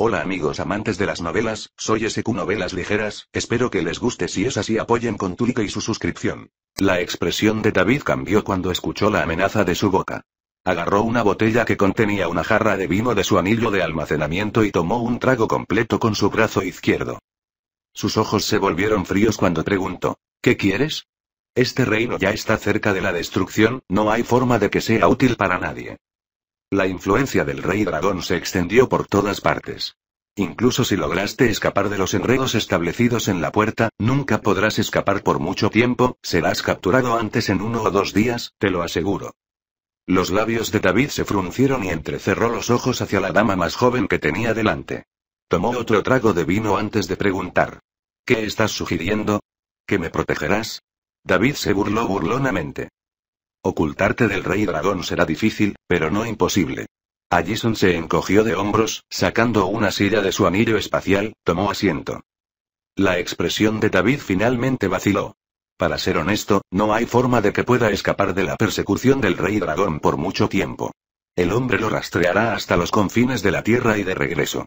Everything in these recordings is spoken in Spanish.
Hola amigos amantes de las novelas, soy SQ Novelas Ligeras, espero que les guste si es así apoyen con tu like y su suscripción. La expresión de David cambió cuando escuchó la amenaza de su boca. Agarró una botella que contenía una jarra de vino de su anillo de almacenamiento y tomó un trago completo con su brazo izquierdo. Sus ojos se volvieron fríos cuando preguntó, ¿qué quieres? Este reino ya está cerca de la destrucción, no hay forma de que sea útil para nadie. La influencia del rey dragón se extendió por todas partes. Incluso si lograste escapar de los enredos establecidos en la puerta, nunca podrás escapar por mucho tiempo, serás capturado antes en uno o dos días, te lo aseguro. Los labios de David se fruncieron y entrecerró los ojos hacia la dama más joven que tenía delante. Tomó otro trago de vino antes de preguntar. ¿Qué estás sugiriendo? ¿Que me protegerás? David se burló burlonamente. Ocultarte del rey dragón será difícil, pero no imposible. Allison se encogió de hombros, sacando una silla de su anillo espacial, tomó asiento. La expresión de David finalmente vaciló. Para ser honesto, no hay forma de que pueda escapar de la persecución del rey dragón por mucho tiempo. El hombre lo rastreará hasta los confines de la tierra y de regreso.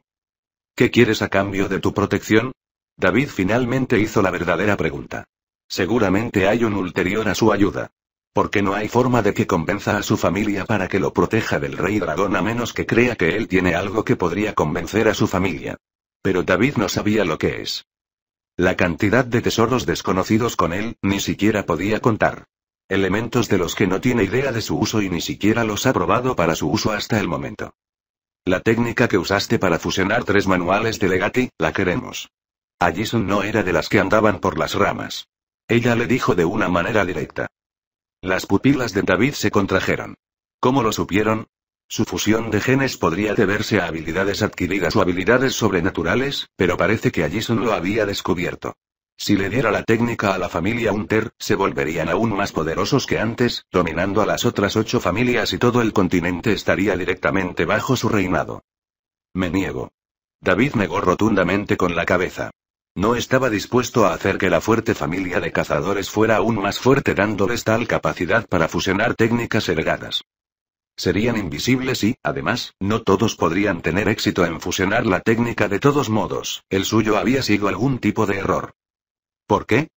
¿Qué quieres a cambio de tu protección? David finalmente hizo la verdadera pregunta. Seguramente hay un ulterior a su ayuda. Porque no hay forma de que convenza a su familia para que lo proteja del rey dragón a menos que crea que él tiene algo que podría convencer a su familia. Pero David no sabía lo que es. La cantidad de tesoros desconocidos con él, ni siquiera podía contar. Elementos de los que no tiene idea de su uso y ni siquiera los ha probado para su uso hasta el momento. La técnica que usaste para fusionar tres manuales de Legati, la queremos. Allison no era de las que andaban por las ramas. Ella le dijo de una manera directa. Las pupilas de David se contrajeron. ¿Cómo lo supieron? Su fusión de genes podría deberse a habilidades adquiridas o habilidades sobrenaturales, pero parece que Allison lo había descubierto. Si le diera la técnica a la familia Hunter, se volverían aún más poderosos que antes, dominando a las otras ocho familias y todo el continente estaría directamente bajo su reinado. Me niego. David negó rotundamente con la cabeza. No estaba dispuesto a hacer que la fuerte familia de cazadores fuera aún más fuerte dándoles tal capacidad para fusionar técnicas heredadas. Serían invisibles y, además, no todos podrían tener éxito en fusionar la técnica de todos modos, el suyo había sido algún tipo de error. ¿Por qué?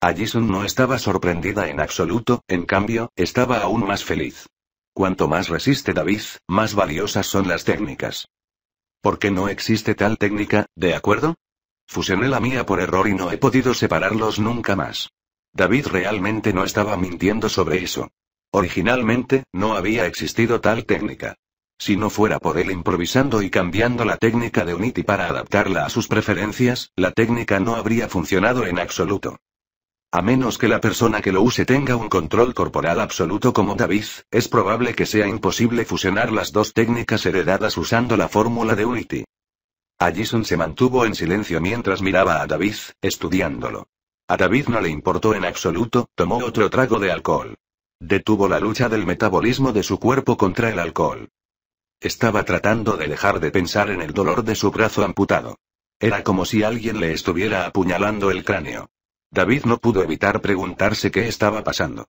Allison no estaba sorprendida en absoluto, en cambio, estaba aún más feliz. Cuanto más resiste David, más valiosas son las técnicas. ¿Por qué no existe tal técnica, de acuerdo? Fusioné la mía por error y no he podido separarlos nunca más. David realmente no estaba mintiendo sobre eso. Originalmente, no había existido tal técnica. Si no fuera por él improvisando y cambiando la técnica de Unity para adaptarla a sus preferencias, la técnica no habría funcionado en absoluto. A menos que la persona que lo use tenga un control corporal absoluto como David, es probable que sea imposible fusionar las dos técnicas heredadas usando la fórmula de Unity. Allison se mantuvo en silencio mientras miraba a David, estudiándolo. A David no le importó en absoluto, tomó otro trago de alcohol. Detuvo la lucha del metabolismo de su cuerpo contra el alcohol. Estaba tratando de dejar de pensar en el dolor de su brazo amputado. Era como si alguien le estuviera apuñalando el cráneo. David no pudo evitar preguntarse qué estaba pasando.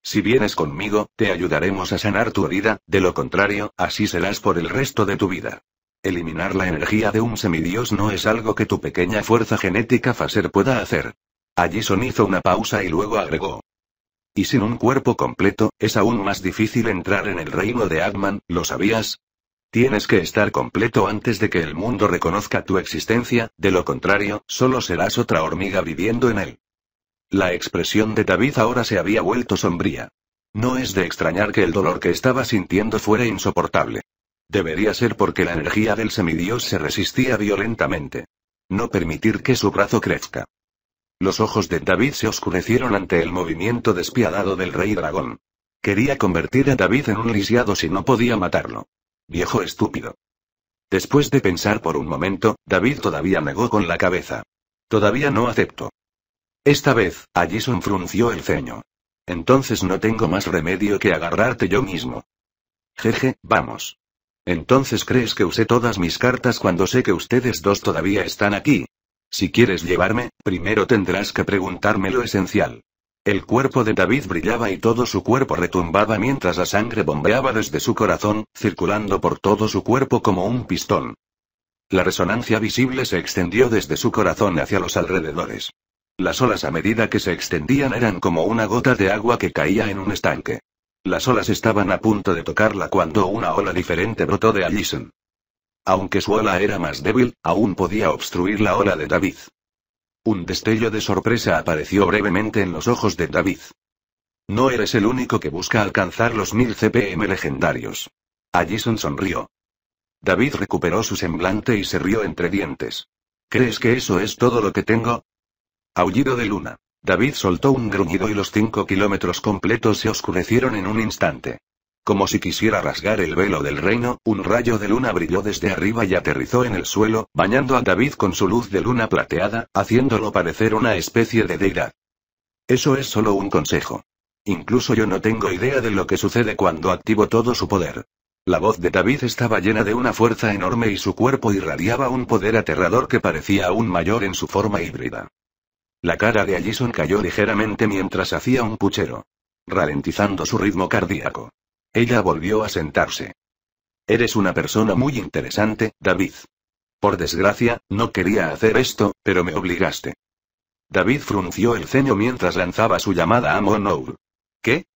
Si vienes conmigo, te ayudaremos a sanar tu herida, de lo contrario, así serás por el resto de tu vida. Eliminar la energía de un semidios no es algo que tu pequeña fuerza genética Faser pueda hacer. Allison hizo una pausa y luego agregó. Y sin un cuerpo completo, es aún más difícil entrar en el reino de Agman, ¿lo sabías? Tienes que estar completo antes de que el mundo reconozca tu existencia, de lo contrario, solo serás otra hormiga viviendo en él. La expresión de David ahora se había vuelto sombría. No es de extrañar que el dolor que estaba sintiendo fuera insoportable. Debería ser porque la energía del semidios se resistía violentamente. No permitir que su brazo crezca. Los ojos de David se oscurecieron ante el movimiento despiadado del rey dragón. Quería convertir a David en un lisiado si no podía matarlo. Viejo estúpido. Después de pensar por un momento, David todavía negó con la cabeza. Todavía no acepto. Esta vez, Allison frunció el ceño. Entonces no tengo más remedio que agarrarte yo mismo. Jeje, vamos. Entonces crees que usé todas mis cartas cuando sé que ustedes dos todavía están aquí. Si quieres llevarme, primero tendrás que preguntarme lo esencial. El cuerpo de David brillaba y todo su cuerpo retumbaba mientras la sangre bombeaba desde su corazón, circulando por todo su cuerpo como un pistón. La resonancia visible se extendió desde su corazón hacia los alrededores. Las olas a medida que se extendían eran como una gota de agua que caía en un estanque. Las olas estaban a punto de tocarla cuando una ola diferente brotó de Allison. Aunque su ola era más débil, aún podía obstruir la ola de David. Un destello de sorpresa apareció brevemente en los ojos de David. No eres el único que busca alcanzar los mil CPM legendarios. Allison sonrió. David recuperó su semblante y se rió entre dientes. ¿Crees que eso es todo lo que tengo? Aullido de luna. David soltó un gruñido y los cinco kilómetros completos se oscurecieron en un instante. Como si quisiera rasgar el velo del reino, un rayo de luna brilló desde arriba y aterrizó en el suelo, bañando a David con su luz de luna plateada, haciéndolo parecer una especie de deidad. Eso es solo un consejo. Incluso yo no tengo idea de lo que sucede cuando activo todo su poder. La voz de David estaba llena de una fuerza enorme y su cuerpo irradiaba un poder aterrador que parecía aún mayor en su forma híbrida. La cara de Allison cayó ligeramente mientras hacía un puchero. Ralentizando su ritmo cardíaco. Ella volvió a sentarse. Eres una persona muy interesante, David. Por desgracia, no quería hacer esto, pero me obligaste. David frunció el ceño mientras lanzaba su llamada a Monour. ¿Qué?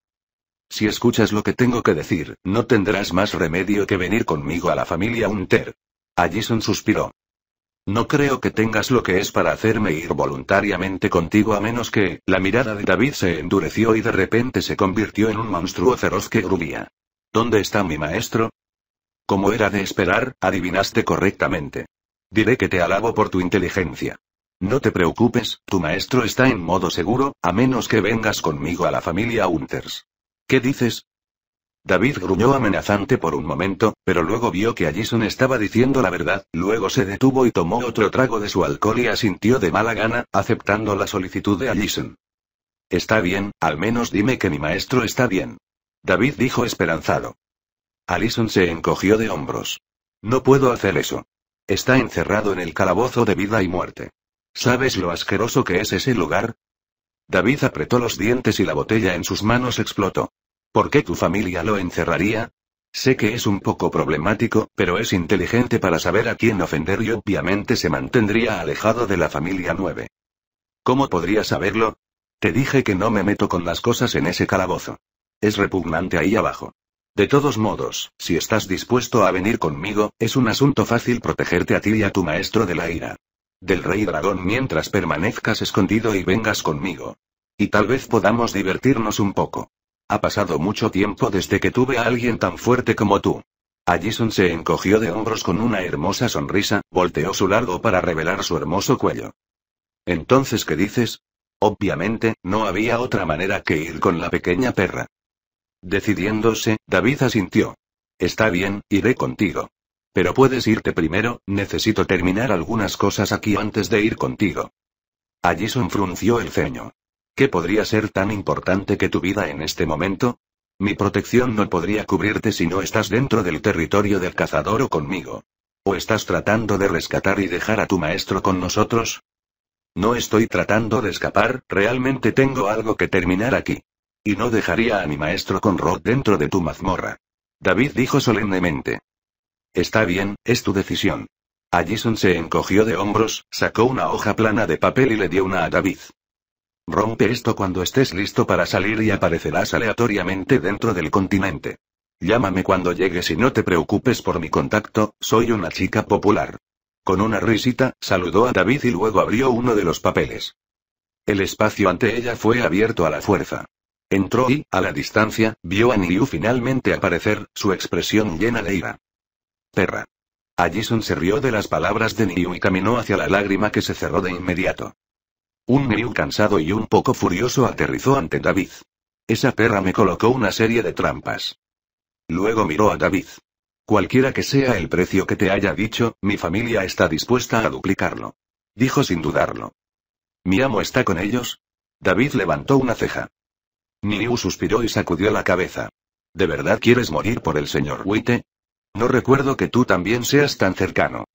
Si escuchas lo que tengo que decir, no tendrás más remedio que venir conmigo a la familia Unter. Allison suspiró. No creo que tengas lo que es para hacerme ir voluntariamente contigo a menos que, la mirada de David se endureció y de repente se convirtió en un monstruo feroz que grubía. ¿Dónde está mi maestro? Como era de esperar, adivinaste correctamente. Diré que te alabo por tu inteligencia. No te preocupes, tu maestro está en modo seguro, a menos que vengas conmigo a la familia Unters. ¿Qué dices? David gruñó amenazante por un momento, pero luego vio que Allison estaba diciendo la verdad, luego se detuvo y tomó otro trago de su alcohol y asintió de mala gana, aceptando la solicitud de Allison. Está bien, al menos dime que mi maestro está bien. David dijo esperanzado. Allison se encogió de hombros. No puedo hacer eso. Está encerrado en el calabozo de vida y muerte. ¿Sabes lo asqueroso que es ese lugar? David apretó los dientes y la botella en sus manos explotó. ¿Por qué tu familia lo encerraría? Sé que es un poco problemático, pero es inteligente para saber a quién ofender y obviamente se mantendría alejado de la familia 9. ¿Cómo podría saberlo? Te dije que no me meto con las cosas en ese calabozo. Es repugnante ahí abajo. De todos modos, si estás dispuesto a venir conmigo, es un asunto fácil protegerte a ti y a tu maestro de la ira. Del rey dragón mientras permanezcas escondido y vengas conmigo. Y tal vez podamos divertirnos un poco. Ha pasado mucho tiempo desde que tuve a alguien tan fuerte como tú. Allison se encogió de hombros con una hermosa sonrisa, volteó su largo para revelar su hermoso cuello. Entonces, ¿qué dices? Obviamente, no había otra manera que ir con la pequeña perra. Decidiéndose, David asintió. Está bien, iré contigo. Pero puedes irte primero, necesito terminar algunas cosas aquí antes de ir contigo. Allison frunció el ceño. ¿Qué podría ser tan importante que tu vida en este momento? Mi protección no podría cubrirte si no estás dentro del territorio del cazador o conmigo. ¿O estás tratando de rescatar y dejar a tu maestro con nosotros? No estoy tratando de escapar, realmente tengo algo que terminar aquí. Y no dejaría a mi maestro con Rod dentro de tu mazmorra. David dijo solemnemente. Está bien, es tu decisión. Allison se encogió de hombros, sacó una hoja plana de papel y le dio una a David. Rompe esto cuando estés listo para salir y aparecerás aleatoriamente dentro del continente. Llámame cuando llegues y no te preocupes por mi contacto, soy una chica popular. Con una risita, saludó a David y luego abrió uno de los papeles. El espacio ante ella fue abierto a la fuerza. Entró y, a la distancia, vio a Niu finalmente aparecer, su expresión llena de ira. Perra. Allison se rió de las palabras de Niu y caminó hacia la lágrima que se cerró de inmediato. Un Mew cansado y un poco furioso aterrizó ante David. Esa perra me colocó una serie de trampas. Luego miró a David. Cualquiera que sea el precio que te haya dicho, mi familia está dispuesta a duplicarlo. Dijo sin dudarlo. ¿Mi amo está con ellos? David levantó una ceja. Niu suspiró y sacudió la cabeza. ¿De verdad quieres morir por el señor Witte? No recuerdo que tú también seas tan cercano.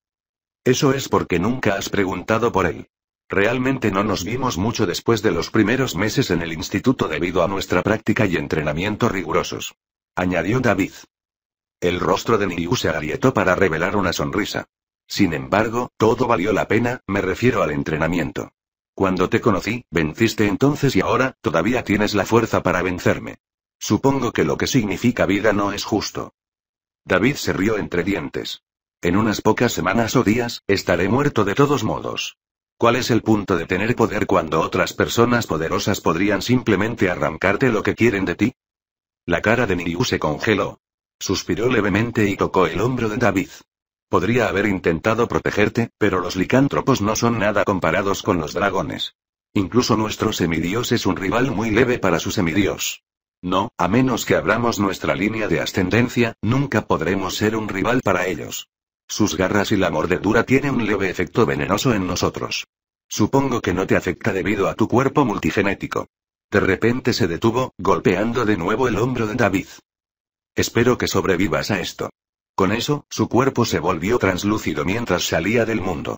Eso es porque nunca has preguntado por él. Realmente no nos vimos mucho después de los primeros meses en el instituto debido a nuestra práctica y entrenamiento rigurosos. Añadió David. El rostro de Niu se agrietó para revelar una sonrisa. Sin embargo, todo valió la pena, me refiero al entrenamiento. Cuando te conocí, venciste entonces y ahora, todavía tienes la fuerza para vencerme. Supongo que lo que significa vida no es justo. David se rió entre dientes. En unas pocas semanas o días, estaré muerto de todos modos. ¿Cuál es el punto de tener poder cuando otras personas poderosas podrían simplemente arrancarte lo que quieren de ti? La cara de Niu se congeló. Suspiró levemente y tocó el hombro de David. Podría haber intentado protegerte, pero los licántropos no son nada comparados con los dragones. Incluso nuestro semidios es un rival muy leve para su semidios. No, a menos que abramos nuestra línea de ascendencia, nunca podremos ser un rival para ellos. Sus garras y la mordedura tienen un leve efecto venenoso en nosotros. Supongo que no te afecta debido a tu cuerpo multigenético. De repente se detuvo, golpeando de nuevo el hombro de David. Espero que sobrevivas a esto. Con eso, su cuerpo se volvió translúcido mientras salía del mundo.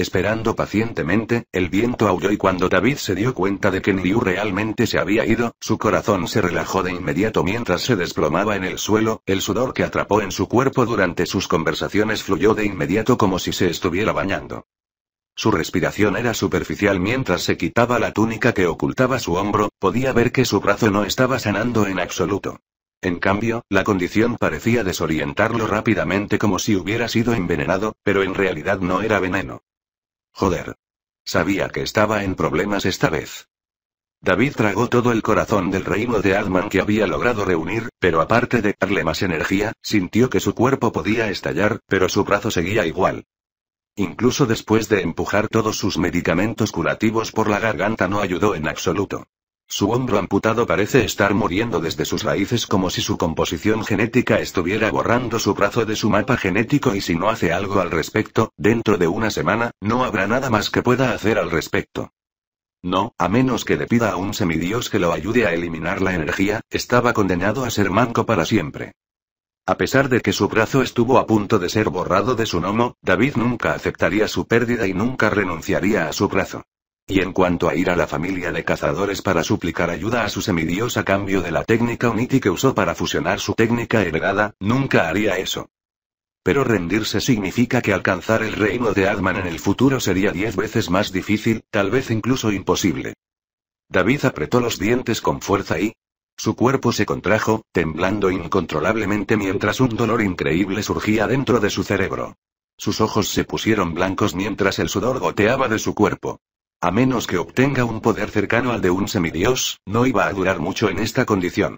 Esperando pacientemente, el viento aulló y cuando David se dio cuenta de que Niu realmente se había ido, su corazón se relajó de inmediato mientras se desplomaba en el suelo, el sudor que atrapó en su cuerpo durante sus conversaciones fluyó de inmediato como si se estuviera bañando. Su respiración era superficial mientras se quitaba la túnica que ocultaba su hombro, podía ver que su brazo no estaba sanando en absoluto. En cambio, la condición parecía desorientarlo rápidamente como si hubiera sido envenenado, pero en realidad no era veneno. Joder. Sabía que estaba en problemas esta vez. David tragó todo el corazón del reino de Adman que había logrado reunir, pero aparte de darle más energía, sintió que su cuerpo podía estallar, pero su brazo seguía igual. Incluso después de empujar todos sus medicamentos curativos por la garganta no ayudó en absoluto. Su hombro amputado parece estar muriendo desde sus raíces como si su composición genética estuviera borrando su brazo de su mapa genético y si no hace algo al respecto, dentro de una semana, no habrá nada más que pueda hacer al respecto. No, a menos que le pida a un semidios que lo ayude a eliminar la energía, estaba condenado a ser manco para siempre. A pesar de que su brazo estuvo a punto de ser borrado de su gnomo, David nunca aceptaría su pérdida y nunca renunciaría a su brazo. Y en cuanto a ir a la familia de cazadores para suplicar ayuda a su semidios a cambio de la técnica Unity que usó para fusionar su técnica heredada, nunca haría eso. Pero rendirse significa que alcanzar el reino de Adman en el futuro sería diez veces más difícil, tal vez incluso imposible. David apretó los dientes con fuerza y... Su cuerpo se contrajo, temblando incontrolablemente mientras un dolor increíble surgía dentro de su cerebro. Sus ojos se pusieron blancos mientras el sudor goteaba de su cuerpo. A menos que obtenga un poder cercano al de un semidios, no iba a durar mucho en esta condición.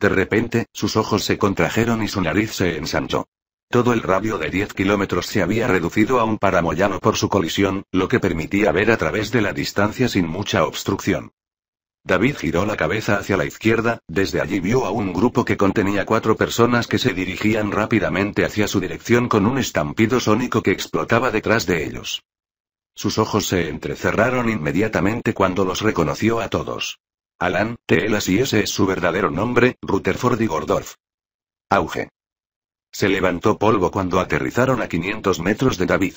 De repente, sus ojos se contrajeron y su nariz se ensanchó. Todo el radio de 10 kilómetros se había reducido a un paramoyano por su colisión, lo que permitía ver a través de la distancia sin mucha obstrucción. David giró la cabeza hacia la izquierda, desde allí vio a un grupo que contenía cuatro personas que se dirigían rápidamente hacia su dirección con un estampido sónico que explotaba detrás de ellos. Sus ojos se entrecerraron inmediatamente cuando los reconoció a todos. Alan, Telas y ese es su verdadero nombre, Rutherford y Gordorf. Auge. Se levantó polvo cuando aterrizaron a 500 metros de David.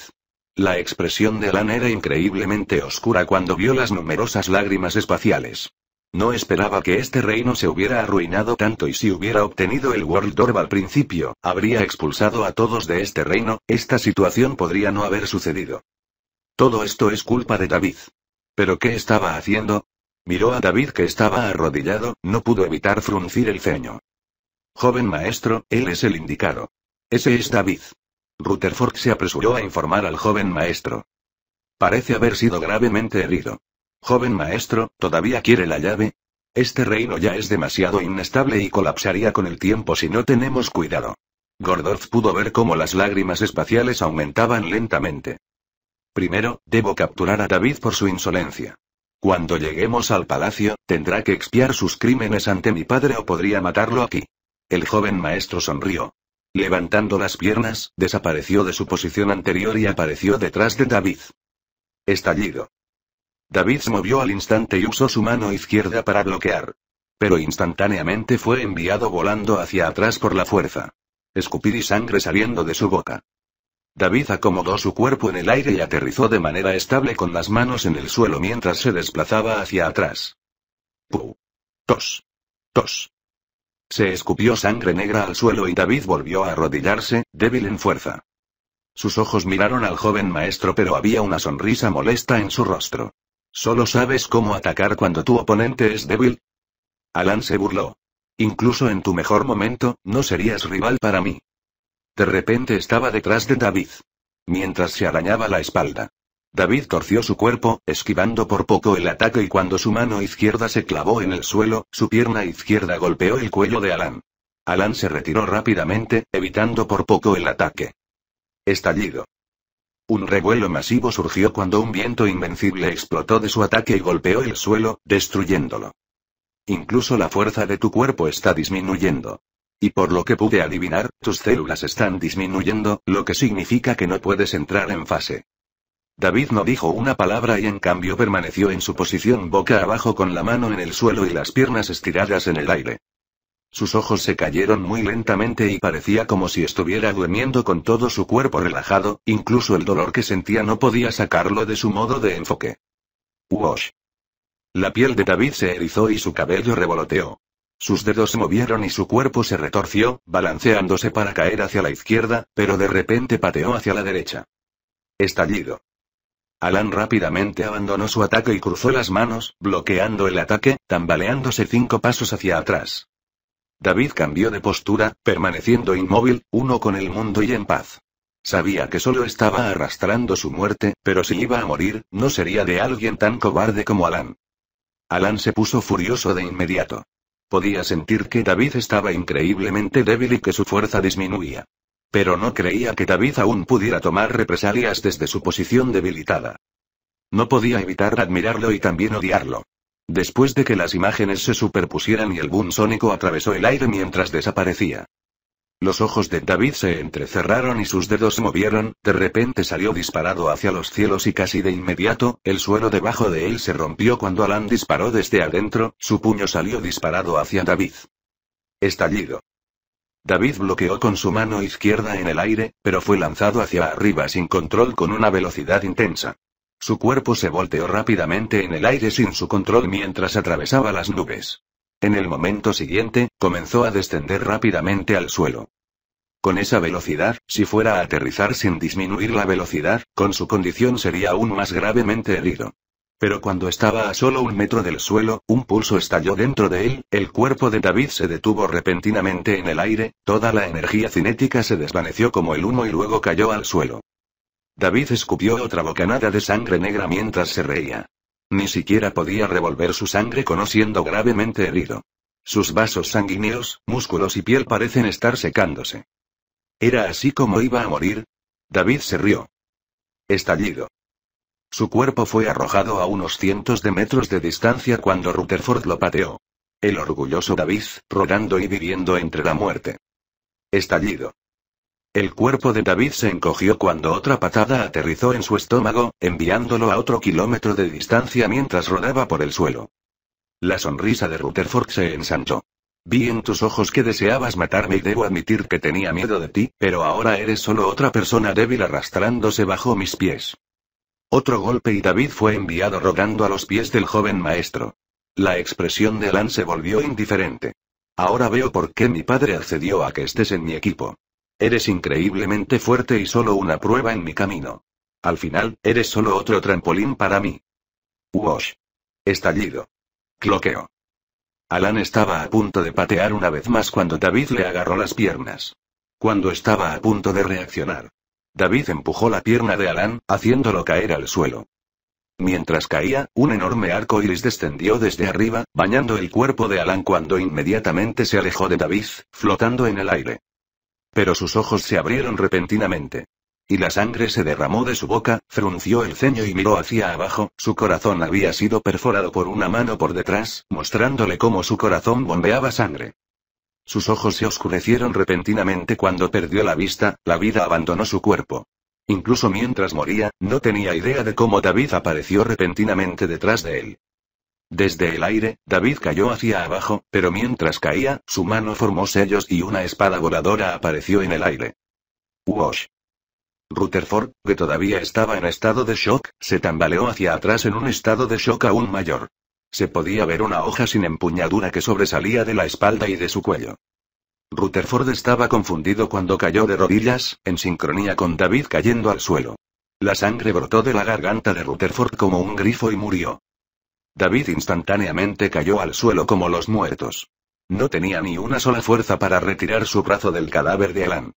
La expresión de Alan era increíblemente oscura cuando vio las numerosas lágrimas espaciales. No esperaba que este reino se hubiera arruinado tanto y si hubiera obtenido el World Orb al principio, habría expulsado a todos de este reino, esta situación podría no haber sucedido. Todo esto es culpa de David. ¿Pero qué estaba haciendo? Miró a David que estaba arrodillado, no pudo evitar fruncir el ceño. Joven maestro, él es el indicado. Ese es David. Rutherford se apresuró a informar al joven maestro. Parece haber sido gravemente herido. Joven maestro, ¿todavía quiere la llave? Este reino ya es demasiado inestable y colapsaría con el tiempo si no tenemos cuidado. Gordorf pudo ver cómo las lágrimas espaciales aumentaban lentamente. Primero, debo capturar a David por su insolencia. Cuando lleguemos al palacio, tendrá que expiar sus crímenes ante mi padre o podría matarlo aquí. El joven maestro sonrió. Levantando las piernas, desapareció de su posición anterior y apareció detrás de David. Estallido. David se movió al instante y usó su mano izquierda para bloquear. Pero instantáneamente fue enviado volando hacia atrás por la fuerza. Escupir y sangre saliendo de su boca. David acomodó su cuerpo en el aire y aterrizó de manera estable con las manos en el suelo mientras se desplazaba hacia atrás. Puh. Tos. Tos. Se escupió sangre negra al suelo y David volvió a arrodillarse, débil en fuerza. Sus ojos miraron al joven maestro pero había una sonrisa molesta en su rostro. ¿Solo sabes cómo atacar cuando tu oponente es débil? Alan se burló. Incluso en tu mejor momento, no serías rival para mí. De repente estaba detrás de David. Mientras se arañaba la espalda. David torció su cuerpo, esquivando por poco el ataque y cuando su mano izquierda se clavó en el suelo, su pierna izquierda golpeó el cuello de Alan. Alan se retiró rápidamente, evitando por poco el ataque. Estallido. Un revuelo masivo surgió cuando un viento invencible explotó de su ataque y golpeó el suelo, destruyéndolo. Incluso la fuerza de tu cuerpo está disminuyendo. Y por lo que pude adivinar, tus células están disminuyendo, lo que significa que no puedes entrar en fase. David no dijo una palabra y en cambio permaneció en su posición boca abajo con la mano en el suelo y las piernas estiradas en el aire. Sus ojos se cayeron muy lentamente y parecía como si estuviera durmiendo con todo su cuerpo relajado, incluso el dolor que sentía no podía sacarlo de su modo de enfoque. Wash. La piel de David se erizó y su cabello revoloteó. Sus dedos se movieron y su cuerpo se retorció, balanceándose para caer hacia la izquierda, pero de repente pateó hacia la derecha. Estallido. Alan rápidamente abandonó su ataque y cruzó las manos, bloqueando el ataque, tambaleándose cinco pasos hacia atrás. David cambió de postura, permaneciendo inmóvil, uno con el mundo y en paz. Sabía que solo estaba arrastrando su muerte, pero si iba a morir, no sería de alguien tan cobarde como Alan. Alan se puso furioso de inmediato. Podía sentir que David estaba increíblemente débil y que su fuerza disminuía. Pero no creía que David aún pudiera tomar represalias desde su posición debilitada. No podía evitar admirarlo y también odiarlo. Después de que las imágenes se superpusieran y el boom sónico atravesó el aire mientras desaparecía. Los ojos de David se entrecerraron y sus dedos se movieron, de repente salió disparado hacia los cielos y casi de inmediato, el suelo debajo de él se rompió cuando Alan disparó desde adentro, su puño salió disparado hacia David. Estallido. David bloqueó con su mano izquierda en el aire, pero fue lanzado hacia arriba sin control con una velocidad intensa. Su cuerpo se volteó rápidamente en el aire sin su control mientras atravesaba las nubes. En el momento siguiente, comenzó a descender rápidamente al suelo. Con esa velocidad, si fuera a aterrizar sin disminuir la velocidad, con su condición sería aún más gravemente herido. Pero cuando estaba a solo un metro del suelo, un pulso estalló dentro de él, el cuerpo de David se detuvo repentinamente en el aire, toda la energía cinética se desvaneció como el humo y luego cayó al suelo. David escupió otra bocanada de sangre negra mientras se reía. Ni siquiera podía revolver su sangre conociendo gravemente herido. Sus vasos sanguíneos, músculos y piel parecen estar secándose. ¿Era así como iba a morir? David se rió. Estallido. Su cuerpo fue arrojado a unos cientos de metros de distancia cuando Rutherford lo pateó. El orgulloso David, rodando y viviendo entre la muerte. Estallido. El cuerpo de David se encogió cuando otra patada aterrizó en su estómago, enviándolo a otro kilómetro de distancia mientras rodaba por el suelo. La sonrisa de Rutherford se ensanchó. Vi en tus ojos que deseabas matarme y debo admitir que tenía miedo de ti, pero ahora eres solo otra persona débil arrastrándose bajo mis pies. Otro golpe y David fue enviado rodando a los pies del joven maestro. La expresión de Alan se volvió indiferente. Ahora veo por qué mi padre accedió a que estés en mi equipo. Eres increíblemente fuerte y solo una prueba en mi camino. Al final, eres solo otro trampolín para mí. Wash. Estallido. Cloqueo. Alan estaba a punto de patear una vez más cuando David le agarró las piernas. Cuando estaba a punto de reaccionar. David empujó la pierna de Alan, haciéndolo caer al suelo. Mientras caía, un enorme arco iris descendió desde arriba, bañando el cuerpo de Alan cuando inmediatamente se alejó de David, flotando en el aire. Pero sus ojos se abrieron repentinamente. Y la sangre se derramó de su boca, frunció el ceño y miró hacia abajo, su corazón había sido perforado por una mano por detrás, mostrándole cómo su corazón bombeaba sangre. Sus ojos se oscurecieron repentinamente cuando perdió la vista, la vida abandonó su cuerpo. Incluso mientras moría, no tenía idea de cómo David apareció repentinamente detrás de él. Desde el aire, David cayó hacia abajo, pero mientras caía, su mano formó sellos y una espada voladora apareció en el aire. Rutherford, que todavía estaba en estado de shock, se tambaleó hacia atrás en un estado de shock aún mayor. Se podía ver una hoja sin empuñadura que sobresalía de la espalda y de su cuello. Rutherford estaba confundido cuando cayó de rodillas, en sincronía con David cayendo al suelo. La sangre brotó de la garganta de Rutherford como un grifo y murió. David instantáneamente cayó al suelo como los muertos. No tenía ni una sola fuerza para retirar su brazo del cadáver de Alan.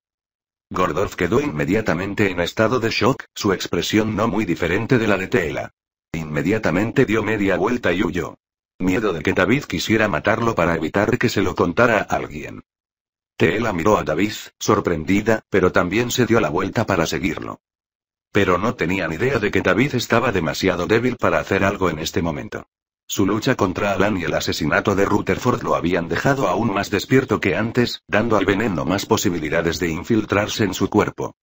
Gordorf quedó inmediatamente en estado de shock, su expresión no muy diferente de la de Teela. Inmediatamente dio media vuelta y huyó. Miedo de que David quisiera matarlo para evitar que se lo contara a alguien. Teela miró a David, sorprendida, pero también se dio la vuelta para seguirlo. Pero no tenía ni idea de que David estaba demasiado débil para hacer algo en este momento. Su lucha contra Alan y el asesinato de Rutherford lo habían dejado aún más despierto que antes, dando al veneno más posibilidades de infiltrarse en su cuerpo.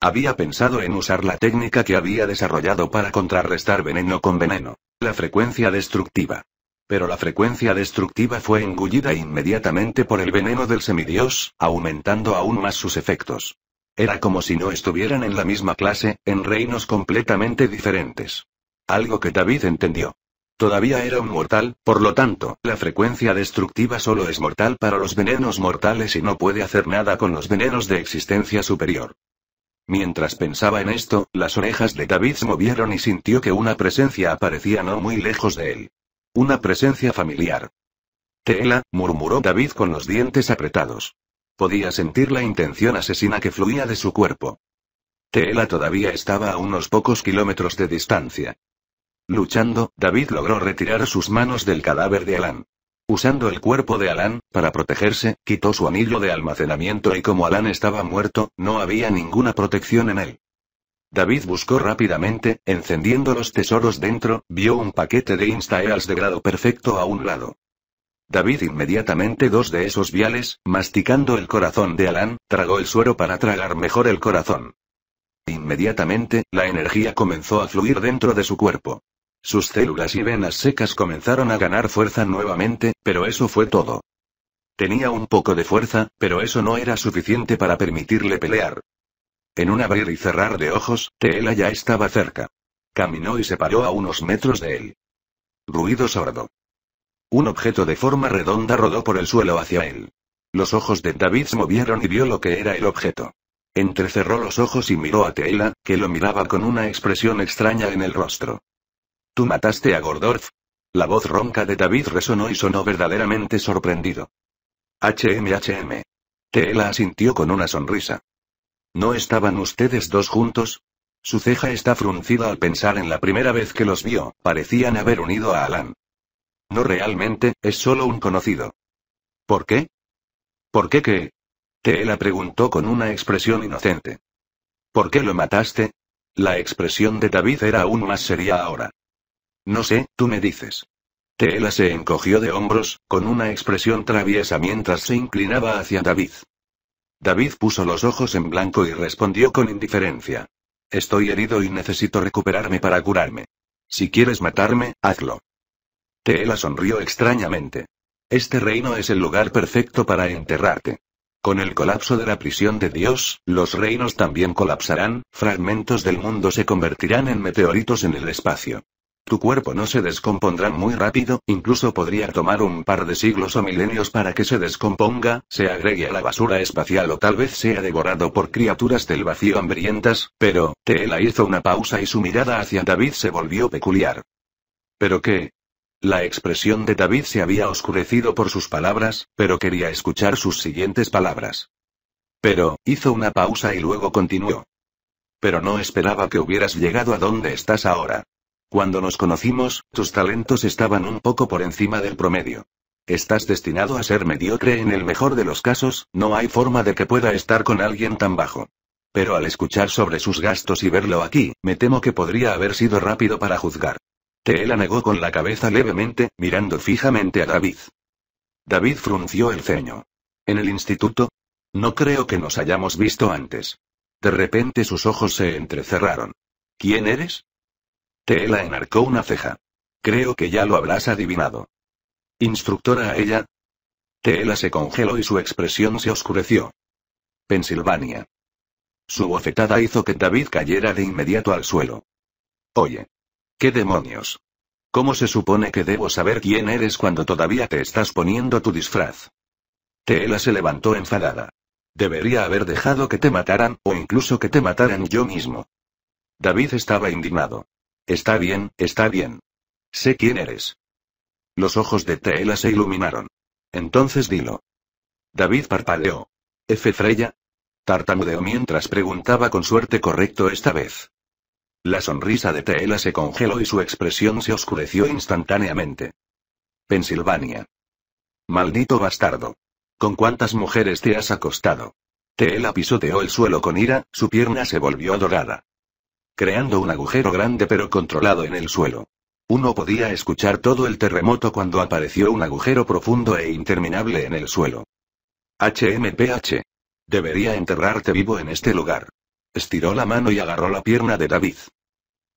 Había pensado en usar la técnica que había desarrollado para contrarrestar veneno con veneno, la frecuencia destructiva. Pero la frecuencia destructiva fue engullida inmediatamente por el veneno del semidios, aumentando aún más sus efectos. Era como si no estuvieran en la misma clase, en reinos completamente diferentes. Algo que David entendió. Todavía era un mortal, por lo tanto, la frecuencia destructiva solo es mortal para los venenos mortales y no puede hacer nada con los venenos de existencia superior. Mientras pensaba en esto, las orejas de David se movieron y sintió que una presencia aparecía no muy lejos de él. Una presencia familiar. Tela, murmuró David con los dientes apretados. Podía sentir la intención asesina que fluía de su cuerpo. Tela todavía estaba a unos pocos kilómetros de distancia. Luchando, David logró retirar sus manos del cadáver de Alan. Usando el cuerpo de Alan, para protegerse, quitó su anillo de almacenamiento y como Alan estaba muerto, no había ninguna protección en él. David buscó rápidamente, encendiendo los tesoros dentro, vio un paquete de Instaeals de grado perfecto a un lado. David inmediatamente dos de esos viales, masticando el corazón de Alan, tragó el suero para tragar mejor el corazón. Inmediatamente, la energía comenzó a fluir dentro de su cuerpo. Sus células y venas secas comenzaron a ganar fuerza nuevamente, pero eso fue todo. Tenía un poco de fuerza, pero eso no era suficiente para permitirle pelear. En un abrir y cerrar de ojos, Teela ya estaba cerca. Caminó y se paró a unos metros de él. Ruido sordo. Un objeto de forma redonda rodó por el suelo hacia él. Los ojos de David se movieron y vio lo que era el objeto. Entrecerró los ojos y miró a Teela, que lo miraba con una expresión extraña en el rostro. ¿Tú mataste a Gordorf? La voz ronca de David resonó y sonó verdaderamente sorprendido. HMHM. Teela asintió con una sonrisa. ¿No estaban ustedes dos juntos? Su ceja está fruncida al pensar en la primera vez que los vio, parecían haber unido a Alan. No realmente, es solo un conocido. ¿Por qué? ¿Por qué qué? Teela preguntó con una expresión inocente. ¿Por qué lo mataste? La expresión de David era aún más seria ahora. No sé, tú me dices. Teela se encogió de hombros, con una expresión traviesa mientras se inclinaba hacia David. David puso los ojos en blanco y respondió con indiferencia. Estoy herido y necesito recuperarme para curarme. Si quieres matarme, hazlo. Teela sonrió extrañamente. Este reino es el lugar perfecto para enterrarte. Con el colapso de la prisión de Dios, los reinos también colapsarán, fragmentos del mundo se convertirán en meteoritos en el espacio. Tu cuerpo no se descompondrá muy rápido, incluso podría tomar un par de siglos o milenios para que se descomponga, se agregue a la basura espacial o tal vez sea devorado por criaturas del vacío hambrientas, pero, Teela hizo una pausa y su mirada hacia David se volvió peculiar. ¿Pero qué? La expresión de David se había oscurecido por sus palabras, pero quería escuchar sus siguientes palabras. Pero, hizo una pausa y luego continuó. Pero no esperaba que hubieras llegado a donde estás ahora. Cuando nos conocimos, tus talentos estaban un poco por encima del promedio. Estás destinado a ser mediocre en el mejor de los casos, no hay forma de que pueda estar con alguien tan bajo. Pero al escuchar sobre sus gastos y verlo aquí, me temo que podría haber sido rápido para juzgar. Teela negó con la cabeza levemente, mirando fijamente a David. David frunció el ceño. ¿En el instituto? No creo que nos hayamos visto antes. De repente sus ojos se entrecerraron. ¿Quién eres? Teela enarcó una ceja. Creo que ya lo habrás adivinado. ¿Instructora a ella? Teela se congeló y su expresión se oscureció. Pensilvania. Su bofetada hizo que David cayera de inmediato al suelo. Oye. ¿Qué demonios? ¿Cómo se supone que debo saber quién eres cuando todavía te estás poniendo tu disfraz? Teela se levantó enfadada. Debería haber dejado que te mataran, o incluso que te mataran yo mismo. David estaba indignado. Está bien, está bien. Sé quién eres. Los ojos de Teela se iluminaron. Entonces dilo. David parpadeó. ¿F. Freya? Tartamudeó mientras preguntaba con suerte correcto esta vez. La sonrisa de Teela se congeló y su expresión se oscureció instantáneamente. Pensilvania. Maldito bastardo. ¿Con cuántas mujeres te has acostado? Teela pisoteó el suelo con ira, su pierna se volvió dorada. Creando un agujero grande pero controlado en el suelo. Uno podía escuchar todo el terremoto cuando apareció un agujero profundo e interminable en el suelo. HMPH. Debería enterrarte vivo en este lugar. Estiró la mano y agarró la pierna de David.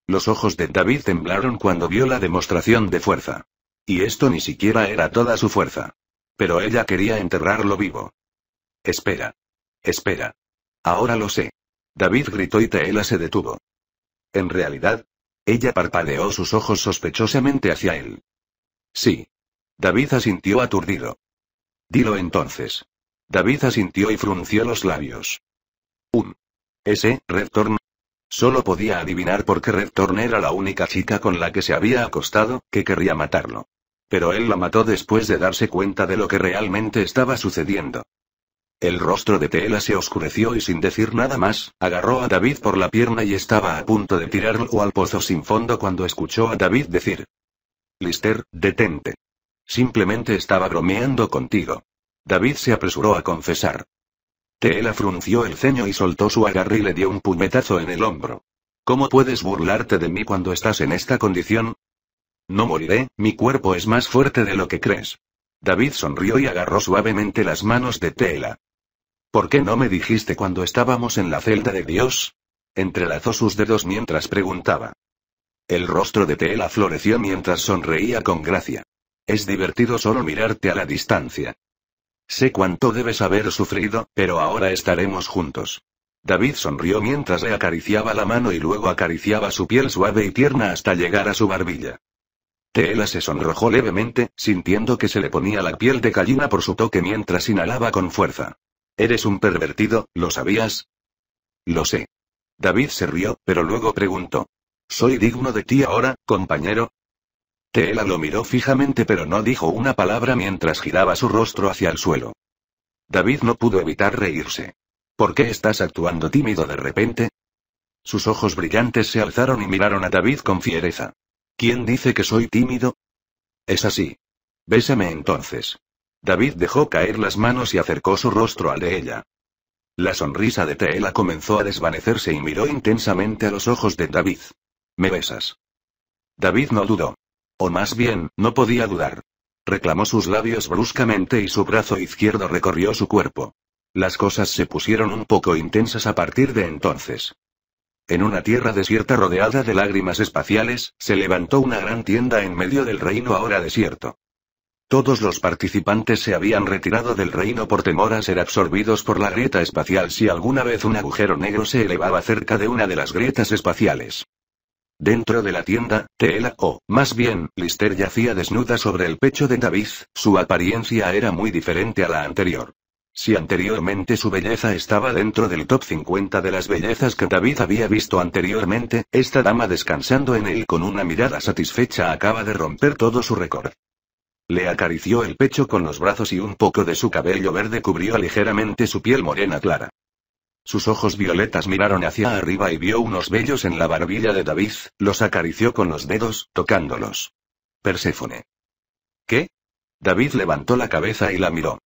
Los ojos de David temblaron cuando vio la demostración de fuerza. Y esto ni siquiera era toda su fuerza. Pero ella quería enterrarlo vivo. Espera. Espera. Ahora lo sé. David gritó y Teela se detuvo. En realidad, ella parpadeó sus ojos sospechosamente hacia él. Sí. David asintió aturdido. Dilo entonces. David asintió y frunció los labios. Ese, Red Solo podía adivinar por qué Red era la única chica con la que se había acostado, que querría matarlo. Pero él la mató después de darse cuenta de lo que realmente estaba sucediendo. El rostro de Teela se oscureció y sin decir nada más, agarró a David por la pierna y estaba a punto de tirarlo al pozo sin fondo cuando escuchó a David decir. Lister, detente. Simplemente estaba bromeando contigo. David se apresuró a confesar. Teela frunció el ceño y soltó su agarre y le dio un puñetazo en el hombro. ¿Cómo puedes burlarte de mí cuando estás en esta condición? No moriré, mi cuerpo es más fuerte de lo que crees. David sonrió y agarró suavemente las manos de Teela. ¿Por qué no me dijiste cuando estábamos en la celda de Dios? Entrelazó sus dedos mientras preguntaba. El rostro de Teela floreció mientras sonreía con gracia. Es divertido solo mirarte a la distancia. Sé cuánto debes haber sufrido, pero ahora estaremos juntos. David sonrió mientras le acariciaba la mano y luego acariciaba su piel suave y tierna hasta llegar a su barbilla. Teela se sonrojó levemente, sintiendo que se le ponía la piel de gallina por su toque mientras inhalaba con fuerza. Eres un pervertido, ¿lo sabías? Lo sé. David se rió, pero luego preguntó. ¿Soy digno de ti ahora, compañero? Teela lo miró fijamente pero no dijo una palabra mientras giraba su rostro hacia el suelo. David no pudo evitar reírse. ¿Por qué estás actuando tímido de repente? Sus ojos brillantes se alzaron y miraron a David con fiereza. ¿Quién dice que soy tímido? Es así. Bésame entonces. David dejó caer las manos y acercó su rostro al de ella. La sonrisa de Teela comenzó a desvanecerse y miró intensamente a los ojos de David. ¿Me besas? David no dudó. O más bien, no podía dudar. Reclamó sus labios bruscamente y su brazo izquierdo recorrió su cuerpo. Las cosas se pusieron un poco intensas a partir de entonces. En una tierra desierta rodeada de lágrimas espaciales, se levantó una gran tienda en medio del reino ahora desierto. Todos los participantes se habían retirado del reino por temor a ser absorbidos por la grieta espacial si alguna vez un agujero negro se elevaba cerca de una de las grietas espaciales. Dentro de la tienda, Teela, o, más bien, Lister yacía desnuda sobre el pecho de David, su apariencia era muy diferente a la anterior. Si anteriormente su belleza estaba dentro del top 50 de las bellezas que David había visto anteriormente, esta dama descansando en él con una mirada satisfecha acaba de romper todo su récord. Le acarició el pecho con los brazos y un poco de su cabello verde cubrió ligeramente su piel morena clara. Sus ojos violetas miraron hacia arriba y vio unos vellos en la barbilla de David, los acarició con los dedos, tocándolos. Perséfone. ¿Qué? David levantó la cabeza y la miró.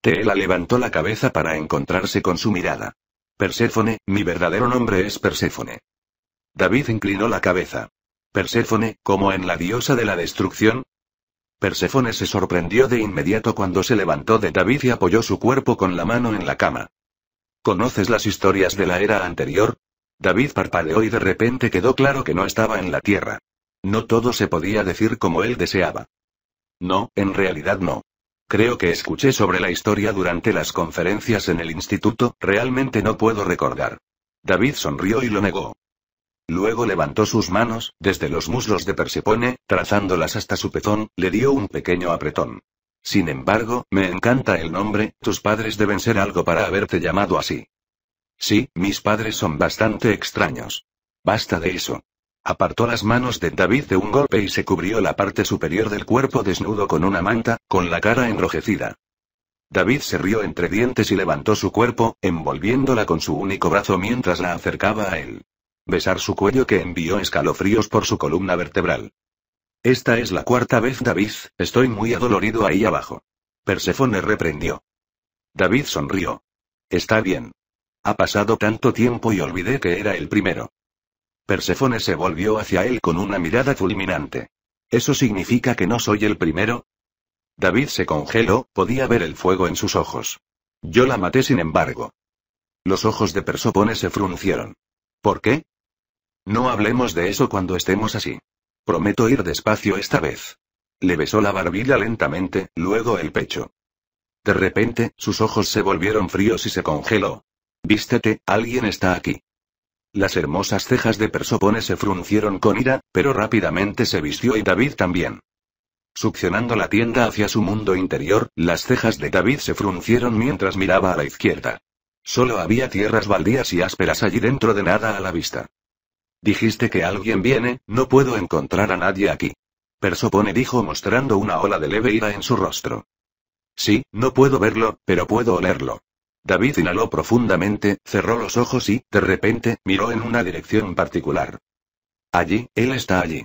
Teela levantó la cabeza para encontrarse con su mirada. Perséfone, mi verdadero nombre es Perséfone. David inclinó la cabeza. Perséfone, como en la diosa de la destrucción. Perséfone se sorprendió de inmediato cuando se levantó de David y apoyó su cuerpo con la mano en la cama. ¿Conoces las historias de la era anterior? David parpadeó y de repente quedó claro que no estaba en la Tierra. No todo se podía decir como él deseaba. No, en realidad no. Creo que escuché sobre la historia durante las conferencias en el instituto, realmente no puedo recordar. David sonrió y lo negó. Luego levantó sus manos, desde los muslos de Persepone, trazándolas hasta su pezón, le dio un pequeño apretón. Sin embargo, me encanta el nombre, tus padres deben ser algo para haberte llamado así. Sí, mis padres son bastante extraños. Basta de eso. Apartó las manos de David de un golpe y se cubrió la parte superior del cuerpo desnudo con una manta, con la cara enrojecida. David se rió entre dientes y levantó su cuerpo, envolviéndola con su único brazo mientras la acercaba a él. Besar su cuello que envió escalofríos por su columna vertebral. Esta es la cuarta vez, David, estoy muy adolorido ahí abajo. Persefone reprendió. David sonrió. Está bien. Ha pasado tanto tiempo y olvidé que era el primero. Persefone se volvió hacia él con una mirada fulminante. ¿Eso significa que no soy el primero? David se congeló, podía ver el fuego en sus ojos. Yo la maté sin embargo. Los ojos de Persefone se fruncieron. ¿Por qué? No hablemos de eso cuando estemos así. Prometo ir despacio esta vez. Le besó la barbilla lentamente, luego el pecho. De repente, sus ojos se volvieron fríos y se congeló. Vístete, alguien está aquí. Las hermosas cejas de Persopone se fruncieron con ira, pero rápidamente se vistió y David también. Succionando la tienda hacia su mundo interior, las cejas de David se fruncieron mientras miraba a la izquierda. Solo había tierras baldías y ásperas allí dentro de nada a la vista. Dijiste que alguien viene, no puedo encontrar a nadie aquí. Persopone dijo mostrando una ola de leve ira en su rostro. Sí, no puedo verlo, pero puedo olerlo. David inhaló profundamente, cerró los ojos y, de repente, miró en una dirección particular. Allí, él está allí.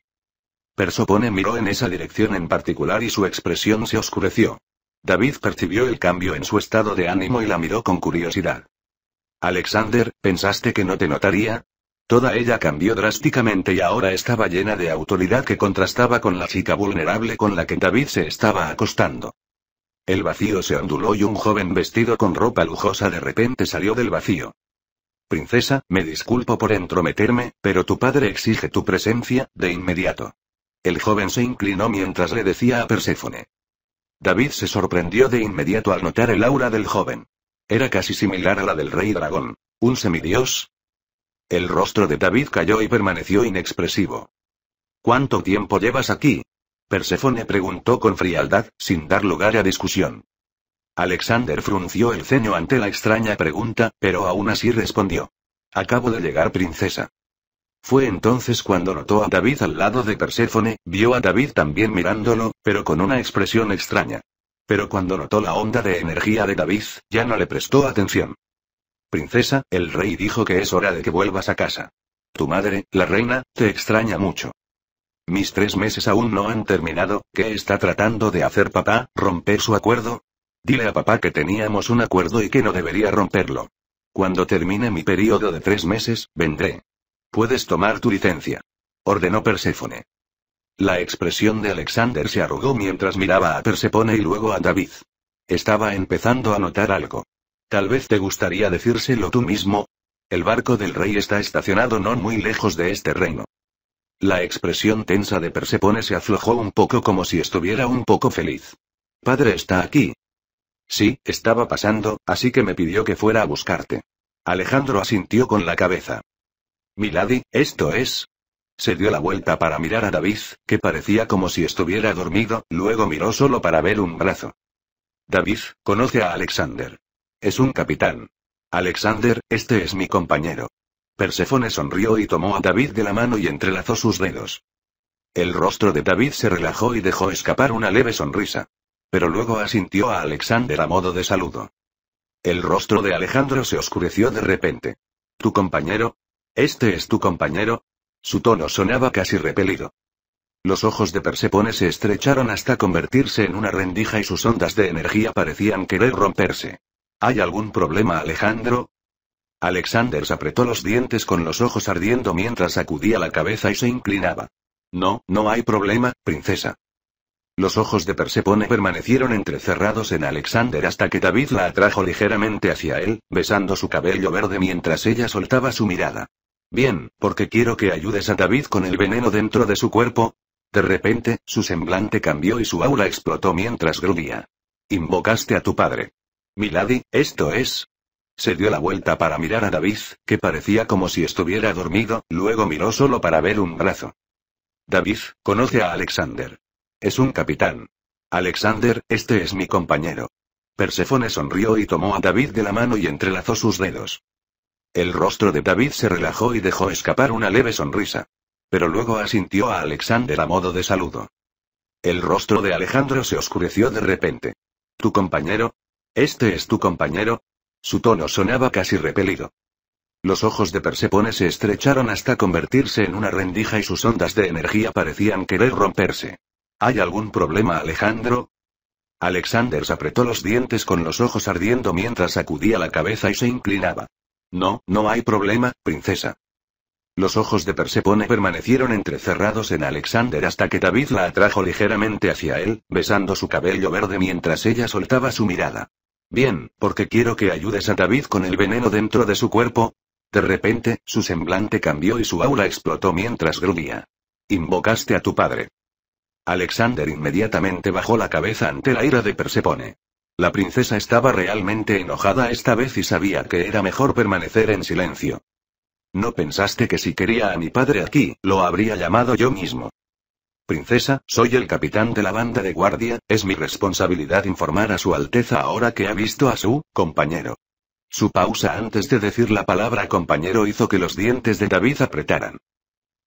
Persopone miró en esa dirección en particular y su expresión se oscureció. David percibió el cambio en su estado de ánimo y la miró con curiosidad. Alexander, ¿pensaste que no te notaría? Toda ella cambió drásticamente y ahora estaba llena de autoridad que contrastaba con la chica vulnerable con la que David se estaba acostando. El vacío se onduló y un joven vestido con ropa lujosa de repente salió del vacío. Princesa, me disculpo por entrometerme, pero tu padre exige tu presencia, de inmediato. El joven se inclinó mientras le decía a Perséfone. David se sorprendió de inmediato al notar el aura del joven. Era casi similar a la del rey dragón. ¿Un semidios? El rostro de David cayó y permaneció inexpresivo. ¿Cuánto tiempo llevas aquí? Perséfone preguntó con frialdad, sin dar lugar a discusión. Alexander frunció el ceño ante la extraña pregunta, pero aún así respondió. Acabo de llegar, princesa. Fue entonces cuando notó a David al lado de Perséfone, vio a David también mirándolo, pero con una expresión extraña. Pero cuando notó la onda de energía de David, ya no le prestó atención. Princesa, el rey dijo que es hora de que vuelvas a casa. Tu madre, la reina, te extraña mucho. Mis tres meses aún no han terminado, ¿qué está tratando de hacer papá? ¿Romper su acuerdo? Dile a papá que teníamos un acuerdo y que no debería romperlo. Cuando termine mi periodo de tres meses, vendré. Puedes tomar tu licencia. Ordenó Perséfone. La expresión de Alexander se arrugó mientras miraba a Persefone y luego a David. Estaba empezando a notar algo. Tal vez te gustaría decírselo tú mismo. El barco del rey está estacionado no muy lejos de este reino. La expresión tensa de Persepone se aflojó un poco como si estuviera un poco feliz. Padre está aquí. Sí, estaba pasando, así que me pidió que fuera a buscarte. Alejandro asintió con la cabeza. Milady, esto es. Se dio la vuelta para mirar a David, que parecía como si estuviera dormido, luego miró solo para ver un brazo. David, conoce a Alexander. Es un capitán. Alexander, este es mi compañero. Persefone sonrió y tomó a David de la mano y entrelazó sus dedos. El rostro de David se relajó y dejó escapar una leve sonrisa. Pero luego asintió a Alexander a modo de saludo. El rostro de Alejandro se oscureció de repente. ¿Tu compañero? ¿Este es tu compañero? Su tono sonaba casi repelido. Los ojos de Persepone se estrecharon hasta convertirse en una rendija y sus ondas de energía parecían querer romperse. ¿Hay algún problema, Alejandro? Alexander se apretó los dientes con los ojos ardiendo mientras sacudía la cabeza y se inclinaba. No, no hay problema, princesa. Los ojos de Persepone permanecieron entrecerrados en Alexander hasta que David la atrajo ligeramente hacia él, besando su cabello verde mientras ella soltaba su mirada. Bien, porque quiero que ayudes a David con el veneno dentro de su cuerpo. De repente, su semblante cambió y su aura explotó mientras gruñía. Invocaste a tu padre. Milady, esto es. Se dio la vuelta para mirar a David, que parecía como si estuviera dormido, luego miró solo para ver un brazo. David, conoce a Alexander. Es un capitán. Alexander, este es mi compañero. Perséfone sonrió y tomó a David de la mano y entrelazó sus dedos. El rostro de David se relajó y dejó escapar una leve sonrisa. Pero luego asintió a Alexander a modo de saludo. El rostro de Alejandro se oscureció de repente. ¿Tu compañero? ¿Este es tu compañero? Su tono sonaba casi repelido. Los ojos de Persepone se estrecharon hasta convertirse en una rendija y sus ondas de energía parecían querer romperse. ¿Hay algún problema, Alejandro? Alexander se apretó los dientes con los ojos ardiendo mientras sacudía la cabeza y se inclinaba. No, no hay problema, princesa. Los ojos de Persepone permanecieron entrecerrados en Alexander hasta que David la atrajo ligeramente hacia él, besando su cabello verde mientras ella soltaba su mirada. Bien, porque quiero que ayudes a David con el veneno dentro de su cuerpo. De repente, su semblante cambió y su aura explotó mientras gruñía. Invocaste a tu padre. Alexander inmediatamente bajó la cabeza ante la ira de Persepone. La princesa estaba realmente enojada esta vez y sabía que era mejor permanecer en silencio. ¿No pensaste que si quería a mi padre aquí, lo habría llamado yo mismo? Princesa, soy el capitán de la banda de guardia, es mi responsabilidad informar a su Alteza ahora que ha visto a su compañero. Su pausa antes de decir la palabra compañero hizo que los dientes de David apretaran.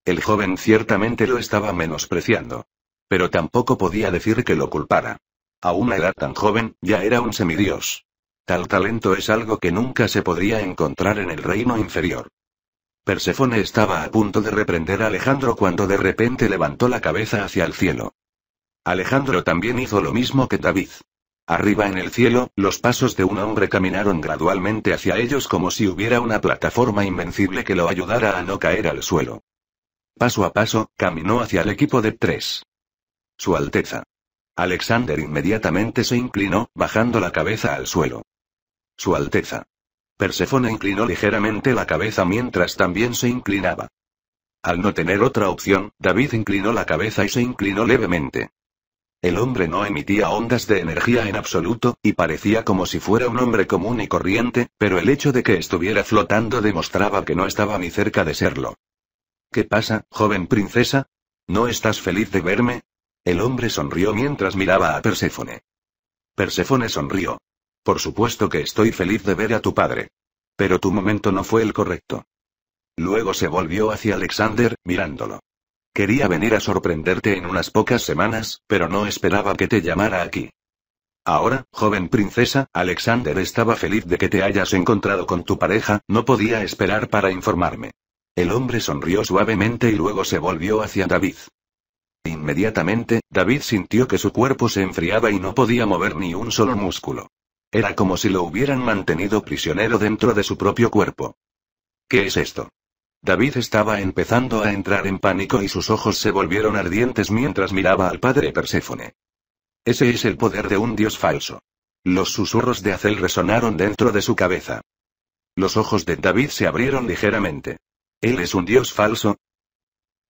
El joven ciertamente lo estaba menospreciando. Pero tampoco podía decir que lo culpara. A una edad tan joven, ya era un semidios. Tal talento es algo que nunca se podría encontrar en el reino inferior. Persefone estaba a punto de reprender a Alejandro cuando de repente levantó la cabeza hacia el cielo. Alejandro también hizo lo mismo que David. Arriba en el cielo, los pasos de un hombre caminaron gradualmente hacia ellos como si hubiera una plataforma invencible que lo ayudara a no caer al suelo. Paso a paso, caminó hacia el equipo de tres. Su Alteza. Alexander inmediatamente se inclinó, bajando la cabeza al suelo. Su Alteza. Persefone inclinó ligeramente la cabeza mientras también se inclinaba. Al no tener otra opción, David inclinó la cabeza y se inclinó levemente. El hombre no emitía ondas de energía en absoluto, y parecía como si fuera un hombre común y corriente, pero el hecho de que estuviera flotando demostraba que no estaba ni cerca de serlo. ¿Qué pasa, joven princesa? ¿No estás feliz de verme? El hombre sonrió mientras miraba a Perséfone. Perséfone sonrió. Por supuesto que estoy feliz de ver a tu padre. Pero tu momento no fue el correcto. Luego se volvió hacia Alexander, mirándolo. Quería venir a sorprenderte en unas pocas semanas, pero no esperaba que te llamara aquí. Ahora, joven princesa, Alexander estaba feliz de que te hayas encontrado con tu pareja, no podía esperar para informarme. El hombre sonrió suavemente y luego se volvió hacia David. Inmediatamente, David sintió que su cuerpo se enfriaba y no podía mover ni un solo músculo. Era como si lo hubieran mantenido prisionero dentro de su propio cuerpo. ¿Qué es esto? David estaba empezando a entrar en pánico y sus ojos se volvieron ardientes mientras miraba al padre Perséfone. Ese es el poder de un dios falso. Los susurros de Azel resonaron dentro de su cabeza. Los ojos de David se abrieron ligeramente. ¿Él es un dios falso?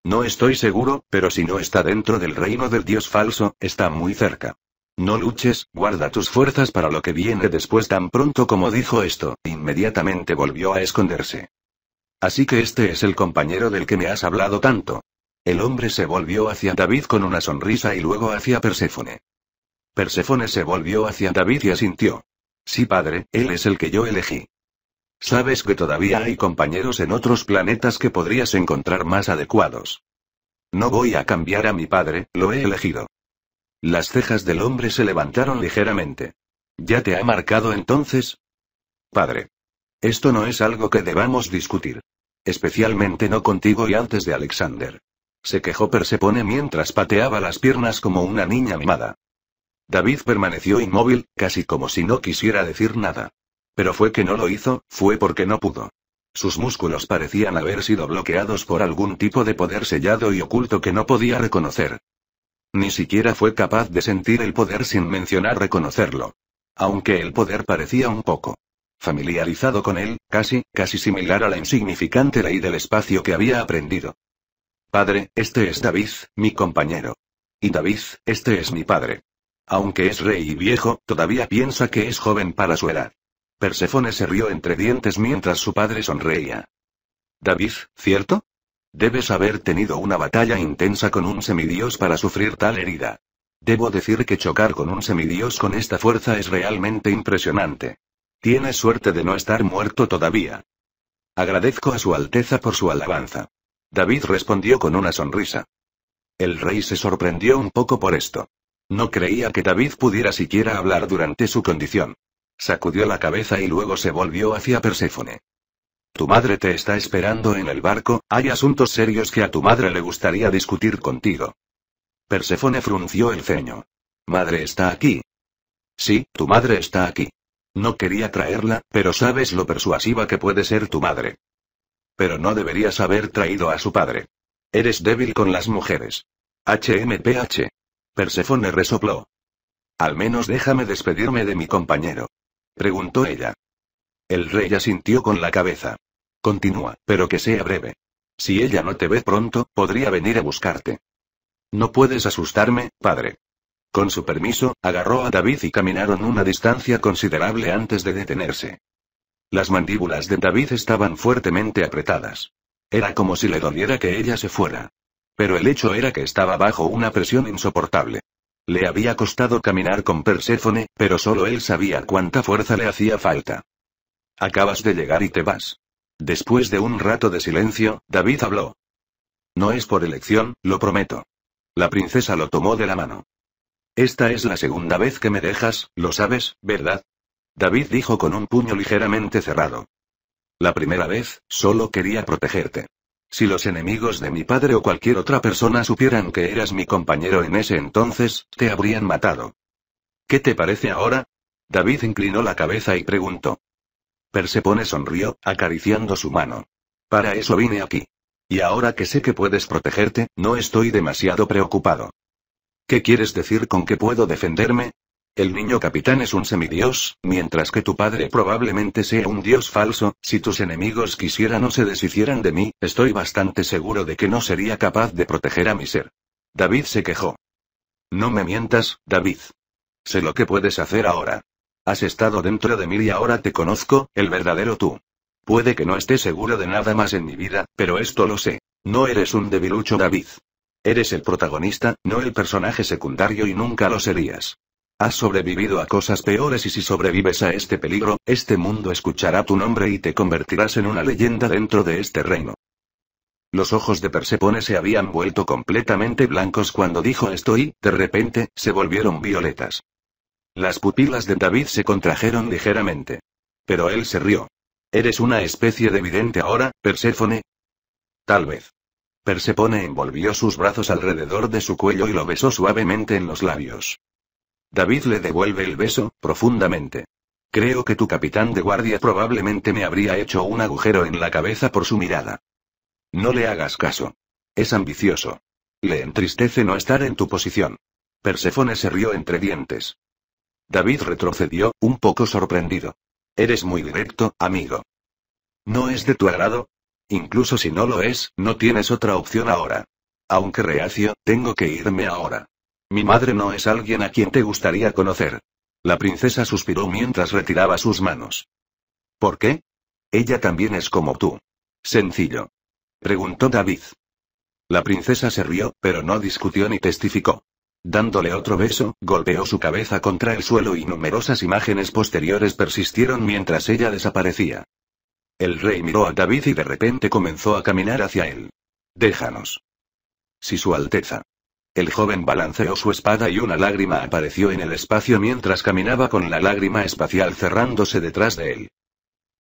No estoy seguro, pero si no está dentro del reino del dios falso, está muy cerca. No luches, guarda tus fuerzas para lo que viene después tan pronto como dijo esto, inmediatamente volvió a esconderse. Así que este es el compañero del que me has hablado tanto. El hombre se volvió hacia David con una sonrisa y luego hacia Perséfone. Perséfone se volvió hacia David y asintió. Sí, padre, él es el que yo elegí. Sabes que todavía hay compañeros en otros planetas que podrías encontrar más adecuados. No voy a cambiar a mi padre, lo he elegido. Las cejas del hombre se levantaron ligeramente. ¿Ya te ha marcado entonces? Padre. Esto no es algo que debamos discutir. Especialmente no contigo y antes de Alexander. Se quejó Persepone mientras pateaba las piernas como una niña mimada. David permaneció inmóvil, casi como si no quisiera decir nada. Pero fue que no lo hizo, fue porque no pudo. Sus músculos parecían haber sido bloqueados por algún tipo de poder sellado y oculto que no podía reconocer. Ni siquiera fue capaz de sentir el poder sin mencionar reconocerlo. Aunque el poder parecía un poco familiarizado con él, casi, casi similar a la insignificante ley del espacio que había aprendido. Padre, este es David, mi compañero. Y David, este es mi padre. Aunque es rey y viejo, todavía piensa que es joven para su edad. Persefone se rió entre dientes mientras su padre sonreía. David, ¿cierto? Debes haber tenido una batalla intensa con un semidios para sufrir tal herida. Debo decir que chocar con un semidios con esta fuerza es realmente impresionante. Tienes suerte de no estar muerto todavía. Agradezco a Su Alteza por su alabanza. David respondió con una sonrisa. El rey se sorprendió un poco por esto. No creía que David pudiera siquiera hablar durante su condición. Sacudió la cabeza y luego se volvió hacia Perséfone. Tu madre te está esperando en el barco, hay asuntos serios que a tu madre le gustaría discutir contigo. Perséfone frunció el ceño. ¿Madre está aquí? Sí, tu madre está aquí. No quería traerla, pero sabes lo persuasiva que puede ser tu madre. Pero no deberías haber traído a su padre. Eres débil con las mujeres. HMPH. Perséfone resopló. Al menos déjame despedirme de mi compañero. Preguntó ella. El rey asintió con la cabeza. Continúa, pero que sea breve. Si ella no te ve pronto, podría venir a buscarte. No puedes asustarme, padre. Con su permiso, agarró a David y caminaron una distancia considerable antes de detenerse. Las mandíbulas de David estaban fuertemente apretadas. Era como si le doliera que ella se fuera. Pero el hecho era que estaba bajo una presión insoportable. Le había costado caminar con Perséfone, pero solo él sabía cuánta fuerza le hacía falta. Acabas de llegar y te vas. Después de un rato de silencio, David habló. No es por elección, lo prometo. La princesa lo tomó de la mano. Esta es la segunda vez que me dejas, lo sabes, ¿verdad? David dijo con un puño ligeramente cerrado. La primera vez, solo quería protegerte. Si los enemigos de mi padre o cualquier otra persona supieran que eras mi compañero en ese entonces, te habrían matado. ¿Qué te parece ahora? David inclinó la cabeza y preguntó. Persepone sonrió, acariciando su mano. Para eso vine aquí. Y ahora que sé que puedes protegerte, no estoy demasiado preocupado. ¿Qué quieres decir con que puedo defenderme? El niño capitán es un semidios, mientras que tu padre probablemente sea un dios falso, si tus enemigos quisieran o se deshicieran de mí, estoy bastante seguro de que no sería capaz de proteger a mi ser. David se quejó. No me mientas, David. Sé lo que puedes hacer ahora. Has estado dentro de mí y ahora te conozco, el verdadero tú. Puede que no esté seguro de nada más en mi vida, pero esto lo sé. No eres un debilucho David. Eres el protagonista, no el personaje secundario y nunca lo serías. Has sobrevivido a cosas peores y si sobrevives a este peligro, este mundo escuchará tu nombre y te convertirás en una leyenda dentro de este reino. Los ojos de Persepone se habían vuelto completamente blancos cuando dijo esto y, de repente, se volvieron violetas. Las pupilas de David se contrajeron ligeramente. Pero él se rió. ¿Eres una especie de vidente ahora, Perséfone? Tal vez. Persepone envolvió sus brazos alrededor de su cuello y lo besó suavemente en los labios. David le devuelve el beso, profundamente. Creo que tu capitán de guardia probablemente me habría hecho un agujero en la cabeza por su mirada. No le hagas caso. Es ambicioso. Le entristece no estar en tu posición. Persefone se rió entre dientes. David retrocedió, un poco sorprendido. Eres muy directo, amigo. ¿No es de tu agrado? Incluso si no lo es, no tienes otra opción ahora. Aunque reacio, tengo que irme ahora. Mi madre no es alguien a quien te gustaría conocer. La princesa suspiró mientras retiraba sus manos. ¿Por qué? Ella también es como tú. Sencillo. Preguntó David. La princesa se rió, pero no discutió ni testificó. Dándole otro beso, golpeó su cabeza contra el suelo y numerosas imágenes posteriores persistieron mientras ella desaparecía. El rey miró a David y de repente comenzó a caminar hacia él. Déjanos. Si su Alteza. El joven balanceó su espada y una lágrima apareció en el espacio mientras caminaba con la lágrima espacial cerrándose detrás de él.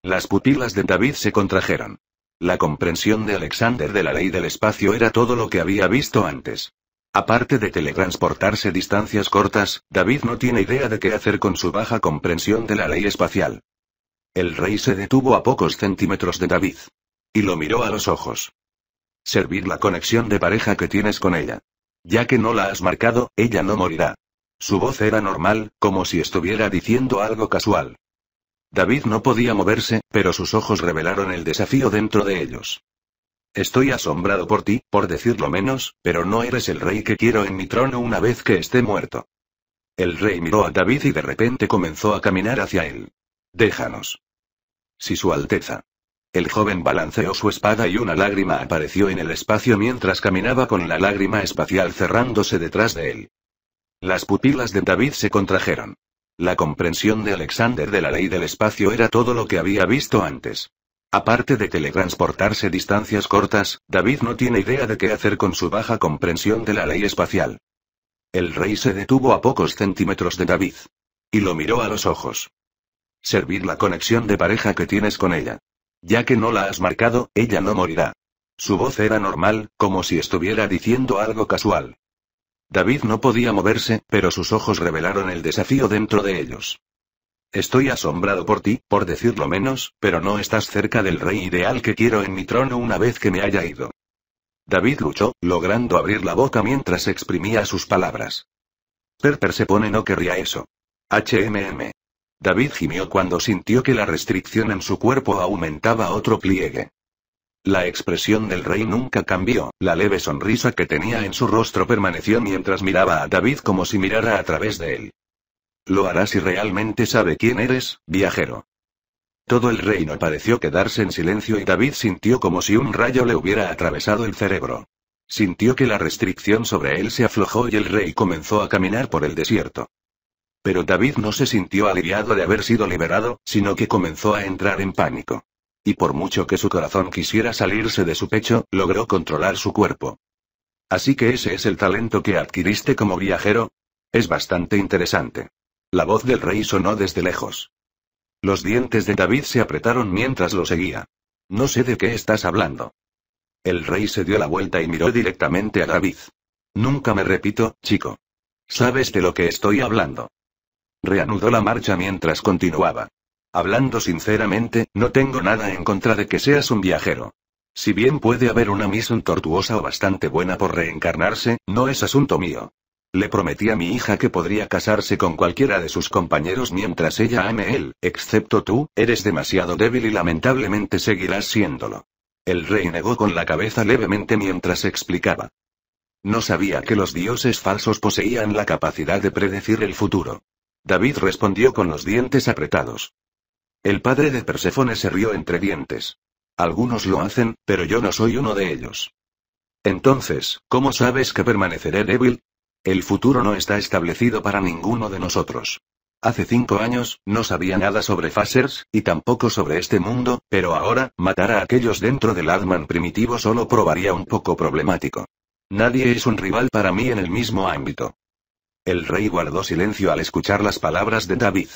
Las pupilas de David se contrajeron. La comprensión de Alexander de la ley del espacio era todo lo que había visto antes. Aparte de teletransportarse distancias cortas, David no tiene idea de qué hacer con su baja comprensión de la ley espacial. El rey se detuvo a pocos centímetros de David. Y lo miró a los ojos. Servir la conexión de pareja que tienes con ella. Ya que no la has marcado, ella no morirá. Su voz era normal, como si estuviera diciendo algo casual. David no podía moverse, pero sus ojos revelaron el desafío dentro de ellos. Estoy asombrado por ti, por decirlo menos, pero no eres el rey que quiero en mi trono una vez que esté muerto. El rey miró a David y de repente comenzó a caminar hacia él. Déjanos. Si su Alteza. El joven balanceó su espada y una lágrima apareció en el espacio mientras caminaba con la lágrima espacial cerrándose detrás de él. Las pupilas de David se contrajeron. La comprensión de Alexander de la ley del espacio era todo lo que había visto antes. Aparte de teletransportarse distancias cortas, David no tiene idea de qué hacer con su baja comprensión de la ley espacial. El rey se detuvo a pocos centímetros de David. Y lo miró a los ojos. Servir la conexión de pareja que tienes con ella. Ya que no la has marcado, ella no morirá. Su voz era normal, como si estuviera diciendo algo casual. David no podía moverse, pero sus ojos revelaron el desafío dentro de ellos. Estoy asombrado por ti, por decirlo menos, pero no estás cerca del rey ideal que quiero en mi trono una vez que me haya ido. David luchó, logrando abrir la boca mientras exprimía sus palabras. Per Persepone no querría eso. HMM. David gimió cuando sintió que la restricción en su cuerpo aumentaba otro pliegue. La expresión del rey nunca cambió, la leve sonrisa que tenía en su rostro permaneció mientras miraba a David como si mirara a través de él. Lo hará si realmente sabe quién eres, viajero. Todo el reino pareció quedarse en silencio y David sintió como si un rayo le hubiera atravesado el cerebro. Sintió que la restricción sobre él se aflojó y el rey comenzó a caminar por el desierto. Pero David no se sintió aliviado de haber sido liberado, sino que comenzó a entrar en pánico. Y por mucho que su corazón quisiera salirse de su pecho, logró controlar su cuerpo. Así que ese es el talento que adquiriste como viajero. Es bastante interesante. La voz del rey sonó desde lejos. Los dientes de David se apretaron mientras lo seguía. No sé de qué estás hablando. El rey se dio la vuelta y miró directamente a David. Nunca me repito, chico. ¿Sabes de lo que estoy hablando? Reanudó la marcha mientras continuaba. Hablando sinceramente, no tengo nada en contra de que seas un viajero. Si bien puede haber una misión tortuosa o bastante buena por reencarnarse, no es asunto mío. Le prometí a mi hija que podría casarse con cualquiera de sus compañeros mientras ella ame él, excepto tú, eres demasiado débil y lamentablemente seguirás siéndolo. El rey negó con la cabeza levemente mientras explicaba. No sabía que los dioses falsos poseían la capacidad de predecir el futuro. David respondió con los dientes apretados. El padre de Perséfone se rió entre dientes. Algunos lo hacen, pero yo no soy uno de ellos. Entonces, ¿cómo sabes que permaneceré débil? El futuro no está establecido para ninguno de nosotros. Hace cinco años, no sabía nada sobre Phasers, y tampoco sobre este mundo, pero ahora, matar a aquellos dentro del Adman primitivo solo probaría un poco problemático. Nadie es un rival para mí en el mismo ámbito. El rey guardó silencio al escuchar las palabras de David.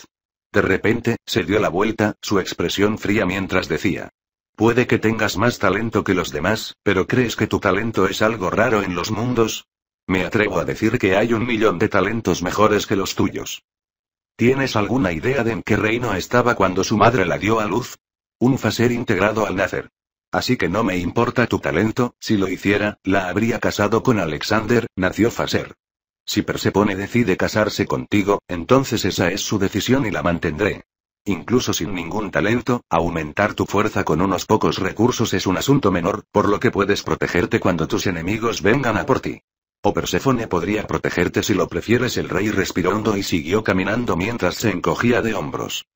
De repente, se dio la vuelta, su expresión fría mientras decía. Puede que tengas más talento que los demás, pero ¿crees que tu talento es algo raro en los mundos? Me atrevo a decir que hay un millón de talentos mejores que los tuyos. ¿Tienes alguna idea de en qué reino estaba cuando su madre la dio a luz? Un faser integrado al nacer. Así que no me importa tu talento, si lo hiciera, la habría casado con Alexander, nació Faser. Si Persepone decide casarse contigo, entonces esa es su decisión y la mantendré. Incluso sin ningún talento, aumentar tu fuerza con unos pocos recursos es un asunto menor, por lo que puedes protegerte cuando tus enemigos vengan a por ti. O Persefone podría protegerte si lo prefieres. El rey respiró hondo y siguió caminando mientras se encogía de hombros.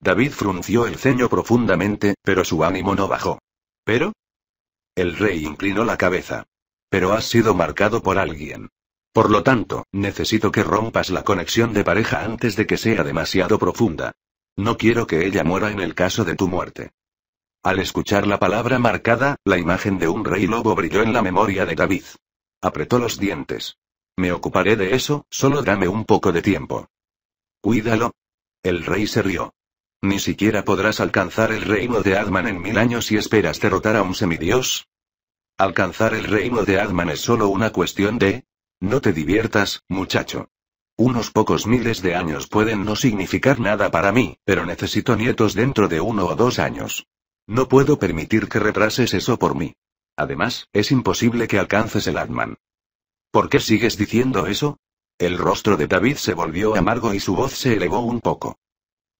David frunció el ceño profundamente, pero su ánimo no bajó. ¿Pero? El rey inclinó la cabeza. Pero has sido marcado por alguien. Por lo tanto, necesito que rompas la conexión de pareja antes de que sea demasiado profunda. No quiero que ella muera en el caso de tu muerte. Al escuchar la palabra marcada, la imagen de un rey lobo brilló en la memoria de David. Apretó los dientes. Me ocuparé de eso, solo dame un poco de tiempo. Cuídalo. El rey se rió. Ni siquiera podrás alcanzar el reino de Adman en mil años si esperas derrotar a un semidios. Alcanzar el reino de Adman es solo una cuestión de, no te diviertas, muchacho. Unos pocos miles de años pueden no significar nada para mí, pero necesito nietos dentro de uno o dos años. No puedo permitir que retrases eso por mí. Además, es imposible que alcances el Atman. ¿Por qué sigues diciendo eso? El rostro de David se volvió amargo y su voz se elevó un poco.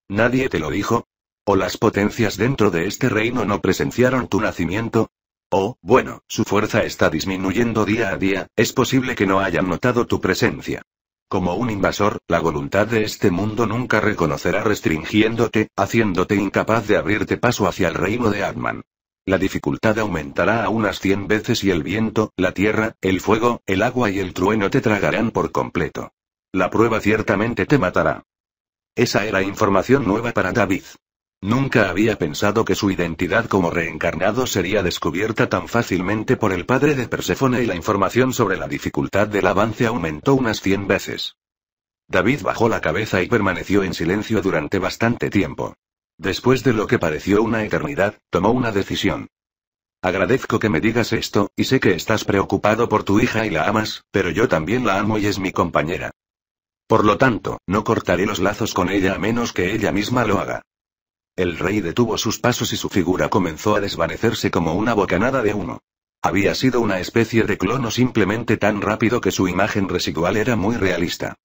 ¿Nadie te lo dijo? ¿O las potencias dentro de este reino no presenciaron tu nacimiento? Oh, bueno, su fuerza está disminuyendo día a día, es posible que no hayan notado tu presencia. Como un invasor, la voluntad de este mundo nunca reconocerá restringiéndote, haciéndote incapaz de abrirte paso hacia el reino de Atman. La dificultad aumentará a unas cien veces y el viento, la tierra, el fuego, el agua y el trueno te tragarán por completo. La prueba ciertamente te matará. Esa era información nueva para David. Nunca había pensado que su identidad como reencarnado sería descubierta tan fácilmente por el padre de Perséfone y la información sobre la dificultad del avance aumentó unas cien veces. David bajó la cabeza y permaneció en silencio durante bastante tiempo. Después de lo que pareció una eternidad, tomó una decisión. Agradezco que me digas esto, y sé que estás preocupado por tu hija y la amas, pero yo también la amo y es mi compañera. Por lo tanto, no cortaré los lazos con ella a menos que ella misma lo haga. El rey detuvo sus pasos y su figura comenzó a desvanecerse como una bocanada de humo. Había sido una especie de clono simplemente tan rápido que su imagen residual era muy realista.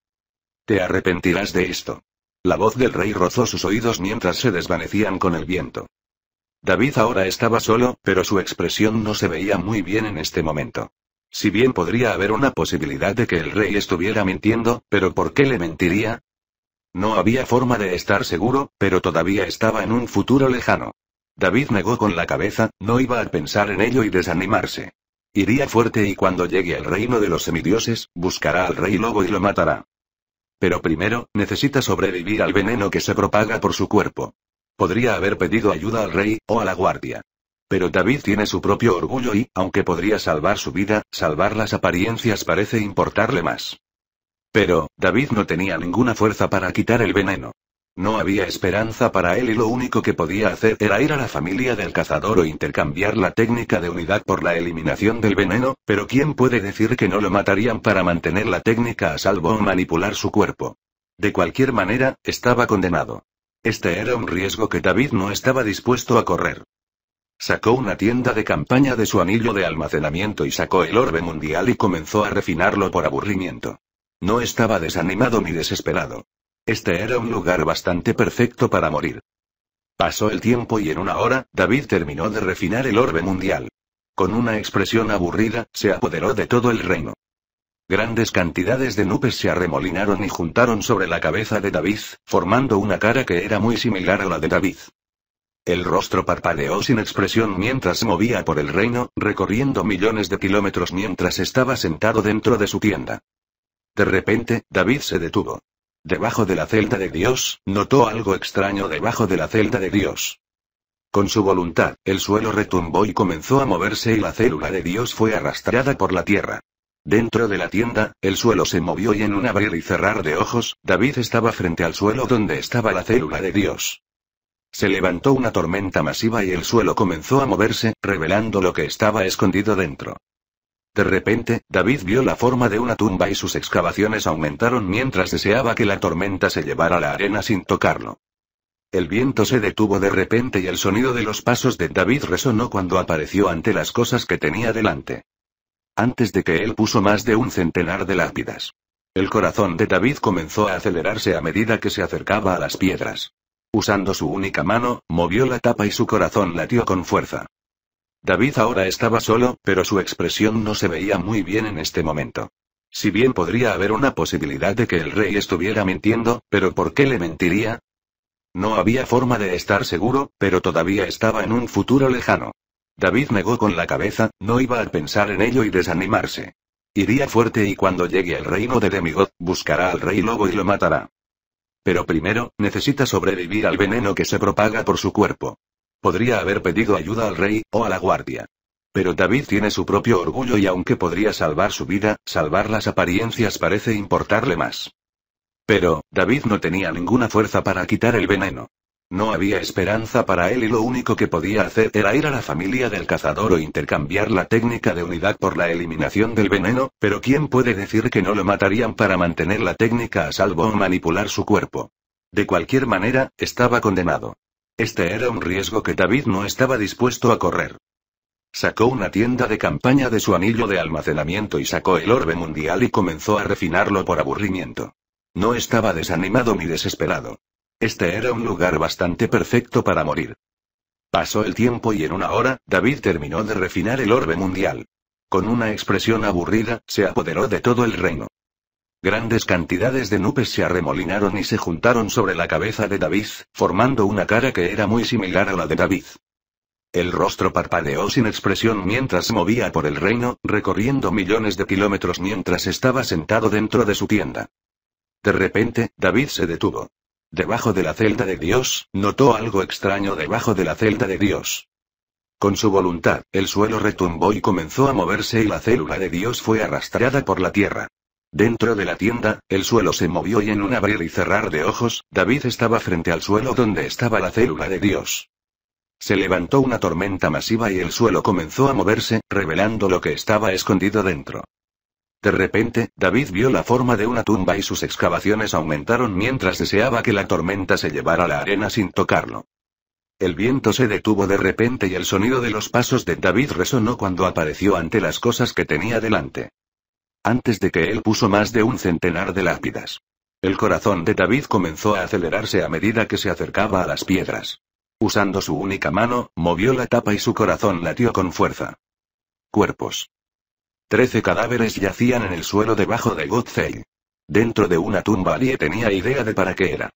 Te arrepentirás de esto. La voz del rey rozó sus oídos mientras se desvanecían con el viento. David ahora estaba solo, pero su expresión no se veía muy bien en este momento. Si bien podría haber una posibilidad de que el rey estuviera mintiendo, pero ¿por qué le mentiría? No había forma de estar seguro, pero todavía estaba en un futuro lejano. David negó con la cabeza, no iba a pensar en ello y desanimarse. Iría fuerte y cuando llegue al reino de los semidioses, buscará al rey lobo y lo matará. Pero primero, necesita sobrevivir al veneno que se propaga por su cuerpo. Podría haber pedido ayuda al rey, o a la guardia. Pero David tiene su propio orgullo y, aunque podría salvar su vida, salvar las apariencias parece importarle más. Pero, David no tenía ninguna fuerza para quitar el veneno. No había esperanza para él y lo único que podía hacer era ir a la familia del cazador o intercambiar la técnica de unidad por la eliminación del veneno, pero ¿quién puede decir que no lo matarían para mantener la técnica a salvo o manipular su cuerpo? De cualquier manera, estaba condenado. Este era un riesgo que David no estaba dispuesto a correr. Sacó una tienda de campaña de su anillo de almacenamiento y sacó el orbe mundial y comenzó a refinarlo por aburrimiento. No estaba desanimado ni desesperado. Este era un lugar bastante perfecto para morir. Pasó el tiempo y en una hora, David terminó de refinar el orbe mundial. Con una expresión aburrida, se apoderó de todo el reino. Grandes cantidades de nubes se arremolinaron y juntaron sobre la cabeza de David, formando una cara que era muy similar a la de David. El rostro parpadeó sin expresión mientras movía por el reino, recorriendo millones de kilómetros mientras estaba sentado dentro de su tienda. De repente, David se detuvo. Debajo de la celda de Dios, notó algo extraño debajo de la celda de Dios. Con su voluntad, el suelo retumbó y comenzó a moverse y la célula de Dios fue arrastrada por la tierra. Dentro de la tienda, el suelo se movió y en un abrir y cerrar de ojos, David estaba frente al suelo donde estaba la célula de Dios. Se levantó una tormenta masiva y el suelo comenzó a moverse, revelando lo que estaba escondido dentro. De repente, David vio la forma de una tumba y sus excavaciones aumentaron mientras deseaba que la tormenta se llevara la arena sin tocarlo. El viento se detuvo de repente y el sonido de los pasos de David resonó cuando apareció ante las cosas que tenía delante. Antes de que él puso más de un centenar de lápidas. El corazón de David comenzó a acelerarse a medida que se acercaba a las piedras. Usando su única mano, movió la tapa y su corazón latió con fuerza. David ahora estaba solo, pero su expresión no se veía muy bien en este momento. Si bien podría haber una posibilidad de que el rey estuviera mintiendo, pero ¿por qué le mentiría? No había forma de estar seguro, pero todavía estaba en un futuro lejano. David negó con la cabeza, no iba a pensar en ello y desanimarse. Iría fuerte y cuando llegue al reino de Demigod, buscará al rey lobo y lo matará. Pero primero, necesita sobrevivir al veneno que se propaga por su cuerpo. Podría haber pedido ayuda al rey, o a la guardia. Pero David tiene su propio orgullo y aunque podría salvar su vida, salvar las apariencias parece importarle más. Pero, David no tenía ninguna fuerza para quitar el veneno. No había esperanza para él y lo único que podía hacer era ir a la familia del cazador o intercambiar la técnica de unidad por la eliminación del veneno, pero ¿quién puede decir que no lo matarían para mantener la técnica a salvo o manipular su cuerpo? De cualquier manera, estaba condenado. Este era un riesgo que David no estaba dispuesto a correr. Sacó una tienda de campaña de su anillo de almacenamiento y sacó el orbe mundial y comenzó a refinarlo por aburrimiento. No estaba desanimado ni desesperado. Este era un lugar bastante perfecto para morir. Pasó el tiempo y en una hora, David terminó de refinar el orbe mundial. Con una expresión aburrida, se apoderó de todo el reino. Grandes cantidades de nubes se arremolinaron y se juntaron sobre la cabeza de David, formando una cara que era muy similar a la de David. El rostro parpadeó sin expresión mientras movía por el reino, recorriendo millones de kilómetros mientras estaba sentado dentro de su tienda. De repente, David se detuvo. Debajo de la celda de Dios, notó algo extraño debajo de la celda de Dios. Con su voluntad, el suelo retumbó y comenzó a moverse y la célula de Dios fue arrastrada por la tierra. Dentro de la tienda, el suelo se movió y en un abrir y cerrar de ojos, David estaba frente al suelo donde estaba la célula de Dios. Se levantó una tormenta masiva y el suelo comenzó a moverse, revelando lo que estaba escondido dentro. De repente, David vio la forma de una tumba y sus excavaciones aumentaron mientras deseaba que la tormenta se llevara la arena sin tocarlo. El viento se detuvo de repente y el sonido de los pasos de David resonó cuando apareció ante las cosas que tenía delante. Antes de que él puso más de un centenar de lápidas. El corazón de David comenzó a acelerarse a medida que se acercaba a las piedras. Usando su única mano, movió la tapa y su corazón latió con fuerza. Cuerpos. Trece cadáveres yacían en el suelo debajo de Godfrey. Dentro de una tumba nadie tenía idea de para qué era.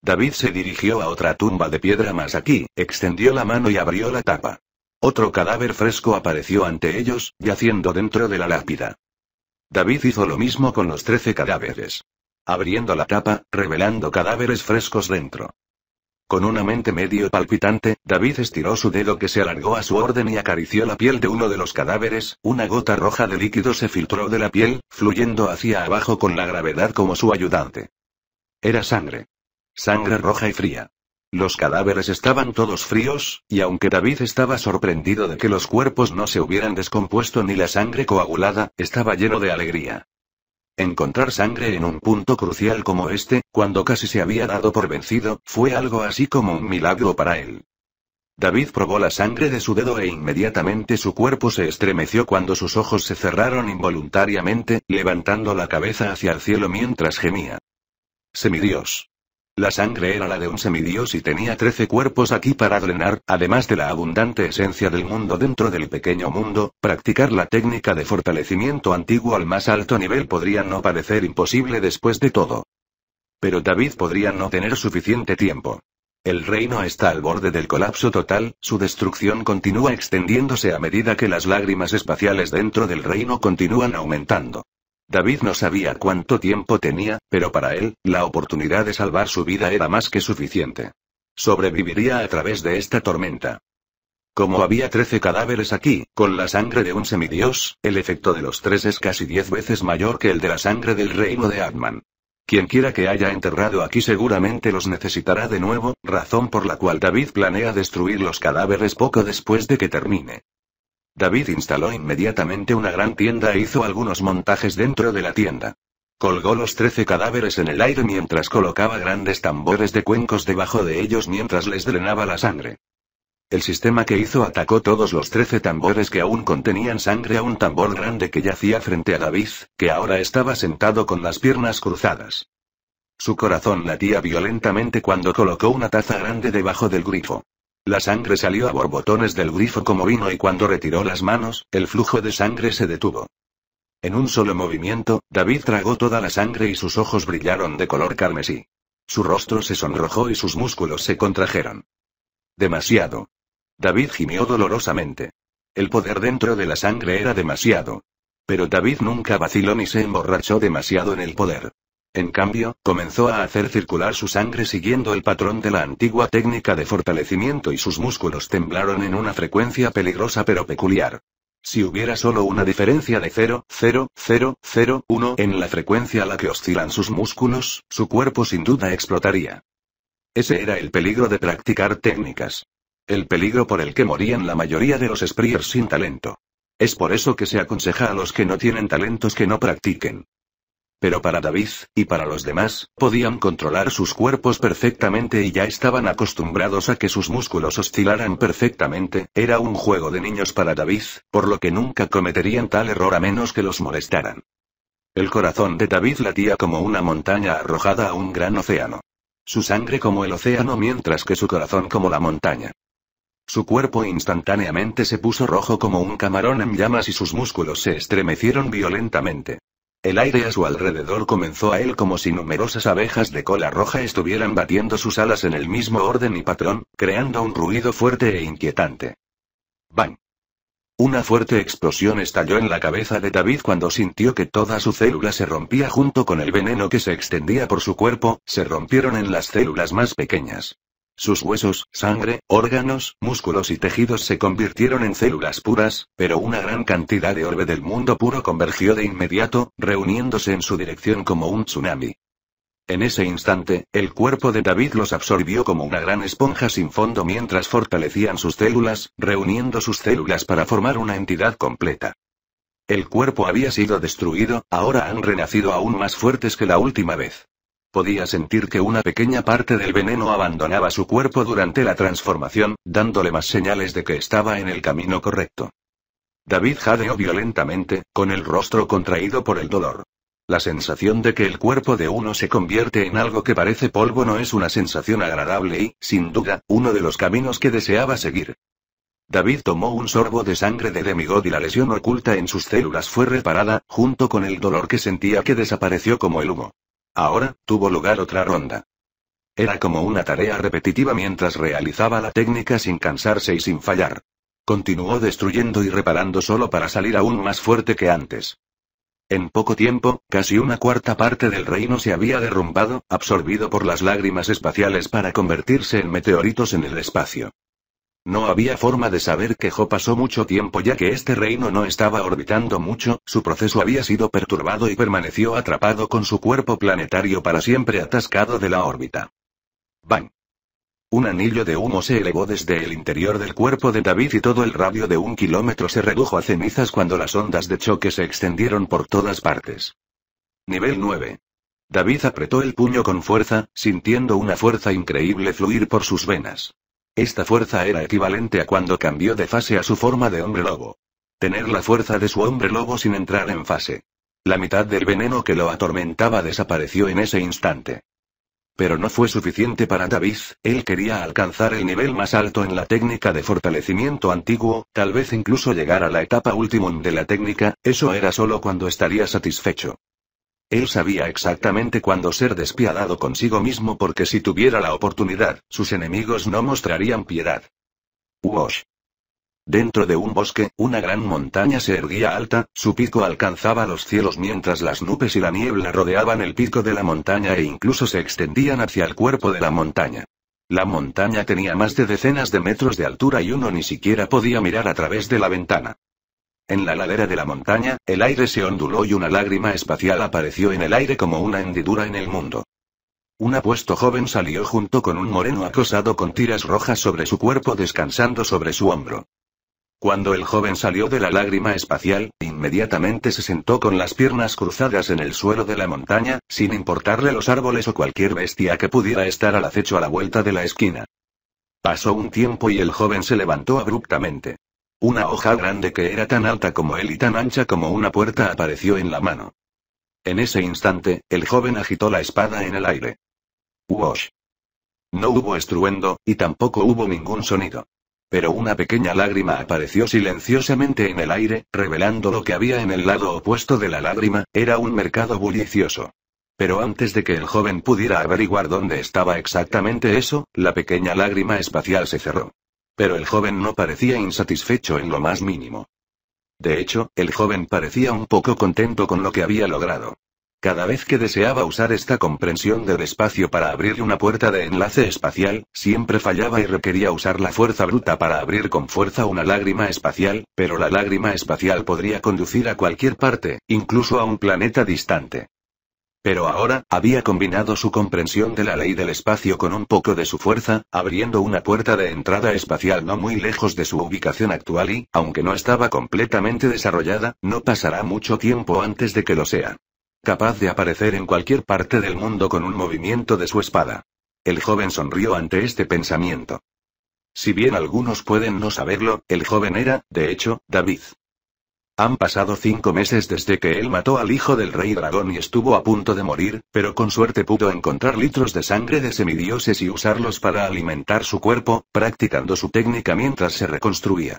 David se dirigió a otra tumba de piedra más aquí, extendió la mano y abrió la tapa. Otro cadáver fresco apareció ante ellos, yaciendo dentro de la lápida. David hizo lo mismo con los trece cadáveres. Abriendo la tapa, revelando cadáveres frescos dentro. Con una mente medio palpitante, David estiró su dedo que se alargó a su orden y acarició la piel de uno de los cadáveres, una gota roja de líquido se filtró de la piel, fluyendo hacia abajo con la gravedad como su ayudante. Era sangre. Sangre roja y fría. Los cadáveres estaban todos fríos, y aunque David estaba sorprendido de que los cuerpos no se hubieran descompuesto ni la sangre coagulada, estaba lleno de alegría. Encontrar sangre en un punto crucial como este, cuando casi se había dado por vencido, fue algo así como un milagro para él. David probó la sangre de su dedo e inmediatamente su cuerpo se estremeció cuando sus ojos se cerraron involuntariamente, levantando la cabeza hacia el cielo mientras gemía. Semidios. La sangre era la de un semidios y tenía trece cuerpos aquí para drenar, además de la abundante esencia del mundo dentro del pequeño mundo, practicar la técnica de fortalecimiento antiguo al más alto nivel podría no parecer imposible después de todo. Pero David podría no tener suficiente tiempo. El reino está al borde del colapso total, su destrucción continúa extendiéndose a medida que las lágrimas espaciales dentro del reino continúan aumentando. David no sabía cuánto tiempo tenía, pero para él, la oportunidad de salvar su vida era más que suficiente. Sobreviviría a través de esta tormenta. Como había trece cadáveres aquí, con la sangre de un semidios, el efecto de los tres es casi diez veces mayor que el de la sangre del reino de Atman. Quienquiera que haya enterrado aquí seguramente los necesitará de nuevo, razón por la cual David planea destruir los cadáveres poco después de que termine. David instaló inmediatamente una gran tienda e hizo algunos montajes dentro de la tienda. Colgó los trece cadáveres en el aire mientras colocaba grandes tambores de cuencos debajo de ellos mientras les drenaba la sangre. El sistema que hizo atacó todos los trece tambores que aún contenían sangre a un tambor grande que yacía frente a David, que ahora estaba sentado con las piernas cruzadas. Su corazón latía violentamente cuando colocó una taza grande debajo del grifo. La sangre salió a borbotones del grifo como vino y cuando retiró las manos, el flujo de sangre se detuvo. En un solo movimiento, David tragó toda la sangre y sus ojos brillaron de color carmesí. Su rostro se sonrojó y sus músculos se contrajeron. Demasiado. David gimió dolorosamente. El poder dentro de la sangre era demasiado. Pero David nunca vaciló ni se emborrachó demasiado en el poder. En cambio, comenzó a hacer circular su sangre siguiendo el patrón de la antigua técnica de fortalecimiento y sus músculos temblaron en una frecuencia peligrosa pero peculiar. Si hubiera solo una diferencia de 0,0001 en la frecuencia a la que oscilan sus músculos, su cuerpo sin duda explotaría. Ese era el peligro de practicar técnicas. El peligro por el que morían la mayoría de los spriers sin talento. Es por eso que se aconseja a los que no tienen talentos que no practiquen. Pero para David, y para los demás, podían controlar sus cuerpos perfectamente y ya estaban acostumbrados a que sus músculos oscilaran perfectamente, era un juego de niños para David, por lo que nunca cometerían tal error a menos que los molestaran. El corazón de David latía como una montaña arrojada a un gran océano. Su sangre como el océano mientras que su corazón como la montaña. Su cuerpo instantáneamente se puso rojo como un camarón en llamas y sus músculos se estremecieron violentamente. El aire a su alrededor comenzó a él como si numerosas abejas de cola roja estuvieran batiendo sus alas en el mismo orden y patrón, creando un ruido fuerte e inquietante. ¡Bang! Una fuerte explosión estalló en la cabeza de David cuando sintió que toda su célula se rompía junto con el veneno que se extendía por su cuerpo, se rompieron en las células más pequeñas. Sus huesos, sangre, órganos, músculos y tejidos se convirtieron en células puras, pero una gran cantidad de orbe del mundo puro convergió de inmediato, reuniéndose en su dirección como un tsunami. En ese instante, el cuerpo de David los absorbió como una gran esponja sin fondo mientras fortalecían sus células, reuniendo sus células para formar una entidad completa. El cuerpo había sido destruido, ahora han renacido aún más fuertes que la última vez. Podía sentir que una pequeña parte del veneno abandonaba su cuerpo durante la transformación, dándole más señales de que estaba en el camino correcto. David jadeó violentamente, con el rostro contraído por el dolor. La sensación de que el cuerpo de uno se convierte en algo que parece polvo no es una sensación agradable y, sin duda, uno de los caminos que deseaba seguir. David tomó un sorbo de sangre de Demigod y la lesión oculta en sus células fue reparada, junto con el dolor que sentía que desapareció como el humo. Ahora, tuvo lugar otra ronda. Era como una tarea repetitiva mientras realizaba la técnica sin cansarse y sin fallar. Continuó destruyendo y reparando solo para salir aún más fuerte que antes. En poco tiempo, casi una cuarta parte del reino se había derrumbado, absorbido por las lágrimas espaciales para convertirse en meteoritos en el espacio. No había forma de saber que Jo pasó mucho tiempo ya que este reino no estaba orbitando mucho, su proceso había sido perturbado y permaneció atrapado con su cuerpo planetario para siempre atascado de la órbita. Bang. Un anillo de humo se elevó desde el interior del cuerpo de David y todo el radio de un kilómetro se redujo a cenizas cuando las ondas de choque se extendieron por todas partes. Nivel 9. David apretó el puño con fuerza, sintiendo una fuerza increíble fluir por sus venas. Esta fuerza era equivalente a cuando cambió de fase a su forma de hombre lobo. Tener la fuerza de su hombre lobo sin entrar en fase. La mitad del veneno que lo atormentaba desapareció en ese instante. Pero no fue suficiente para David, él quería alcanzar el nivel más alto en la técnica de fortalecimiento antiguo, tal vez incluso llegar a la etapa última de la técnica, eso era solo cuando estaría satisfecho. Él sabía exactamente cuándo ser despiadado consigo mismo porque si tuviera la oportunidad, sus enemigos no mostrarían piedad. Uosh. Dentro de un bosque, una gran montaña se erguía alta, su pico alcanzaba los cielos mientras las nubes y la niebla rodeaban el pico de la montaña e incluso se extendían hacia el cuerpo de la montaña. La montaña tenía más de decenas de metros de altura y uno ni siquiera podía mirar a través de la ventana. En la ladera de la montaña, el aire se onduló y una lágrima espacial apareció en el aire como una hendidura en el mundo. Un apuesto joven salió junto con un moreno acosado con tiras rojas sobre su cuerpo descansando sobre su hombro. Cuando el joven salió de la lágrima espacial, inmediatamente se sentó con las piernas cruzadas en el suelo de la montaña, sin importarle los árboles o cualquier bestia que pudiera estar al acecho a la vuelta de la esquina. Pasó un tiempo y el joven se levantó abruptamente. Una hoja grande que era tan alta como él y tan ancha como una puerta apareció en la mano. En ese instante, el joven agitó la espada en el aire. ¡Wosh! No hubo estruendo, y tampoco hubo ningún sonido. Pero una pequeña lágrima apareció silenciosamente en el aire, revelando lo que había en el lado opuesto de la lágrima, era un mercado bullicioso. Pero antes de que el joven pudiera averiguar dónde estaba exactamente eso, la pequeña lágrima espacial se cerró. Pero el joven no parecía insatisfecho en lo más mínimo. De hecho, el joven parecía un poco contento con lo que había logrado. Cada vez que deseaba usar esta comprensión del espacio para abrir una puerta de enlace espacial, siempre fallaba y requería usar la fuerza bruta para abrir con fuerza una lágrima espacial, pero la lágrima espacial podría conducir a cualquier parte, incluso a un planeta distante. Pero ahora, había combinado su comprensión de la ley del espacio con un poco de su fuerza, abriendo una puerta de entrada espacial no muy lejos de su ubicación actual y, aunque no estaba completamente desarrollada, no pasará mucho tiempo antes de que lo sea capaz de aparecer en cualquier parte del mundo con un movimiento de su espada. El joven sonrió ante este pensamiento. Si bien algunos pueden no saberlo, el joven era, de hecho, David. Han pasado cinco meses desde que él mató al hijo del rey dragón y estuvo a punto de morir, pero con suerte pudo encontrar litros de sangre de semidioses y usarlos para alimentar su cuerpo, practicando su técnica mientras se reconstruía.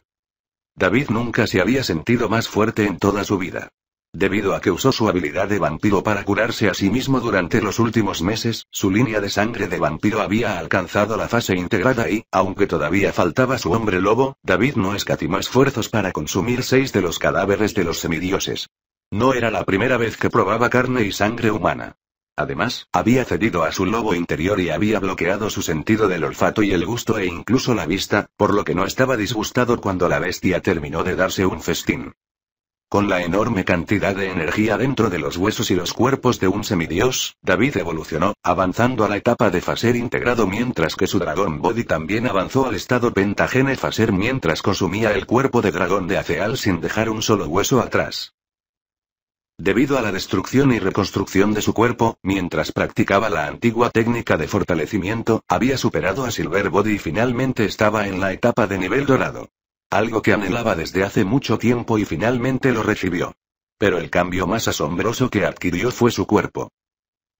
David nunca se había sentido más fuerte en toda su vida. Debido a que usó su habilidad de vampiro para curarse a sí mismo durante los últimos meses, su línea de sangre de vampiro había alcanzado la fase integrada y, aunque todavía faltaba su hombre lobo, David no escatimó esfuerzos para consumir seis de los cadáveres de los semidioses. No era la primera vez que probaba carne y sangre humana. Además, había cedido a su lobo interior y había bloqueado su sentido del olfato y el gusto e incluso la vista, por lo que no estaba disgustado cuando la bestia terminó de darse un festín. Con la enorme cantidad de energía dentro de los huesos y los cuerpos de un semidios, David evolucionó, avanzando a la etapa de Faser integrado mientras que su dragón Body también avanzó al estado Pentagene Faser mientras consumía el cuerpo de dragón de Aceal sin dejar un solo hueso atrás. Debido a la destrucción y reconstrucción de su cuerpo, mientras practicaba la antigua técnica de fortalecimiento, había superado a Silver Body y finalmente estaba en la etapa de nivel dorado. Algo que anhelaba desde hace mucho tiempo y finalmente lo recibió. Pero el cambio más asombroso que adquirió fue su cuerpo.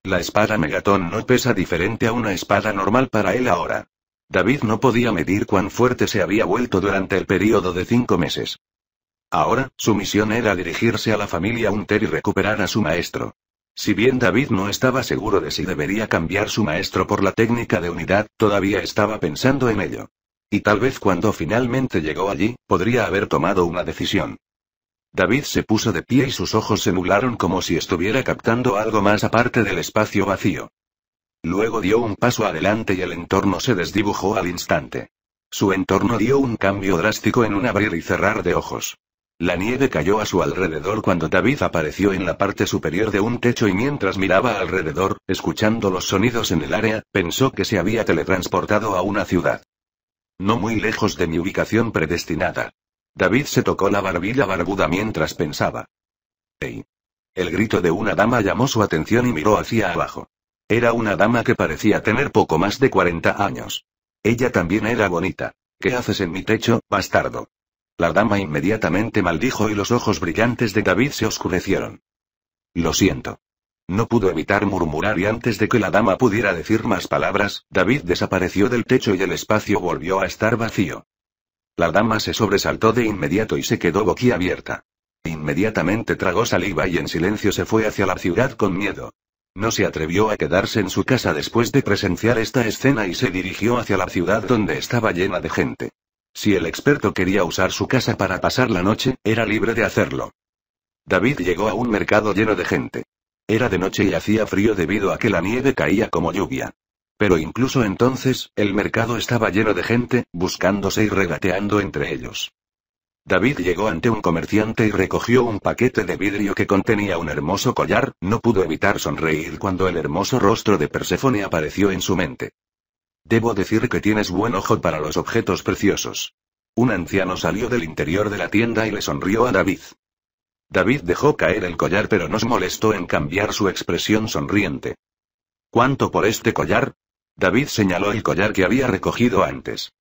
La espada Megatón no pesa diferente a una espada normal para él ahora. David no podía medir cuán fuerte se había vuelto durante el período de cinco meses. Ahora, su misión era dirigirse a la familia Unter y recuperar a su maestro. Si bien David no estaba seguro de si debería cambiar su maestro por la técnica de unidad, todavía estaba pensando en ello. Y tal vez cuando finalmente llegó allí, podría haber tomado una decisión. David se puso de pie y sus ojos se nublaron como si estuviera captando algo más aparte del espacio vacío. Luego dio un paso adelante y el entorno se desdibujó al instante. Su entorno dio un cambio drástico en un abrir y cerrar de ojos. La nieve cayó a su alrededor cuando David apareció en la parte superior de un techo y mientras miraba alrededor, escuchando los sonidos en el área, pensó que se había teletransportado a una ciudad. No muy lejos de mi ubicación predestinada. David se tocó la barbilla barbuda mientras pensaba. ¡Ey! El grito de una dama llamó su atención y miró hacia abajo. Era una dama que parecía tener poco más de 40 años. Ella también era bonita. ¿Qué haces en mi techo, bastardo? La dama inmediatamente maldijo y los ojos brillantes de David se oscurecieron. Lo siento. No pudo evitar murmurar y antes de que la dama pudiera decir más palabras, David desapareció del techo y el espacio volvió a estar vacío. La dama se sobresaltó de inmediato y se quedó boquiabierta. Inmediatamente tragó saliva y en silencio se fue hacia la ciudad con miedo. No se atrevió a quedarse en su casa después de presenciar esta escena y se dirigió hacia la ciudad donde estaba llena de gente. Si el experto quería usar su casa para pasar la noche, era libre de hacerlo. David llegó a un mercado lleno de gente. Era de noche y hacía frío debido a que la nieve caía como lluvia. Pero incluso entonces, el mercado estaba lleno de gente, buscándose y regateando entre ellos. David llegó ante un comerciante y recogió un paquete de vidrio que contenía un hermoso collar, no pudo evitar sonreír cuando el hermoso rostro de Perséfone apareció en su mente. Debo decir que tienes buen ojo para los objetos preciosos. Un anciano salió del interior de la tienda y le sonrió a David. David dejó caer el collar pero no se molestó en cambiar su expresión sonriente. ¿Cuánto por este collar? David señaló el collar que había recogido antes.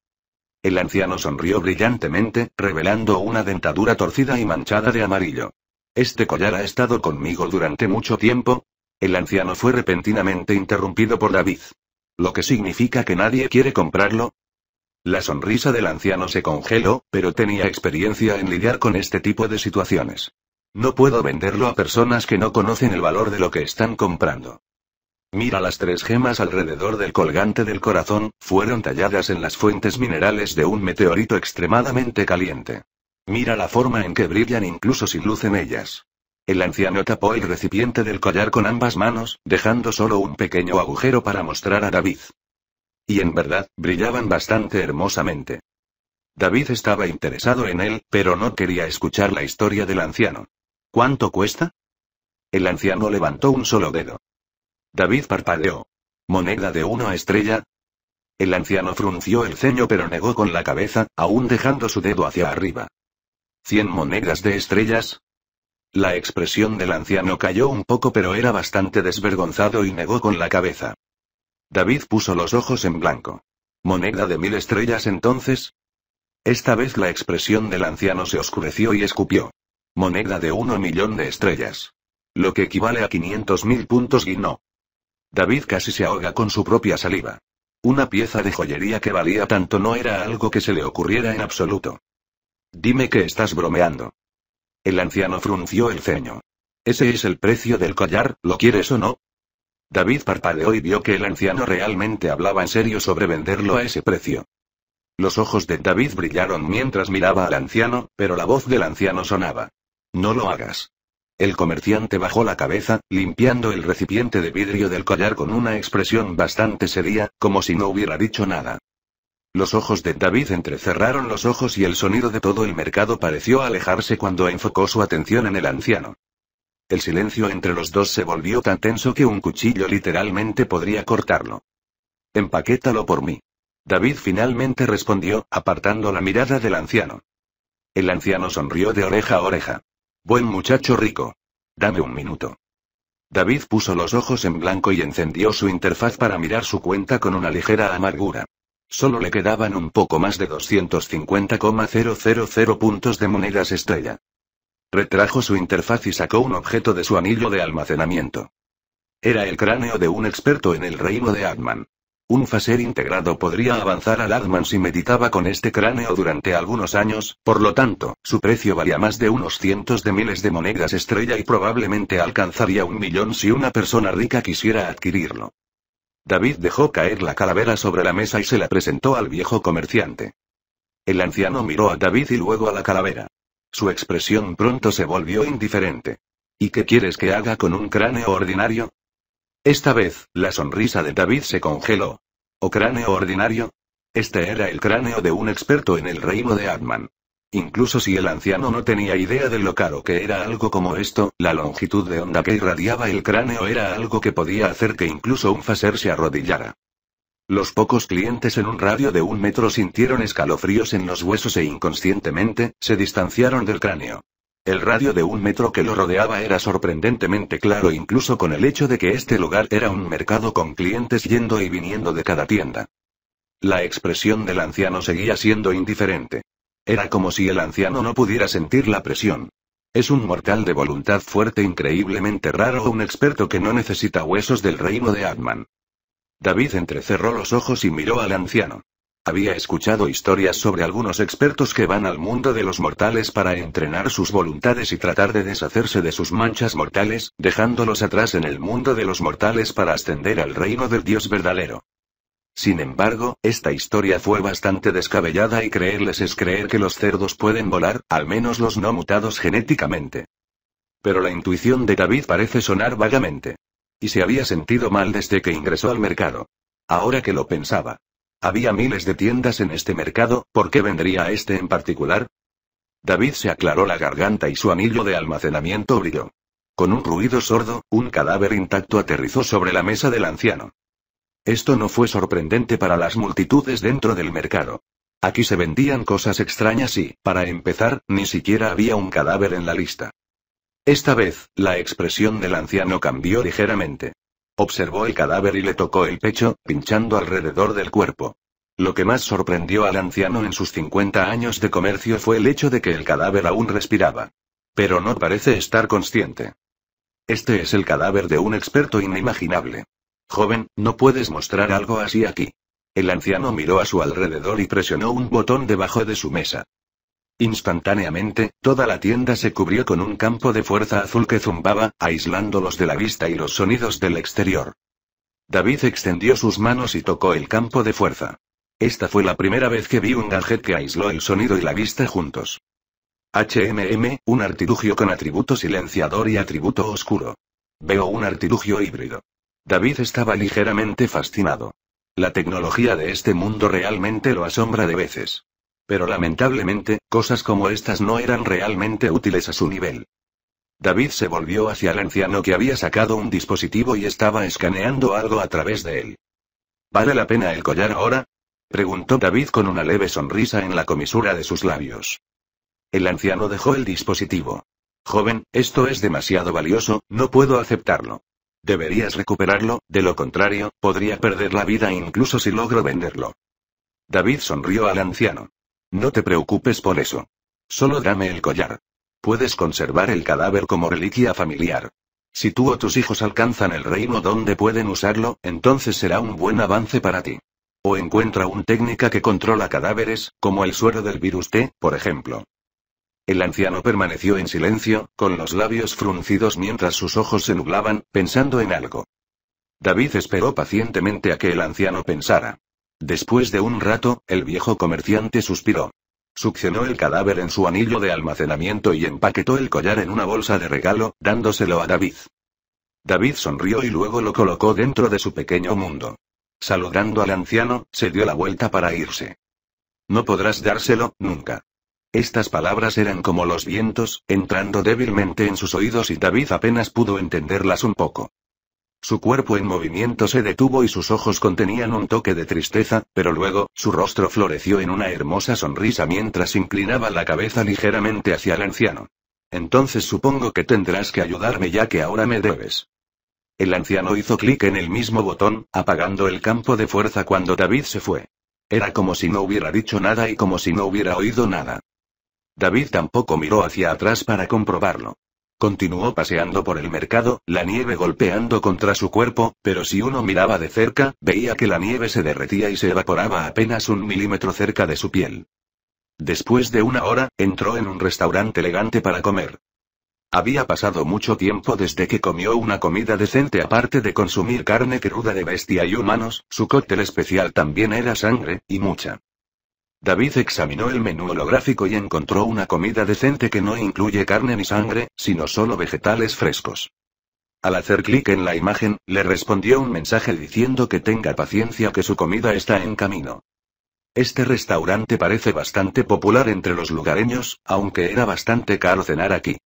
El anciano sonrió brillantemente, revelando una dentadura torcida y manchada de amarillo. Este collar ha estado conmigo durante mucho tiempo. El anciano fue repentinamente interrumpido por David. ¿Lo que significa que nadie quiere comprarlo? La sonrisa del anciano se congeló, pero tenía experiencia en lidiar con este tipo de situaciones. No puedo venderlo a personas que no conocen el valor de lo que están comprando. Mira las tres gemas alrededor del colgante del corazón, fueron talladas en las fuentes minerales de un meteorito extremadamente caliente. Mira la forma en que brillan incluso sin luz en ellas. El anciano tapó el recipiente del collar con ambas manos, dejando solo un pequeño agujero para mostrar a David. Y en verdad, brillaban bastante hermosamente. David estaba interesado en él, pero no quería escuchar la historia del anciano. ¿Cuánto cuesta? El anciano levantó un solo dedo. David parpadeó. ¿Moneda de una estrella? El anciano frunció el ceño pero negó con la cabeza, aún dejando su dedo hacia arriba. ¿Cien monedas de estrellas? La expresión del anciano cayó un poco pero era bastante desvergonzado y negó con la cabeza. David puso los ojos en blanco. ¿Moneda de mil estrellas entonces? Esta vez la expresión del anciano se oscureció y escupió. Moneda de uno millón de estrellas. Lo que equivale a 500 mil puntos guinó. David casi se ahoga con su propia saliva. Una pieza de joyería que valía tanto no era algo que se le ocurriera en absoluto. Dime que estás bromeando. El anciano frunció el ceño. Ese es el precio del collar, ¿lo quieres o no? David parpadeó y vio que el anciano realmente hablaba en serio sobre venderlo a ese precio. Los ojos de David brillaron mientras miraba al anciano, pero la voz del anciano sonaba. No lo hagas. El comerciante bajó la cabeza, limpiando el recipiente de vidrio del collar con una expresión bastante seria, como si no hubiera dicho nada. Los ojos de David entrecerraron los ojos y el sonido de todo el mercado pareció alejarse cuando enfocó su atención en el anciano. El silencio entre los dos se volvió tan tenso que un cuchillo literalmente podría cortarlo. Empaquétalo por mí. David finalmente respondió, apartando la mirada del anciano. El anciano sonrió de oreja a oreja. Buen muchacho rico. Dame un minuto. David puso los ojos en blanco y encendió su interfaz para mirar su cuenta con una ligera amargura. Solo le quedaban un poco más de 250,000 puntos de monedas estrella. Retrajo su interfaz y sacó un objeto de su anillo de almacenamiento. Era el cráneo de un experto en el reino de Adman. Un faser integrado podría avanzar al Adman si meditaba con este cráneo durante algunos años, por lo tanto, su precio valía más de unos cientos de miles de monedas estrella y probablemente alcanzaría un millón si una persona rica quisiera adquirirlo. David dejó caer la calavera sobre la mesa y se la presentó al viejo comerciante. El anciano miró a David y luego a la calavera. Su expresión pronto se volvió indiferente. ¿Y qué quieres que haga con un cráneo ordinario? Esta vez, la sonrisa de David se congeló. ¿O cráneo ordinario? Este era el cráneo de un experto en el reino de Atman. Incluso si el anciano no tenía idea de lo caro que era algo como esto, la longitud de onda que irradiaba el cráneo era algo que podía hacer que incluso un faser se arrodillara. Los pocos clientes en un radio de un metro sintieron escalofríos en los huesos e inconscientemente, se distanciaron del cráneo. El radio de un metro que lo rodeaba era sorprendentemente claro incluso con el hecho de que este lugar era un mercado con clientes yendo y viniendo de cada tienda. La expresión del anciano seguía siendo indiferente. Era como si el anciano no pudiera sentir la presión. Es un mortal de voluntad fuerte increíblemente raro o un experto que no necesita huesos del reino de Atman. David entrecerró los ojos y miró al anciano. Había escuchado historias sobre algunos expertos que van al mundo de los mortales para entrenar sus voluntades y tratar de deshacerse de sus manchas mortales, dejándolos atrás en el mundo de los mortales para ascender al reino del Dios verdadero. Sin embargo, esta historia fue bastante descabellada y creerles es creer que los cerdos pueden volar, al menos los no mutados genéticamente. Pero la intuición de David parece sonar vagamente. Y se había sentido mal desde que ingresó al mercado. Ahora que lo pensaba. Había miles de tiendas en este mercado, ¿por qué vendría a este en particular? David se aclaró la garganta y su anillo de almacenamiento brilló. Con un ruido sordo, un cadáver intacto aterrizó sobre la mesa del anciano. Esto no fue sorprendente para las multitudes dentro del mercado. Aquí se vendían cosas extrañas y, para empezar, ni siquiera había un cadáver en la lista. Esta vez, la expresión del anciano cambió ligeramente. Observó el cadáver y le tocó el pecho, pinchando alrededor del cuerpo. Lo que más sorprendió al anciano en sus 50 años de comercio fue el hecho de que el cadáver aún respiraba. Pero no parece estar consciente. Este es el cadáver de un experto inimaginable. Joven, no puedes mostrar algo así aquí. El anciano miró a su alrededor y presionó un botón debajo de su mesa. Instantáneamente, toda la tienda se cubrió con un campo de fuerza azul que zumbaba, aislándolos de la vista y los sonidos del exterior. David extendió sus manos y tocó el campo de fuerza. Esta fue la primera vez que vi un gadget que aisló el sonido y la vista juntos. HMM, un artilugio con atributo silenciador y atributo oscuro. Veo un artilugio híbrido. David estaba ligeramente fascinado. La tecnología de este mundo realmente lo asombra de veces. Pero lamentablemente, cosas como estas no eran realmente útiles a su nivel. David se volvió hacia el anciano que había sacado un dispositivo y estaba escaneando algo a través de él. ¿Vale la pena el collar ahora? preguntó David con una leve sonrisa en la comisura de sus labios. El anciano dejó el dispositivo. Joven, esto es demasiado valioso, no puedo aceptarlo. Deberías recuperarlo, de lo contrario, podría perder la vida incluso si logro venderlo. David sonrió al anciano. No te preocupes por eso. Solo dame el collar. Puedes conservar el cadáver como reliquia familiar. Si tú o tus hijos alcanzan el reino donde pueden usarlo, entonces será un buen avance para ti. O encuentra una técnica que controla cadáveres, como el suero del virus T, por ejemplo. El anciano permaneció en silencio, con los labios fruncidos mientras sus ojos se nublaban, pensando en algo. David esperó pacientemente a que el anciano pensara. Después de un rato, el viejo comerciante suspiró. Succionó el cadáver en su anillo de almacenamiento y empaquetó el collar en una bolsa de regalo, dándoselo a David. David sonrió y luego lo colocó dentro de su pequeño mundo. Saludando al anciano, se dio la vuelta para irse. No podrás dárselo, nunca. Estas palabras eran como los vientos, entrando débilmente en sus oídos y David apenas pudo entenderlas un poco. Su cuerpo en movimiento se detuvo y sus ojos contenían un toque de tristeza, pero luego, su rostro floreció en una hermosa sonrisa mientras inclinaba la cabeza ligeramente hacia el anciano. Entonces supongo que tendrás que ayudarme ya que ahora me debes. El anciano hizo clic en el mismo botón, apagando el campo de fuerza cuando David se fue. Era como si no hubiera dicho nada y como si no hubiera oído nada. David tampoco miró hacia atrás para comprobarlo. Continuó paseando por el mercado, la nieve golpeando contra su cuerpo, pero si uno miraba de cerca, veía que la nieve se derretía y se evaporaba apenas un milímetro cerca de su piel. Después de una hora, entró en un restaurante elegante para comer. Había pasado mucho tiempo desde que comió una comida decente aparte de consumir carne cruda de bestia y humanos, su cóctel especial también era sangre, y mucha. David examinó el menú holográfico y encontró una comida decente que no incluye carne ni sangre, sino solo vegetales frescos. Al hacer clic en la imagen, le respondió un mensaje diciendo que tenga paciencia que su comida está en camino. Este restaurante parece bastante popular entre los lugareños, aunque era bastante caro cenar aquí.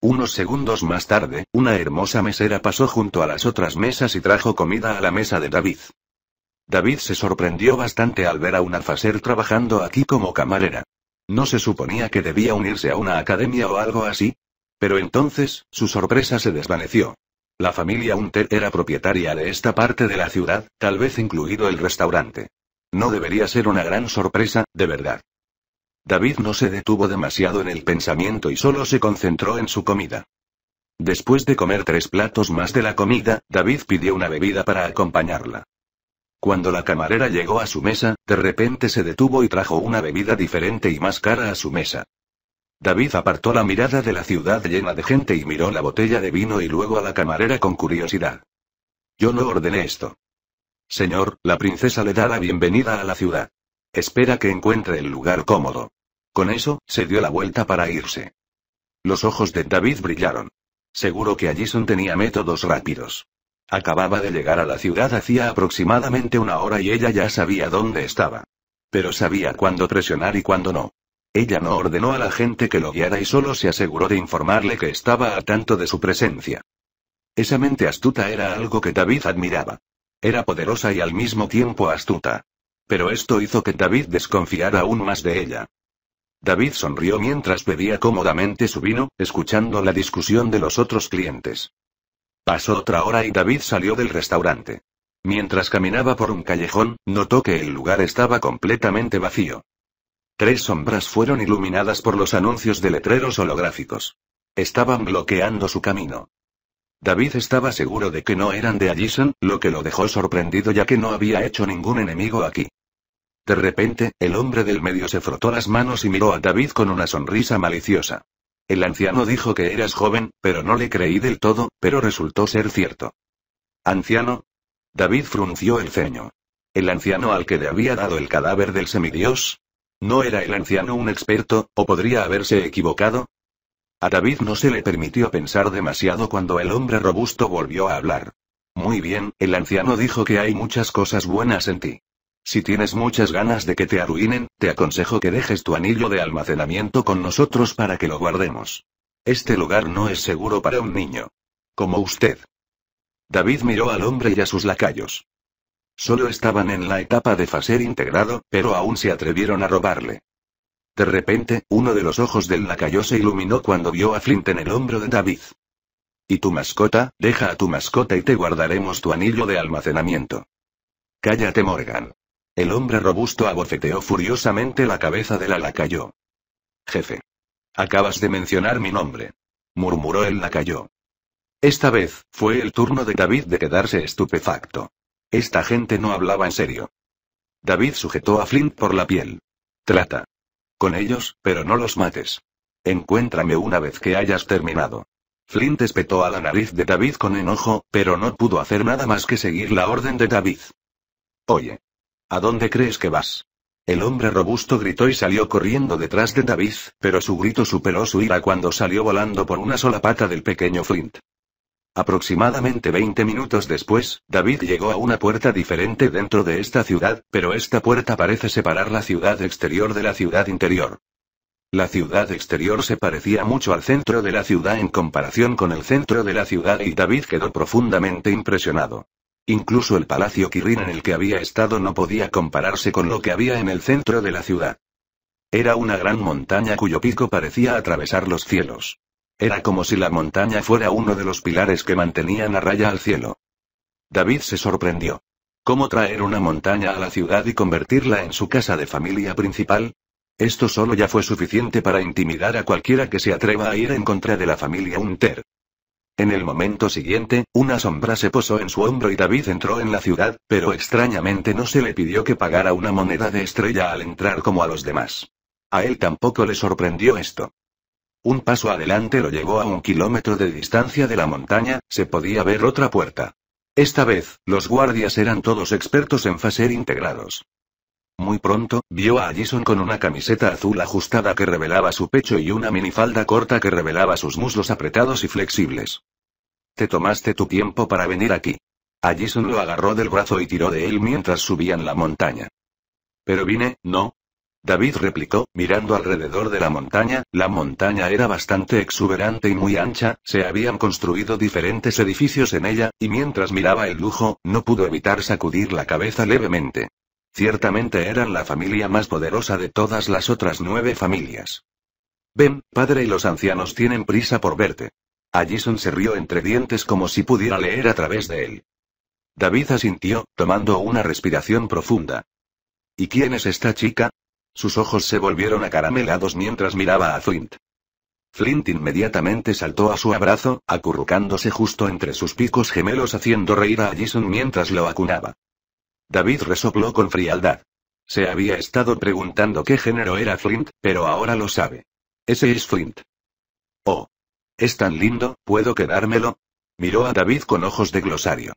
Unos segundos más tarde, una hermosa mesera pasó junto a las otras mesas y trajo comida a la mesa de David. David se sorprendió bastante al ver a una Faser trabajando aquí como camarera. ¿No se suponía que debía unirse a una academia o algo así? Pero entonces, su sorpresa se desvaneció. La familia Unter era propietaria de esta parte de la ciudad, tal vez incluido el restaurante. No debería ser una gran sorpresa, de verdad. David no se detuvo demasiado en el pensamiento y solo se concentró en su comida. Después de comer tres platos más de la comida, David pidió una bebida para acompañarla. Cuando la camarera llegó a su mesa, de repente se detuvo y trajo una bebida diferente y más cara a su mesa. David apartó la mirada de la ciudad llena de gente y miró la botella de vino y luego a la camarera con curiosidad. Yo no ordené esto. Señor, la princesa le da la bienvenida a la ciudad. Espera que encuentre el lugar cómodo. Con eso, se dio la vuelta para irse. Los ojos de David brillaron. Seguro que Allison tenía métodos rápidos. Acababa de llegar a la ciudad hacía aproximadamente una hora y ella ya sabía dónde estaba. Pero sabía cuándo presionar y cuándo no. Ella no ordenó a la gente que lo guiara y solo se aseguró de informarle que estaba a tanto de su presencia. Esa mente astuta era algo que David admiraba. Era poderosa y al mismo tiempo astuta. Pero esto hizo que David desconfiara aún más de ella. David sonrió mientras bebía cómodamente su vino, escuchando la discusión de los otros clientes. Pasó otra hora y David salió del restaurante. Mientras caminaba por un callejón, notó que el lugar estaba completamente vacío. Tres sombras fueron iluminadas por los anuncios de letreros holográficos. Estaban bloqueando su camino. David estaba seguro de que no eran de Allison, lo que lo dejó sorprendido ya que no había hecho ningún enemigo aquí. De repente, el hombre del medio se frotó las manos y miró a David con una sonrisa maliciosa. El anciano dijo que eras joven, pero no le creí del todo, pero resultó ser cierto. ¿Anciano? David frunció el ceño. ¿El anciano al que le había dado el cadáver del semidios? ¿No era el anciano un experto, o podría haberse equivocado? A David no se le permitió pensar demasiado cuando el hombre robusto volvió a hablar. Muy bien, el anciano dijo que hay muchas cosas buenas en ti. Si tienes muchas ganas de que te arruinen, te aconsejo que dejes tu anillo de almacenamiento con nosotros para que lo guardemos. Este lugar no es seguro para un niño. Como usted. David miró al hombre y a sus lacayos. Solo estaban en la etapa de faser integrado, pero aún se atrevieron a robarle. De repente, uno de los ojos del lacayo se iluminó cuando vio a Flint en el hombro de David. ¿Y tu mascota? Deja a tu mascota y te guardaremos tu anillo de almacenamiento. Cállate, Morgan. El hombre robusto abofeteó furiosamente la cabeza del lacayo. Jefe. Acabas de mencionar mi nombre. Murmuró el lacayo. Esta vez, fue el turno de David de quedarse estupefacto. Esta gente no hablaba en serio. David sujetó a Flint por la piel. Trata. Con ellos, pero no los mates. Encuéntrame una vez que hayas terminado. Flint espetó a la nariz de David con enojo, pero no pudo hacer nada más que seguir la orden de David. Oye. ¿A dónde crees que vas? El hombre robusto gritó y salió corriendo detrás de David, pero su grito superó su ira cuando salió volando por una sola pata del pequeño Flint. Aproximadamente 20 minutos después, David llegó a una puerta diferente dentro de esta ciudad, pero esta puerta parece separar la ciudad exterior de la ciudad interior. La ciudad exterior se parecía mucho al centro de la ciudad en comparación con el centro de la ciudad y David quedó profundamente impresionado. Incluso el palacio Kirin en el que había estado no podía compararse con lo que había en el centro de la ciudad. Era una gran montaña cuyo pico parecía atravesar los cielos. Era como si la montaña fuera uno de los pilares que mantenían a raya al cielo. David se sorprendió. ¿Cómo traer una montaña a la ciudad y convertirla en su casa de familia principal? Esto solo ya fue suficiente para intimidar a cualquiera que se atreva a ir en contra de la familia Unter. En el momento siguiente, una sombra se posó en su hombro y David entró en la ciudad, pero extrañamente no se le pidió que pagara una moneda de estrella al entrar como a los demás. A él tampoco le sorprendió esto. Un paso adelante lo llevó a un kilómetro de distancia de la montaña, se podía ver otra puerta. Esta vez, los guardias eran todos expertos en faser integrados. Muy pronto, vio a Allison con una camiseta azul ajustada que revelaba su pecho y una minifalda corta que revelaba sus muslos apretados y flexibles. Te tomaste tu tiempo para venir aquí. Allison lo agarró del brazo y tiró de él mientras subían la montaña. Pero vine, ¿no? David replicó, mirando alrededor de la montaña, la montaña era bastante exuberante y muy ancha, se habían construido diferentes edificios en ella, y mientras miraba el lujo, no pudo evitar sacudir la cabeza levemente. Ciertamente eran la familia más poderosa de todas las otras nueve familias. Ven, padre y los ancianos tienen prisa por verte. Allison se rió entre dientes como si pudiera leer a través de él. David asintió, tomando una respiración profunda. ¿Y quién es esta chica? Sus ojos se volvieron acaramelados mientras miraba a Flint. Flint inmediatamente saltó a su abrazo, acurrucándose justo entre sus picos gemelos haciendo reír a Allison mientras lo acunaba. David resopló con frialdad. Se había estado preguntando qué género era Flint, pero ahora lo sabe. Ese es Flint. Oh. Es tan lindo, ¿puedo quedármelo? Miró a David con ojos de glosario.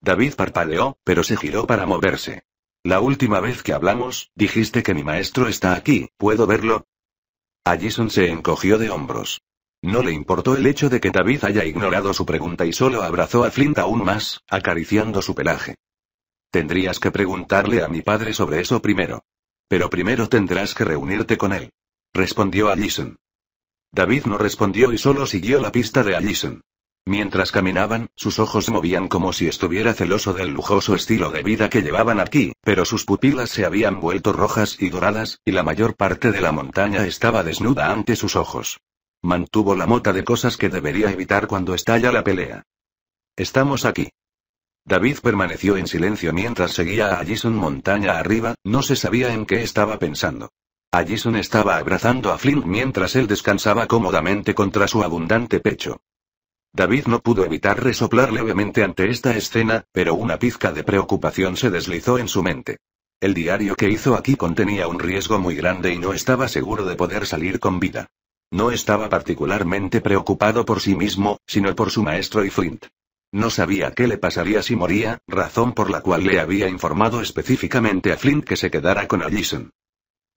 David parpadeó, pero se giró para moverse. La última vez que hablamos, dijiste que mi maestro está aquí, ¿puedo verlo? Allison se encogió de hombros. No le importó el hecho de que David haya ignorado su pregunta y solo abrazó a Flint aún más, acariciando su pelaje. Tendrías que preguntarle a mi padre sobre eso primero. Pero primero tendrás que reunirte con él. Respondió Allison. David no respondió y solo siguió la pista de Allison. Mientras caminaban, sus ojos movían como si estuviera celoso del lujoso estilo de vida que llevaban aquí, pero sus pupilas se habían vuelto rojas y doradas, y la mayor parte de la montaña estaba desnuda ante sus ojos. Mantuvo la mota de cosas que debería evitar cuando estalla la pelea. Estamos aquí. David permaneció en silencio mientras seguía a Allison montaña arriba, no se sabía en qué estaba pensando. Allison estaba abrazando a Flint mientras él descansaba cómodamente contra su abundante pecho. David no pudo evitar resoplar levemente ante esta escena, pero una pizca de preocupación se deslizó en su mente. El diario que hizo aquí contenía un riesgo muy grande y no estaba seguro de poder salir con vida. No estaba particularmente preocupado por sí mismo, sino por su maestro y Flint. No sabía qué le pasaría si moría, razón por la cual le había informado específicamente a Flint que se quedara con Allison.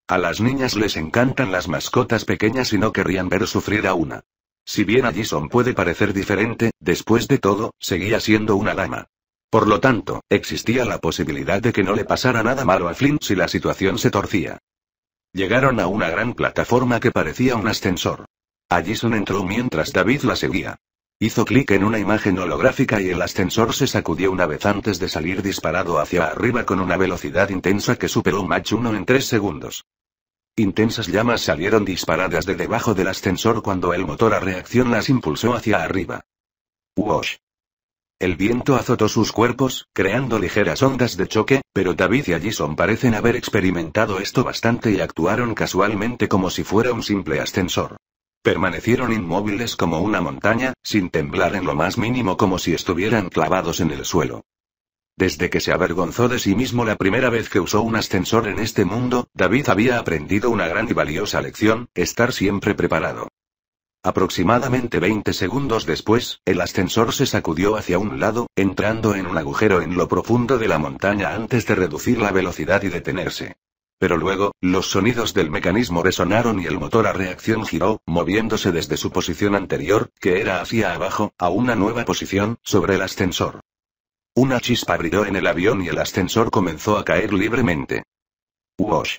A las niñas les encantan las mascotas pequeñas y no querrían ver sufrir a una. Si bien Allison puede parecer diferente, después de todo, seguía siendo una dama. Por lo tanto, existía la posibilidad de que no le pasara nada malo a Flint si la situación se torcía. Llegaron a una gran plataforma que parecía un ascensor. Allison entró mientras David la seguía. Hizo clic en una imagen holográfica y el ascensor se sacudió una vez antes de salir disparado hacia arriba con una velocidad intensa que superó Mach 1 en tres segundos. Intensas llamas salieron disparadas de debajo del ascensor cuando el motor a reacción las impulsó hacia arriba. Wash. El viento azotó sus cuerpos, creando ligeras ondas de choque, pero David y Allison parecen haber experimentado esto bastante y actuaron casualmente como si fuera un simple ascensor. Permanecieron inmóviles como una montaña, sin temblar en lo más mínimo como si estuvieran clavados en el suelo. Desde que se avergonzó de sí mismo la primera vez que usó un ascensor en este mundo, David había aprendido una gran y valiosa lección, estar siempre preparado. Aproximadamente 20 segundos después, el ascensor se sacudió hacia un lado, entrando en un agujero en lo profundo de la montaña antes de reducir la velocidad y detenerse. Pero luego, los sonidos del mecanismo resonaron y el motor a reacción giró, moviéndose desde su posición anterior, que era hacia abajo, a una nueva posición, sobre el ascensor. Una chispa brilló en el avión y el ascensor comenzó a caer libremente. ¡Wosh!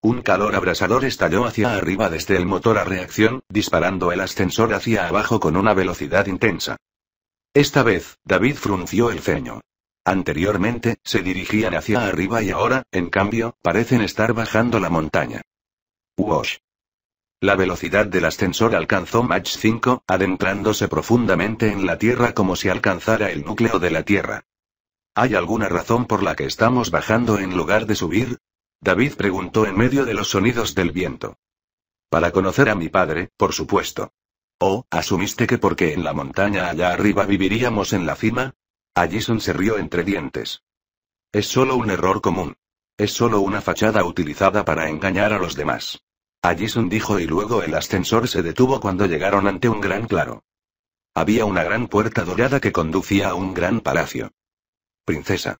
Un calor abrasador estalló hacia arriba desde el motor a reacción, disparando el ascensor hacia abajo con una velocidad intensa. Esta vez, David frunció el ceño. Anteriormente, se dirigían hacia arriba y ahora, en cambio, parecen estar bajando la montaña. Wash. La velocidad del ascensor alcanzó Mach 5, adentrándose profundamente en la Tierra como si alcanzara el núcleo de la Tierra. ¿Hay alguna razón por la que estamos bajando en lugar de subir? David preguntó en medio de los sonidos del viento. Para conocer a mi padre, por supuesto. ¿O, asumiste que porque en la montaña allá arriba viviríamos en la cima? Allison se rió entre dientes. Es solo un error común. Es solo una fachada utilizada para engañar a los demás. Allison dijo y luego el ascensor se detuvo cuando llegaron ante un gran claro. Había una gran puerta dorada que conducía a un gran palacio. Princesa.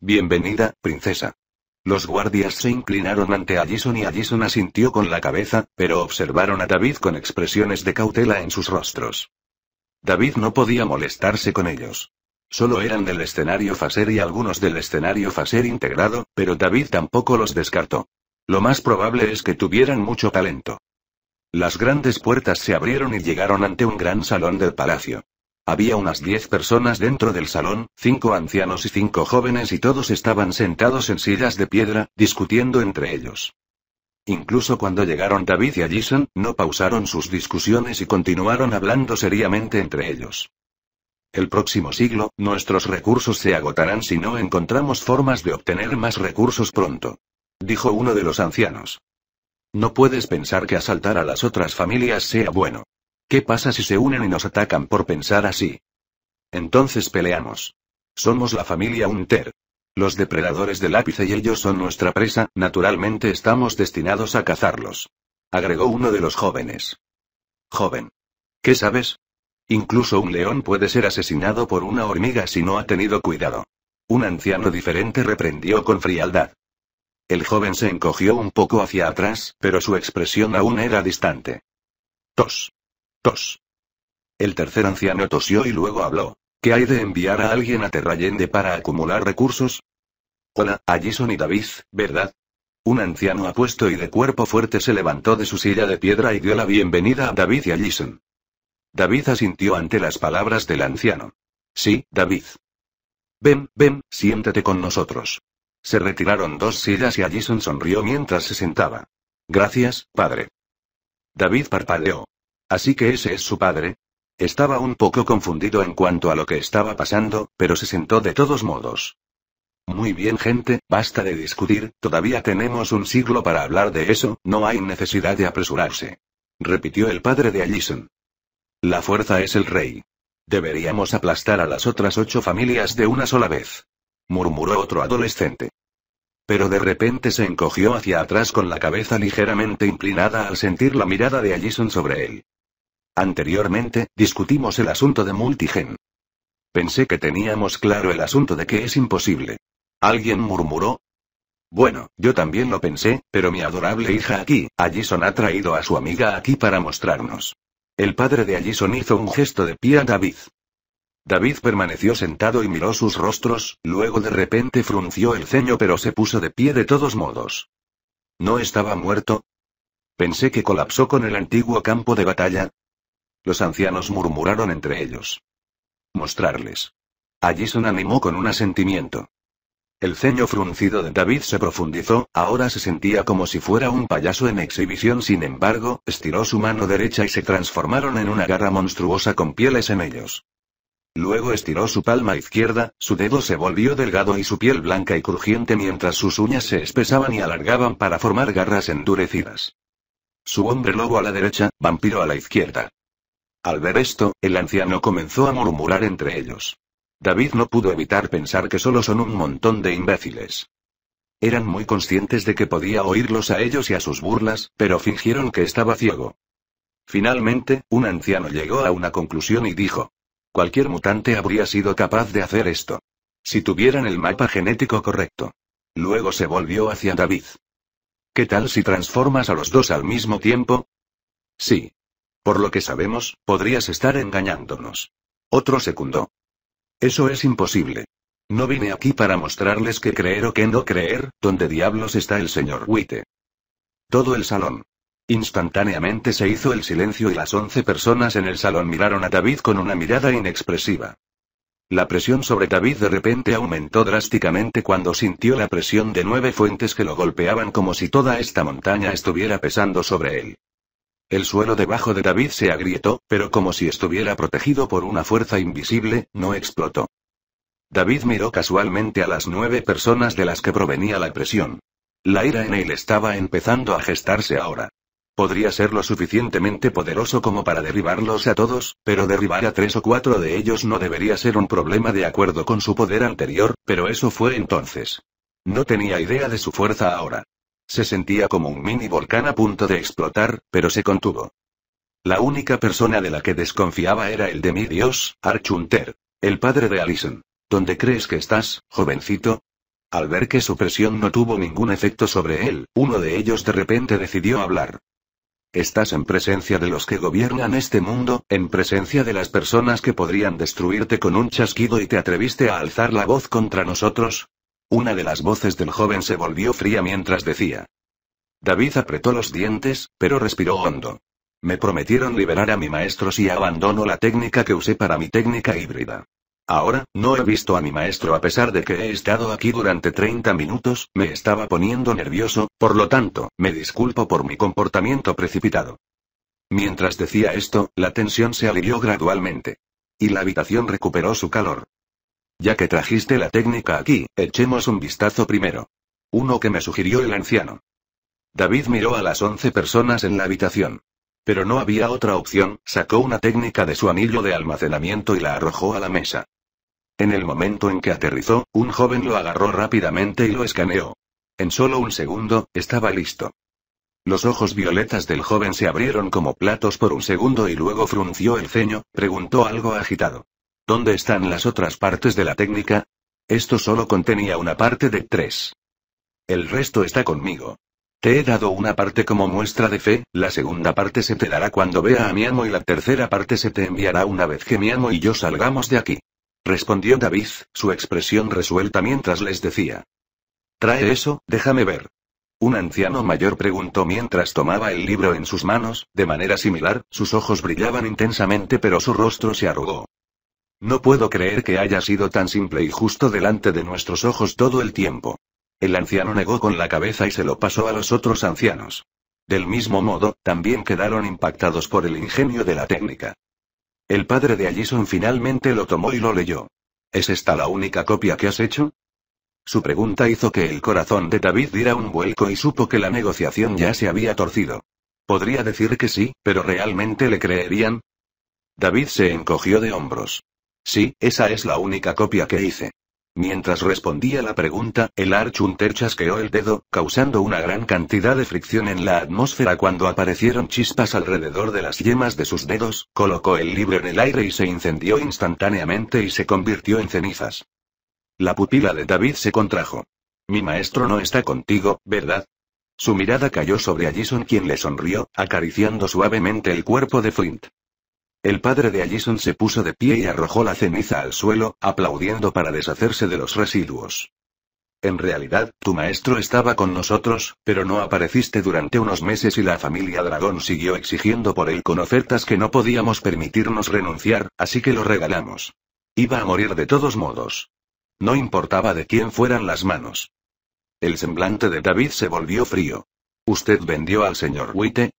Bienvenida, princesa. Los guardias se inclinaron ante Allison y Allison asintió con la cabeza, pero observaron a David con expresiones de cautela en sus rostros. David no podía molestarse con ellos. Solo eran del escenario Faser y algunos del escenario Faser integrado, pero David tampoco los descartó. Lo más probable es que tuvieran mucho talento. Las grandes puertas se abrieron y llegaron ante un gran salón del palacio. Había unas diez personas dentro del salón, cinco ancianos y cinco jóvenes y todos estaban sentados en sillas de piedra, discutiendo entre ellos. Incluso cuando llegaron David y Allison, no pausaron sus discusiones y continuaron hablando seriamente entre ellos. El próximo siglo, nuestros recursos se agotarán si no encontramos formas de obtener más recursos pronto. Dijo uno de los ancianos. No puedes pensar que asaltar a las otras familias sea bueno. ¿Qué pasa si se unen y nos atacan por pensar así? Entonces peleamos. Somos la familia Unter. Los depredadores del lápice y ellos son nuestra presa, naturalmente estamos destinados a cazarlos. Agregó uno de los jóvenes. Joven. ¿Qué sabes? Incluso un león puede ser asesinado por una hormiga si no ha tenido cuidado. Un anciano diferente reprendió con frialdad. El joven se encogió un poco hacia atrás, pero su expresión aún era distante. Tos. Tos. El tercer anciano tosió y luego habló. ¿Qué hay de enviar a alguien a Terrayende para acumular recursos? Hola, allí son y David, ¿verdad? Un anciano apuesto y de cuerpo fuerte se levantó de su silla de piedra y dio la bienvenida a David y a Jason. David asintió ante las palabras del anciano. Sí, David. Ven, ven, siéntate con nosotros. Se retiraron dos sillas y Jason sonrió mientras se sentaba. Gracias, padre. David parpadeó. Así que ese es su padre. Estaba un poco confundido en cuanto a lo que estaba pasando, pero se sentó de todos modos. Muy bien gente, basta de discutir, todavía tenemos un siglo para hablar de eso, no hay necesidad de apresurarse. Repitió el padre de Allison. La fuerza es el rey. Deberíamos aplastar a las otras ocho familias de una sola vez. Murmuró otro adolescente. Pero de repente se encogió hacia atrás con la cabeza ligeramente inclinada al sentir la mirada de Allison sobre él. Anteriormente, discutimos el asunto de multigen. Pensé que teníamos claro el asunto de que es imposible. ¿Alguien murmuró? Bueno, yo también lo pensé, pero mi adorable hija aquí, Allison ha traído a su amiga aquí para mostrarnos. El padre de Allison hizo un gesto de pie a David. David permaneció sentado y miró sus rostros, luego de repente frunció el ceño pero se puso de pie de todos modos. ¿No estaba muerto? Pensé que colapsó con el antiguo campo de batalla, los ancianos murmuraron entre ellos. Mostrarles. Allison animó con un asentimiento. El ceño fruncido de David se profundizó, ahora se sentía como si fuera un payaso en exhibición, sin embargo, estiró su mano derecha y se transformaron en una garra monstruosa con pieles en ellos. Luego estiró su palma izquierda, su dedo se volvió delgado y su piel blanca y crujiente mientras sus uñas se espesaban y alargaban para formar garras endurecidas. Su hombre lobo a la derecha, vampiro a la izquierda. Al ver esto, el anciano comenzó a murmurar entre ellos. David no pudo evitar pensar que solo son un montón de imbéciles. Eran muy conscientes de que podía oírlos a ellos y a sus burlas, pero fingieron que estaba ciego. Finalmente, un anciano llegó a una conclusión y dijo. Cualquier mutante habría sido capaz de hacer esto. Si tuvieran el mapa genético correcto. Luego se volvió hacia David. ¿Qué tal si transformas a los dos al mismo tiempo? Sí. Por lo que sabemos, podrías estar engañándonos. Otro secundó. Eso es imposible. No vine aquí para mostrarles que creer o que no creer, donde diablos está el señor Witte. Todo el salón. Instantáneamente se hizo el silencio y las once personas en el salón miraron a David con una mirada inexpresiva. La presión sobre David de repente aumentó drásticamente cuando sintió la presión de nueve fuentes que lo golpeaban como si toda esta montaña estuviera pesando sobre él. El suelo debajo de David se agrietó, pero como si estuviera protegido por una fuerza invisible, no explotó. David miró casualmente a las nueve personas de las que provenía la presión. La ira en él estaba empezando a gestarse ahora. Podría ser lo suficientemente poderoso como para derribarlos a todos, pero derribar a tres o cuatro de ellos no debería ser un problema de acuerdo con su poder anterior, pero eso fue entonces. No tenía idea de su fuerza ahora. Se sentía como un mini volcán a punto de explotar, pero se contuvo. La única persona de la que desconfiaba era el de mi dios, Archunter, el padre de Alison. ¿Dónde crees que estás, jovencito? Al ver que su presión no tuvo ningún efecto sobre él, uno de ellos de repente decidió hablar. Estás en presencia de los que gobiernan este mundo, en presencia de las personas que podrían destruirte con un chasquido y te atreviste a alzar la voz contra nosotros. Una de las voces del joven se volvió fría mientras decía. David apretó los dientes, pero respiró hondo. Me prometieron liberar a mi maestro si abandono la técnica que usé para mi técnica híbrida. Ahora, no he visto a mi maestro a pesar de que he estado aquí durante 30 minutos, me estaba poniendo nervioso, por lo tanto, me disculpo por mi comportamiento precipitado. Mientras decía esto, la tensión se alivió gradualmente. Y la habitación recuperó su calor. Ya que trajiste la técnica aquí, echemos un vistazo primero. Uno que me sugirió el anciano. David miró a las once personas en la habitación. Pero no había otra opción, sacó una técnica de su anillo de almacenamiento y la arrojó a la mesa. En el momento en que aterrizó, un joven lo agarró rápidamente y lo escaneó. En solo un segundo, estaba listo. Los ojos violetas del joven se abrieron como platos por un segundo y luego frunció el ceño, preguntó algo agitado. ¿Dónde están las otras partes de la técnica? Esto solo contenía una parte de tres. El resto está conmigo. Te he dado una parte como muestra de fe, la segunda parte se te dará cuando vea a mi amo y la tercera parte se te enviará una vez que mi amo y yo salgamos de aquí. Respondió David, su expresión resuelta mientras les decía. Trae eso, déjame ver. Un anciano mayor preguntó mientras tomaba el libro en sus manos, de manera similar, sus ojos brillaban intensamente pero su rostro se arrugó. No puedo creer que haya sido tan simple y justo delante de nuestros ojos todo el tiempo. El anciano negó con la cabeza y se lo pasó a los otros ancianos. Del mismo modo, también quedaron impactados por el ingenio de la técnica. El padre de Allison finalmente lo tomó y lo leyó. ¿Es esta la única copia que has hecho? Su pregunta hizo que el corazón de David diera un vuelco y supo que la negociación ya se había torcido. Podría decir que sí, pero ¿realmente le creerían? David se encogió de hombros. Sí, esa es la única copia que hice. Mientras respondía la pregunta, el Archunter chasqueó el dedo, causando una gran cantidad de fricción en la atmósfera cuando aparecieron chispas alrededor de las yemas de sus dedos, colocó el libro en el aire y se incendió instantáneamente y se convirtió en cenizas. La pupila de David se contrajo. Mi maestro no está contigo, ¿verdad? Su mirada cayó sobre Allison quien le sonrió, acariciando suavemente el cuerpo de Flint. El padre de Allison se puso de pie y arrojó la ceniza al suelo, aplaudiendo para deshacerse de los residuos. En realidad, tu maestro estaba con nosotros, pero no apareciste durante unos meses y la familia Dragón siguió exigiendo por él con ofertas que no podíamos permitirnos renunciar, así que lo regalamos. Iba a morir de todos modos. No importaba de quién fueran las manos. El semblante de David se volvió frío. ¿Usted vendió al señor Witte?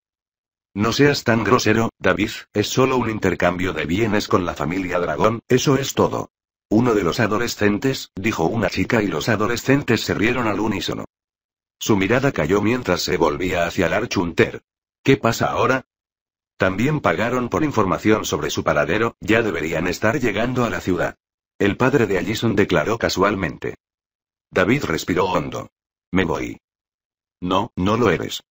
No seas tan grosero, David, es solo un intercambio de bienes con la familia Dragón, eso es todo. Uno de los adolescentes, dijo una chica y los adolescentes se rieron al unísono. Su mirada cayó mientras se volvía hacia el Archunter. ¿Qué pasa ahora? También pagaron por información sobre su paradero, ya deberían estar llegando a la ciudad. El padre de Allison declaró casualmente. David respiró hondo. Me voy. No, no lo eres.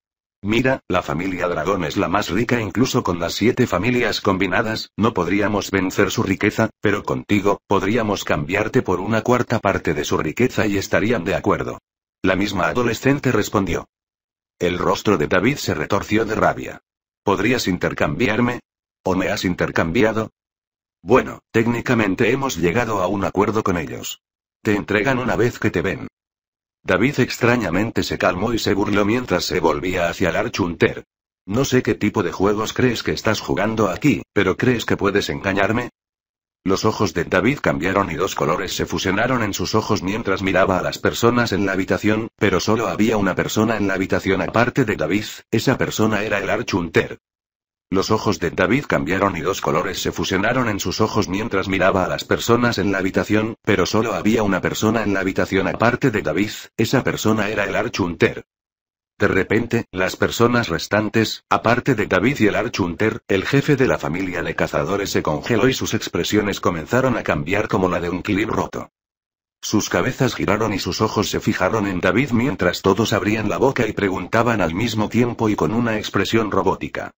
Mira, la familia dragón es la más rica incluso con las siete familias combinadas, no podríamos vencer su riqueza, pero contigo, podríamos cambiarte por una cuarta parte de su riqueza y estarían de acuerdo. La misma adolescente respondió. El rostro de David se retorció de rabia. ¿Podrías intercambiarme? ¿O me has intercambiado? Bueno, técnicamente hemos llegado a un acuerdo con ellos. Te entregan una vez que te ven. David extrañamente se calmó y se burló mientras se volvía hacia el Archunter. No sé qué tipo de juegos crees que estás jugando aquí, pero ¿crees que puedes engañarme? Los ojos de David cambiaron y dos colores se fusionaron en sus ojos mientras miraba a las personas en la habitación, pero solo había una persona en la habitación aparte de David, esa persona era el Archunter. Los ojos de David cambiaron y dos colores se fusionaron en sus ojos mientras miraba a las personas en la habitación, pero solo había una persona en la habitación aparte de David, esa persona era el Archunter. De repente, las personas restantes, aparte de David y el Archunter, el jefe de la familia de cazadores se congeló y sus expresiones comenzaron a cambiar como la de un clip roto. Sus cabezas giraron y sus ojos se fijaron en David mientras todos abrían la boca y preguntaban al mismo tiempo y con una expresión robótica.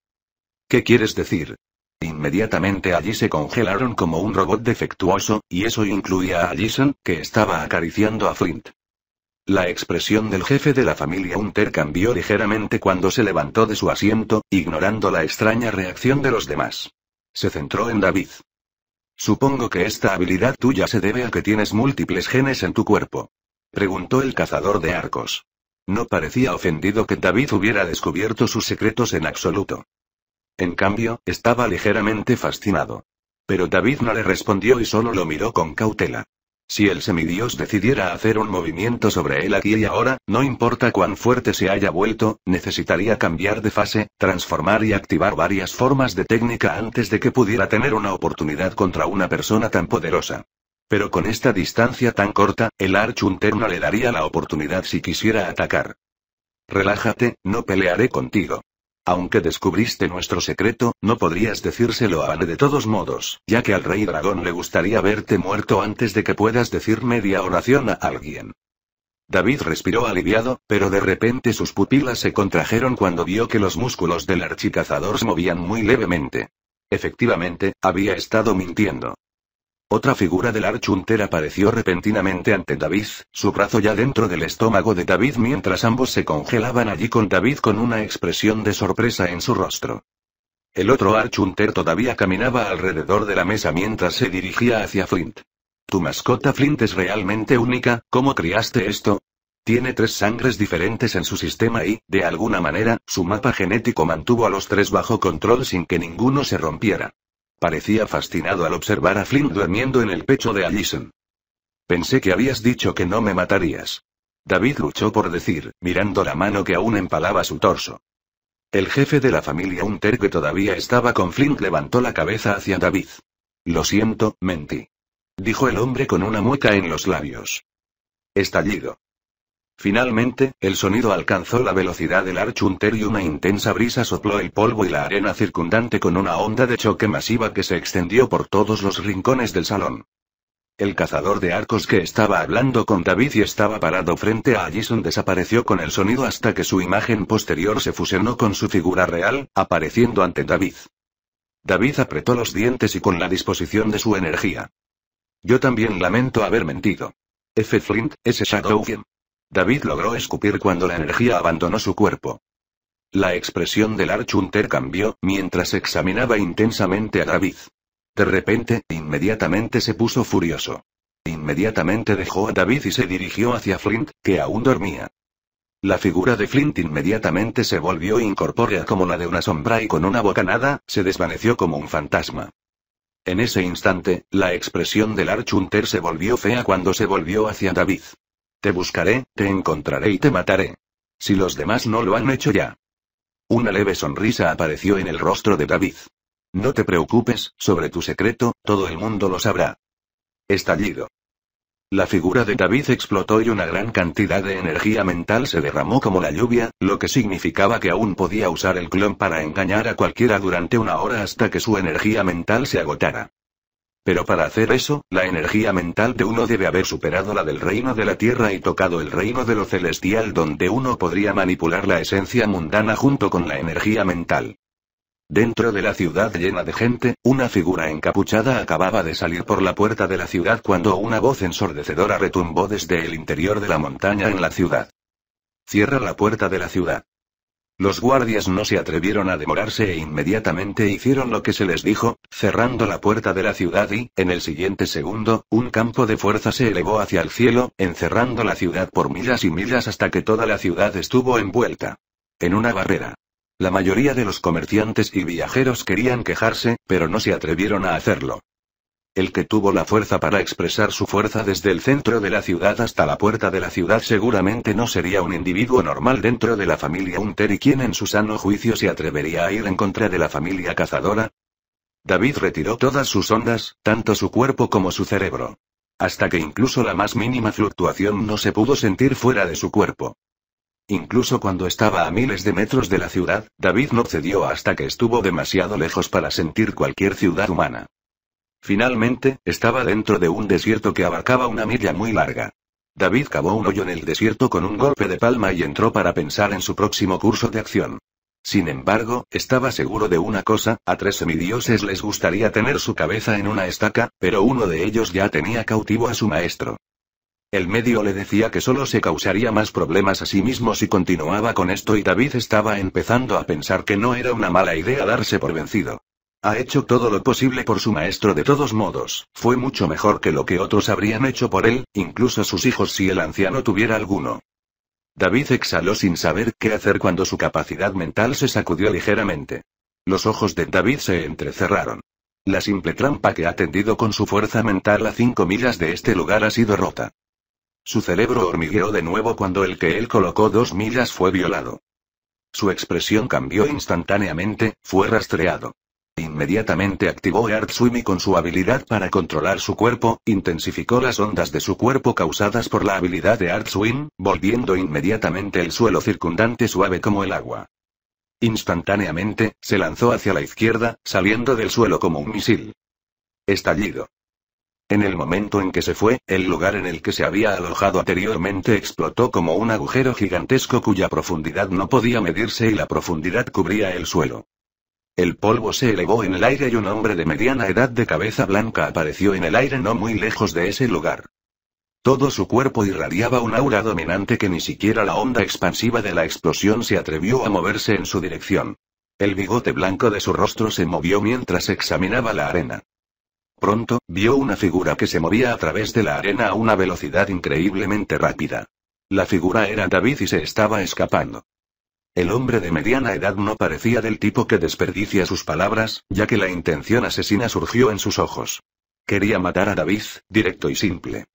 ¿Qué quieres decir? Inmediatamente allí se congelaron como un robot defectuoso, y eso incluía a Allison, que estaba acariciando a Flint. La expresión del jefe de la familia Hunter cambió ligeramente cuando se levantó de su asiento, ignorando la extraña reacción de los demás. Se centró en David. Supongo que esta habilidad tuya se debe a que tienes múltiples genes en tu cuerpo. Preguntó el cazador de arcos. No parecía ofendido que David hubiera descubierto sus secretos en absoluto. En cambio, estaba ligeramente fascinado. Pero David no le respondió y solo lo miró con cautela. Si el semidios decidiera hacer un movimiento sobre él aquí y ahora, no importa cuán fuerte se haya vuelto, necesitaría cambiar de fase, transformar y activar varias formas de técnica antes de que pudiera tener una oportunidad contra una persona tan poderosa. Pero con esta distancia tan corta, el Archunter no le daría la oportunidad si quisiera atacar. Relájate, no pelearé contigo. Aunque descubriste nuestro secreto, no podrías decírselo a Anne de todos modos, ya que al rey dragón le gustaría verte muerto antes de que puedas decir media oración a alguien. David respiró aliviado, pero de repente sus pupilas se contrajeron cuando vio que los músculos del archicazador se movían muy levemente. Efectivamente, había estado mintiendo. Otra figura del Archunter apareció repentinamente ante David, su brazo ya dentro del estómago de David mientras ambos se congelaban allí con David con una expresión de sorpresa en su rostro. El otro Archunter todavía caminaba alrededor de la mesa mientras se dirigía hacia Flint. Tu mascota Flint es realmente única, ¿cómo criaste esto? Tiene tres sangres diferentes en su sistema y, de alguna manera, su mapa genético mantuvo a los tres bajo control sin que ninguno se rompiera. Parecía fascinado al observar a Flynn durmiendo en el pecho de Allison. Pensé que habías dicho que no me matarías. David luchó por decir, mirando la mano que aún empalaba su torso. El jefe de la familia Hunter que todavía estaba con Flint levantó la cabeza hacia David. Lo siento, mentí. Dijo el hombre con una mueca en los labios. Estallido. Finalmente, el sonido alcanzó la velocidad del Archunter y una intensa brisa sopló el polvo y la arena circundante con una onda de choque masiva que se extendió por todos los rincones del salón. El cazador de arcos que estaba hablando con David y estaba parado frente a Allison desapareció con el sonido hasta que su imagen posterior se fusionó con su figura real, apareciendo ante David. David apretó los dientes y con la disposición de su energía. Yo también lamento haber mentido. F. Flint, ese Shadowfiend. David logró escupir cuando la energía abandonó su cuerpo. La expresión del Archunter cambió, mientras examinaba intensamente a David. De repente, inmediatamente se puso furioso. Inmediatamente dejó a David y se dirigió hacia Flint, que aún dormía. La figura de Flint inmediatamente se volvió incorpórea como la de una sombra y con una bocanada, se desvaneció como un fantasma. En ese instante, la expresión del Archunter se volvió fea cuando se volvió hacia David. Te buscaré, te encontraré y te mataré. Si los demás no lo han hecho ya. Una leve sonrisa apareció en el rostro de David. No te preocupes, sobre tu secreto, todo el mundo lo sabrá. Estallido. La figura de David explotó y una gran cantidad de energía mental se derramó como la lluvia, lo que significaba que aún podía usar el clon para engañar a cualquiera durante una hora hasta que su energía mental se agotara. Pero para hacer eso, la energía mental de uno debe haber superado la del reino de la tierra y tocado el reino de lo celestial donde uno podría manipular la esencia mundana junto con la energía mental. Dentro de la ciudad llena de gente, una figura encapuchada acababa de salir por la puerta de la ciudad cuando una voz ensordecedora retumbó desde el interior de la montaña en la ciudad. Cierra la puerta de la ciudad. Los guardias no se atrevieron a demorarse e inmediatamente hicieron lo que se les dijo, cerrando la puerta de la ciudad y, en el siguiente segundo, un campo de fuerza se elevó hacia el cielo, encerrando la ciudad por millas y millas hasta que toda la ciudad estuvo envuelta. En una barrera. La mayoría de los comerciantes y viajeros querían quejarse, pero no se atrevieron a hacerlo. El que tuvo la fuerza para expresar su fuerza desde el centro de la ciudad hasta la puerta de la ciudad seguramente no sería un individuo normal dentro de la familia Unter y quien en su sano juicio se atrevería a ir en contra de la familia cazadora. David retiró todas sus ondas, tanto su cuerpo como su cerebro. Hasta que incluso la más mínima fluctuación no se pudo sentir fuera de su cuerpo. Incluso cuando estaba a miles de metros de la ciudad, David no cedió hasta que estuvo demasiado lejos para sentir cualquier ciudad humana. Finalmente, estaba dentro de un desierto que abarcaba una milla muy larga. David cavó un hoyo en el desierto con un golpe de palma y entró para pensar en su próximo curso de acción. Sin embargo, estaba seguro de una cosa, a tres semidioses les gustaría tener su cabeza en una estaca, pero uno de ellos ya tenía cautivo a su maestro. El medio le decía que solo se causaría más problemas a sí mismo si continuaba con esto y David estaba empezando a pensar que no era una mala idea darse por vencido. Ha hecho todo lo posible por su maestro de todos modos, fue mucho mejor que lo que otros habrían hecho por él, incluso sus hijos si el anciano tuviera alguno. David exhaló sin saber qué hacer cuando su capacidad mental se sacudió ligeramente. Los ojos de David se entrecerraron. La simple trampa que ha tendido con su fuerza mental a cinco millas de este lugar ha sido rota. Su cerebro hormigueó de nuevo cuando el que él colocó dos millas fue violado. Su expresión cambió instantáneamente, fue rastreado. Inmediatamente activó Swim y con su habilidad para controlar su cuerpo, intensificó las ondas de su cuerpo causadas por la habilidad de Swim, volviendo inmediatamente el suelo circundante suave como el agua. Instantáneamente, se lanzó hacia la izquierda, saliendo del suelo como un misil. Estallido. En el momento en que se fue, el lugar en el que se había alojado anteriormente explotó como un agujero gigantesco cuya profundidad no podía medirse y la profundidad cubría el suelo. El polvo se elevó en el aire y un hombre de mediana edad de cabeza blanca apareció en el aire no muy lejos de ese lugar. Todo su cuerpo irradiaba un aura dominante que ni siquiera la onda expansiva de la explosión se atrevió a moverse en su dirección. El bigote blanco de su rostro se movió mientras examinaba la arena. Pronto, vio una figura que se movía a través de la arena a una velocidad increíblemente rápida. La figura era David y se estaba escapando. El hombre de mediana edad no parecía del tipo que desperdicia sus palabras, ya que la intención asesina surgió en sus ojos. Quería matar a David, directo y simple.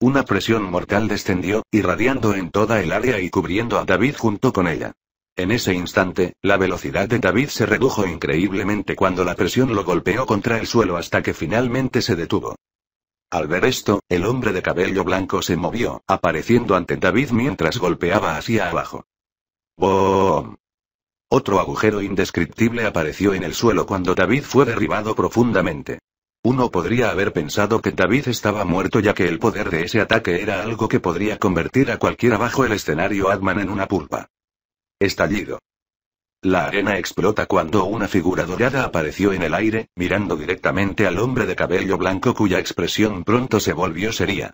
Una presión mortal descendió, irradiando en toda el área y cubriendo a David junto con ella. En ese instante, la velocidad de David se redujo increíblemente cuando la presión lo golpeó contra el suelo hasta que finalmente se detuvo. Al ver esto, el hombre de cabello blanco se movió, apareciendo ante David mientras golpeaba hacia abajo. ¡Boom! Otro agujero indescriptible apareció en el suelo cuando David fue derribado profundamente. Uno podría haber pensado que David estaba muerto ya que el poder de ese ataque era algo que podría convertir a cualquiera bajo el escenario Adman en una pulpa. Estallido. La arena explota cuando una figura dorada apareció en el aire, mirando directamente al hombre de cabello blanco cuya expresión pronto se volvió seria.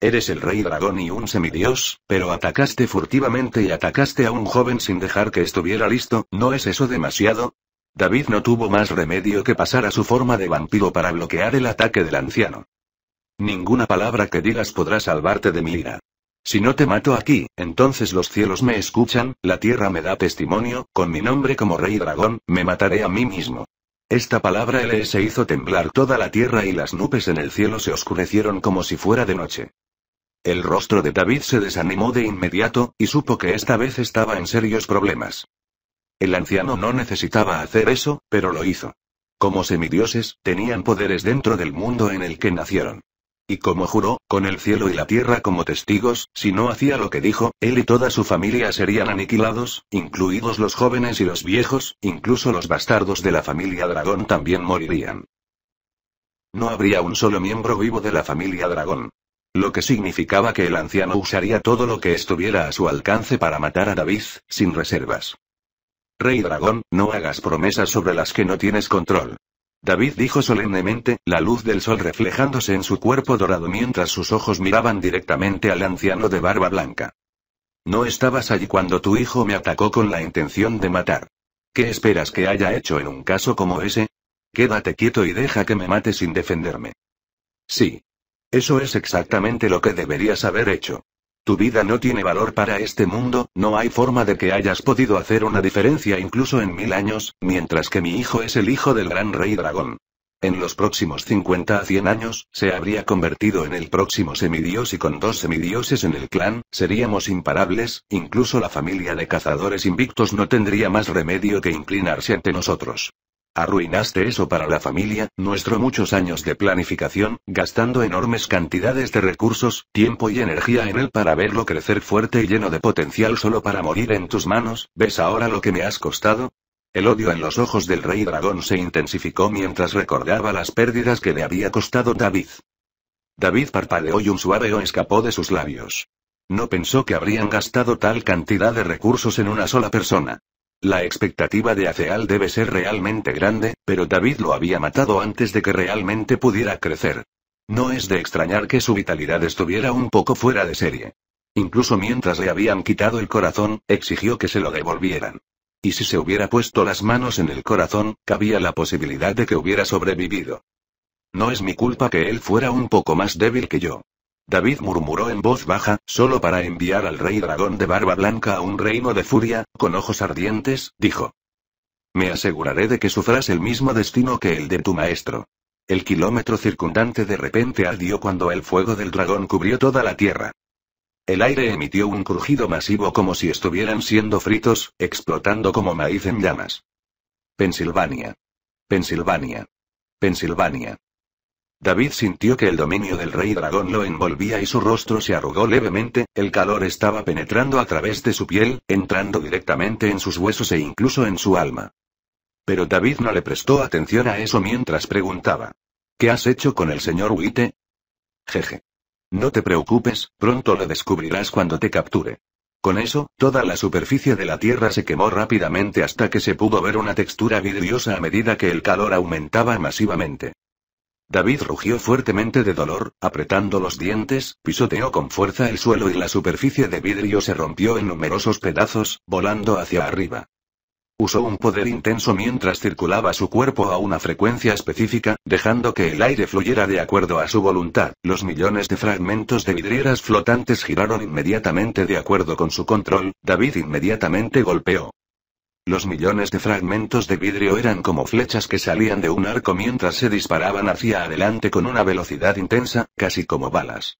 Eres el rey dragón y un semidios, pero atacaste furtivamente y atacaste a un joven sin dejar que estuviera listo, ¿no es eso demasiado? David no tuvo más remedio que pasar a su forma de vampiro para bloquear el ataque del anciano. Ninguna palabra que digas podrá salvarte de mi ira. Si no te mato aquí, entonces los cielos me escuchan, la tierra me da testimonio, con mi nombre como rey dragón, me mataré a mí mismo. Esta palabra LS hizo temblar toda la tierra y las nubes en el cielo se oscurecieron como si fuera de noche. El rostro de David se desanimó de inmediato, y supo que esta vez estaba en serios problemas. El anciano no necesitaba hacer eso, pero lo hizo. Como semidioses, tenían poderes dentro del mundo en el que nacieron. Y como juró, con el cielo y la tierra como testigos, si no hacía lo que dijo, él y toda su familia serían aniquilados, incluidos los jóvenes y los viejos, incluso los bastardos de la familia dragón también morirían. no habría un solo miembro vivo de la familia dragón. Lo que significaba que el anciano usaría todo lo que estuviera a su alcance para matar a David, sin reservas. Rey dragón, no hagas promesas sobre las que no tienes control. David dijo solemnemente, la luz del sol reflejándose en su cuerpo dorado mientras sus ojos miraban directamente al anciano de barba blanca. No estabas allí cuando tu hijo me atacó con la intención de matar. ¿Qué esperas que haya hecho en un caso como ese? Quédate quieto y deja que me mate sin defenderme. Sí. Eso es exactamente lo que deberías haber hecho. Tu vida no tiene valor para este mundo, no hay forma de que hayas podido hacer una diferencia incluso en mil años, mientras que mi hijo es el hijo del gran rey dragón. En los próximos 50 a 100 años, se habría convertido en el próximo semidios y con dos semidioses en el clan, seríamos imparables, incluso la familia de cazadores invictos no tendría más remedio que inclinarse ante nosotros. Arruinaste eso para la familia, nuestro muchos años de planificación, gastando enormes cantidades de recursos, tiempo y energía en él para verlo crecer fuerte y lleno de potencial solo para morir en tus manos, ¿ves ahora lo que me has costado? El odio en los ojos del rey dragón se intensificó mientras recordaba las pérdidas que le había costado David. David parpadeó y un suave o escapó de sus labios. No pensó que habrían gastado tal cantidad de recursos en una sola persona. La expectativa de Aceal debe ser realmente grande, pero David lo había matado antes de que realmente pudiera crecer. No es de extrañar que su vitalidad estuviera un poco fuera de serie. Incluso mientras le habían quitado el corazón, exigió que se lo devolvieran. Y si se hubiera puesto las manos en el corazón, cabía la posibilidad de que hubiera sobrevivido. No es mi culpa que él fuera un poco más débil que yo. David murmuró en voz baja, solo para enviar al rey dragón de barba blanca a un reino de furia, con ojos ardientes, dijo. Me aseguraré de que sufras el mismo destino que el de tu maestro. El kilómetro circundante de repente ardió cuando el fuego del dragón cubrió toda la tierra. El aire emitió un crujido masivo como si estuvieran siendo fritos, explotando como maíz en llamas. Pensilvania. Pensilvania. Pensilvania. David sintió que el dominio del rey dragón lo envolvía y su rostro se arrugó levemente, el calor estaba penetrando a través de su piel, entrando directamente en sus huesos e incluso en su alma. Pero David no le prestó atención a eso mientras preguntaba. ¿Qué has hecho con el señor Witte? Jeje. No te preocupes, pronto lo descubrirás cuando te capture. Con eso, toda la superficie de la Tierra se quemó rápidamente hasta que se pudo ver una textura vidriosa a medida que el calor aumentaba masivamente. David rugió fuertemente de dolor, apretando los dientes, pisoteó con fuerza el suelo y la superficie de vidrio se rompió en numerosos pedazos, volando hacia arriba. Usó un poder intenso mientras circulaba su cuerpo a una frecuencia específica, dejando que el aire fluyera de acuerdo a su voluntad. Los millones de fragmentos de vidrieras flotantes giraron inmediatamente de acuerdo con su control, David inmediatamente golpeó. Los millones de fragmentos de vidrio eran como flechas que salían de un arco mientras se disparaban hacia adelante con una velocidad intensa, casi como balas.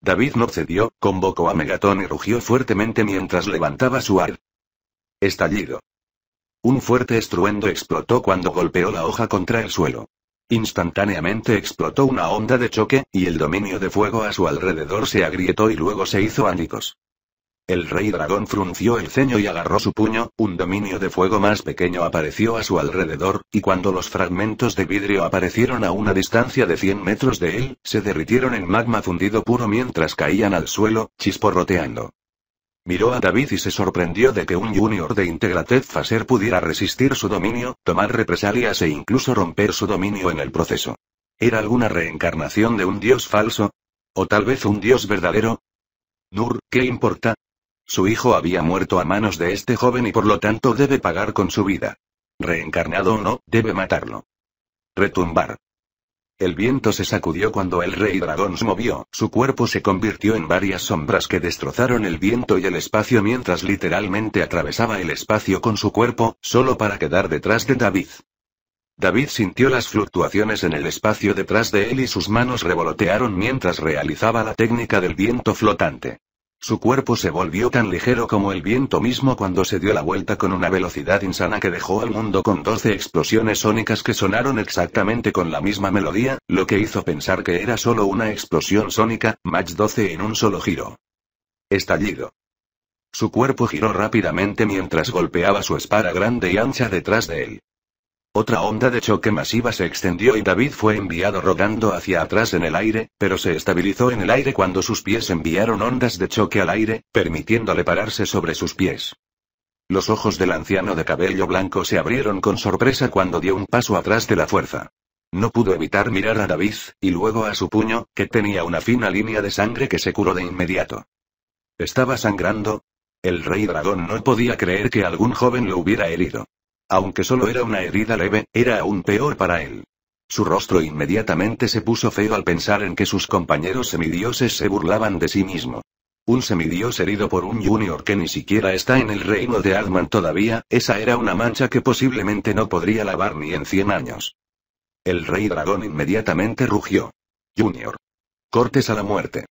David no cedió, convocó a Megatón y rugió fuertemente mientras levantaba su ar. Estallido. Un fuerte estruendo explotó cuando golpeó la hoja contra el suelo. Instantáneamente explotó una onda de choque, y el dominio de fuego a su alrededor se agrietó y luego se hizo ánicos. El rey dragón frunció el ceño y agarró su puño, un dominio de fuego más pequeño apareció a su alrededor, y cuando los fragmentos de vidrio aparecieron a una distancia de 100 metros de él, se derritieron en magma fundido puro mientras caían al suelo, chisporroteando. Miró a David y se sorprendió de que un junior de Integrated Faser pudiera resistir su dominio, tomar represalias e incluso romper su dominio en el proceso. ¿Era alguna reencarnación de un dios falso? ¿O tal vez un dios verdadero? Nur, ¿qué importa? Su hijo había muerto a manos de este joven y por lo tanto debe pagar con su vida. Reencarnado o no, debe matarlo. Retumbar. El viento se sacudió cuando el rey dragón se movió, su cuerpo se convirtió en varias sombras que destrozaron el viento y el espacio mientras literalmente atravesaba el espacio con su cuerpo, solo para quedar detrás de David. David sintió las fluctuaciones en el espacio detrás de él y sus manos revolotearon mientras realizaba la técnica del viento flotante. Su cuerpo se volvió tan ligero como el viento mismo cuando se dio la vuelta con una velocidad insana que dejó al mundo con 12 explosiones sónicas que sonaron exactamente con la misma melodía, lo que hizo pensar que era solo una explosión sónica, Mach 12 en un solo giro. Estallido. Su cuerpo giró rápidamente mientras golpeaba su espada grande y ancha detrás de él. Otra onda de choque masiva se extendió y David fue enviado rodando hacia atrás en el aire, pero se estabilizó en el aire cuando sus pies enviaron ondas de choque al aire, permitiéndole pararse sobre sus pies. Los ojos del anciano de cabello blanco se abrieron con sorpresa cuando dio un paso atrás de la fuerza. No pudo evitar mirar a David, y luego a su puño, que tenía una fina línea de sangre que se curó de inmediato. ¿Estaba sangrando? El rey dragón no podía creer que algún joven lo hubiera herido. Aunque solo era una herida leve, era aún peor para él. Su rostro inmediatamente se puso feo al pensar en que sus compañeros semidioses se burlaban de sí mismo. Un semidios herido por un junior que ni siquiera está en el reino de Adman todavía, esa era una mancha que posiblemente no podría lavar ni en cien años. El rey dragón inmediatamente rugió. Junior. Cortes a la muerte.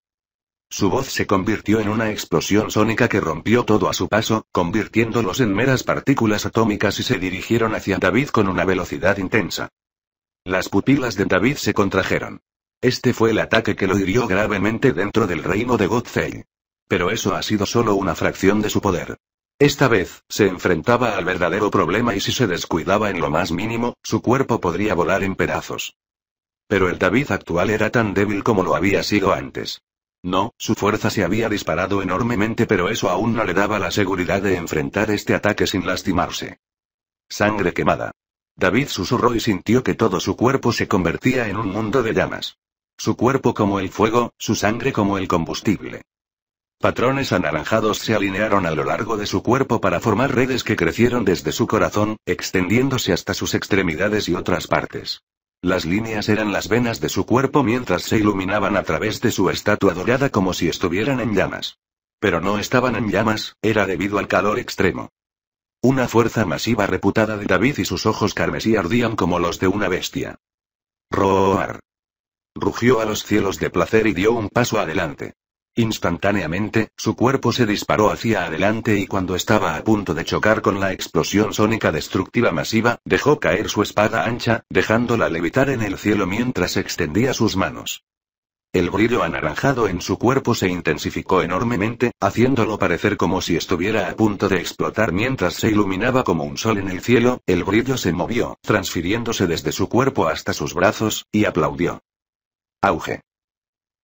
Su voz se convirtió en una explosión sónica que rompió todo a su paso, convirtiéndolos en meras partículas atómicas y se dirigieron hacia David con una velocidad intensa. Las pupilas de David se contrajeron. Este fue el ataque que lo hirió gravemente dentro del reino de Godfrey. Pero eso ha sido solo una fracción de su poder. Esta vez, se enfrentaba al verdadero problema y si se descuidaba en lo más mínimo, su cuerpo podría volar en pedazos. Pero el David actual era tan débil como lo había sido antes. No, su fuerza se había disparado enormemente, pero eso aún no le daba la seguridad de enfrentar este ataque sin lastimarse. Sangre quemada. David susurró y sintió que todo su cuerpo se convertía en un mundo de llamas. Su cuerpo como el fuego, su sangre como el combustible. Patrones anaranjados se alinearon a lo largo de su cuerpo para formar redes que crecieron desde su corazón, extendiéndose hasta sus extremidades y otras partes. Las líneas eran las venas de su cuerpo mientras se iluminaban a través de su estatua dorada como si estuvieran en llamas. Pero no estaban en llamas, era debido al calor extremo. Una fuerza masiva reputada de David y sus ojos carmesí ardían como los de una bestia. Roar. Rugió a los cielos de placer y dio un paso adelante. Instantáneamente, su cuerpo se disparó hacia adelante y cuando estaba a punto de chocar con la explosión sónica destructiva masiva, dejó caer su espada ancha, dejándola levitar en el cielo mientras extendía sus manos. El brillo anaranjado en su cuerpo se intensificó enormemente, haciéndolo parecer como si estuviera a punto de explotar mientras se iluminaba como un sol en el cielo, el brillo se movió, transfiriéndose desde su cuerpo hasta sus brazos, y aplaudió. Auge.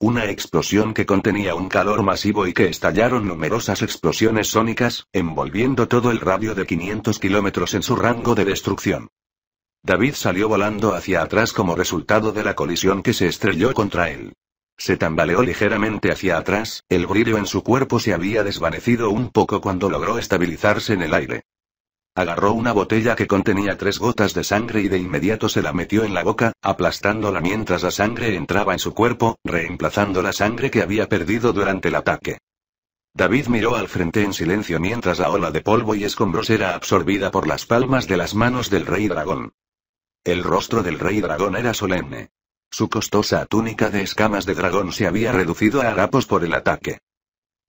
Una explosión que contenía un calor masivo y que estallaron numerosas explosiones sónicas, envolviendo todo el radio de 500 kilómetros en su rango de destrucción. David salió volando hacia atrás como resultado de la colisión que se estrelló contra él. Se tambaleó ligeramente hacia atrás, el brillo en su cuerpo se había desvanecido un poco cuando logró estabilizarse en el aire. Agarró una botella que contenía tres gotas de sangre y de inmediato se la metió en la boca, aplastándola mientras la sangre entraba en su cuerpo, reemplazando la sangre que había perdido durante el ataque. David miró al frente en silencio mientras la ola de polvo y escombros era absorbida por las palmas de las manos del rey dragón. El rostro del rey dragón era solemne. Su costosa túnica de escamas de dragón se había reducido a harapos por el ataque.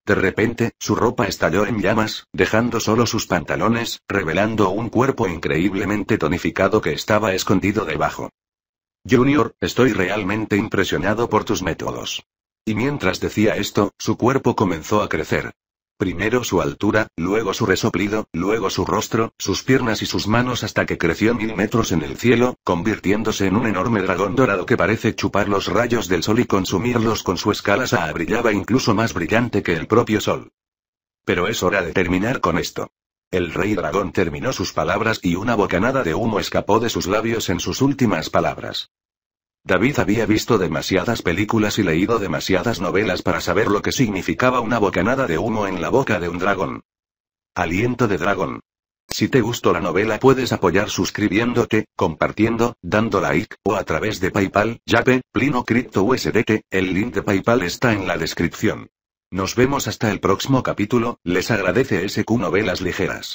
De repente, su ropa estalló en llamas, dejando solo sus pantalones, revelando un cuerpo increíblemente tonificado que estaba escondido debajo. Junior, estoy realmente impresionado por tus métodos. Y mientras decía esto, su cuerpo comenzó a crecer. Primero su altura, luego su resoplido, luego su rostro, sus piernas y sus manos hasta que creció mil metros en el cielo, convirtiéndose en un enorme dragón dorado que parece chupar los rayos del sol y consumirlos con su escala Saa brillaba incluso más brillante que el propio sol. Pero es hora de terminar con esto. El rey dragón terminó sus palabras y una bocanada de humo escapó de sus labios en sus últimas palabras. David había visto demasiadas películas y leído demasiadas novelas para saber lo que significaba una bocanada de humo en la boca de un dragón. Aliento de dragón. Si te gustó la novela puedes apoyar suscribiéndote, compartiendo, dando like, o a través de PayPal, Yape, Plino Crypto USDT, el link de PayPal está en la descripción. Nos vemos hasta el próximo capítulo, les agradece SQ Novelas Ligeras.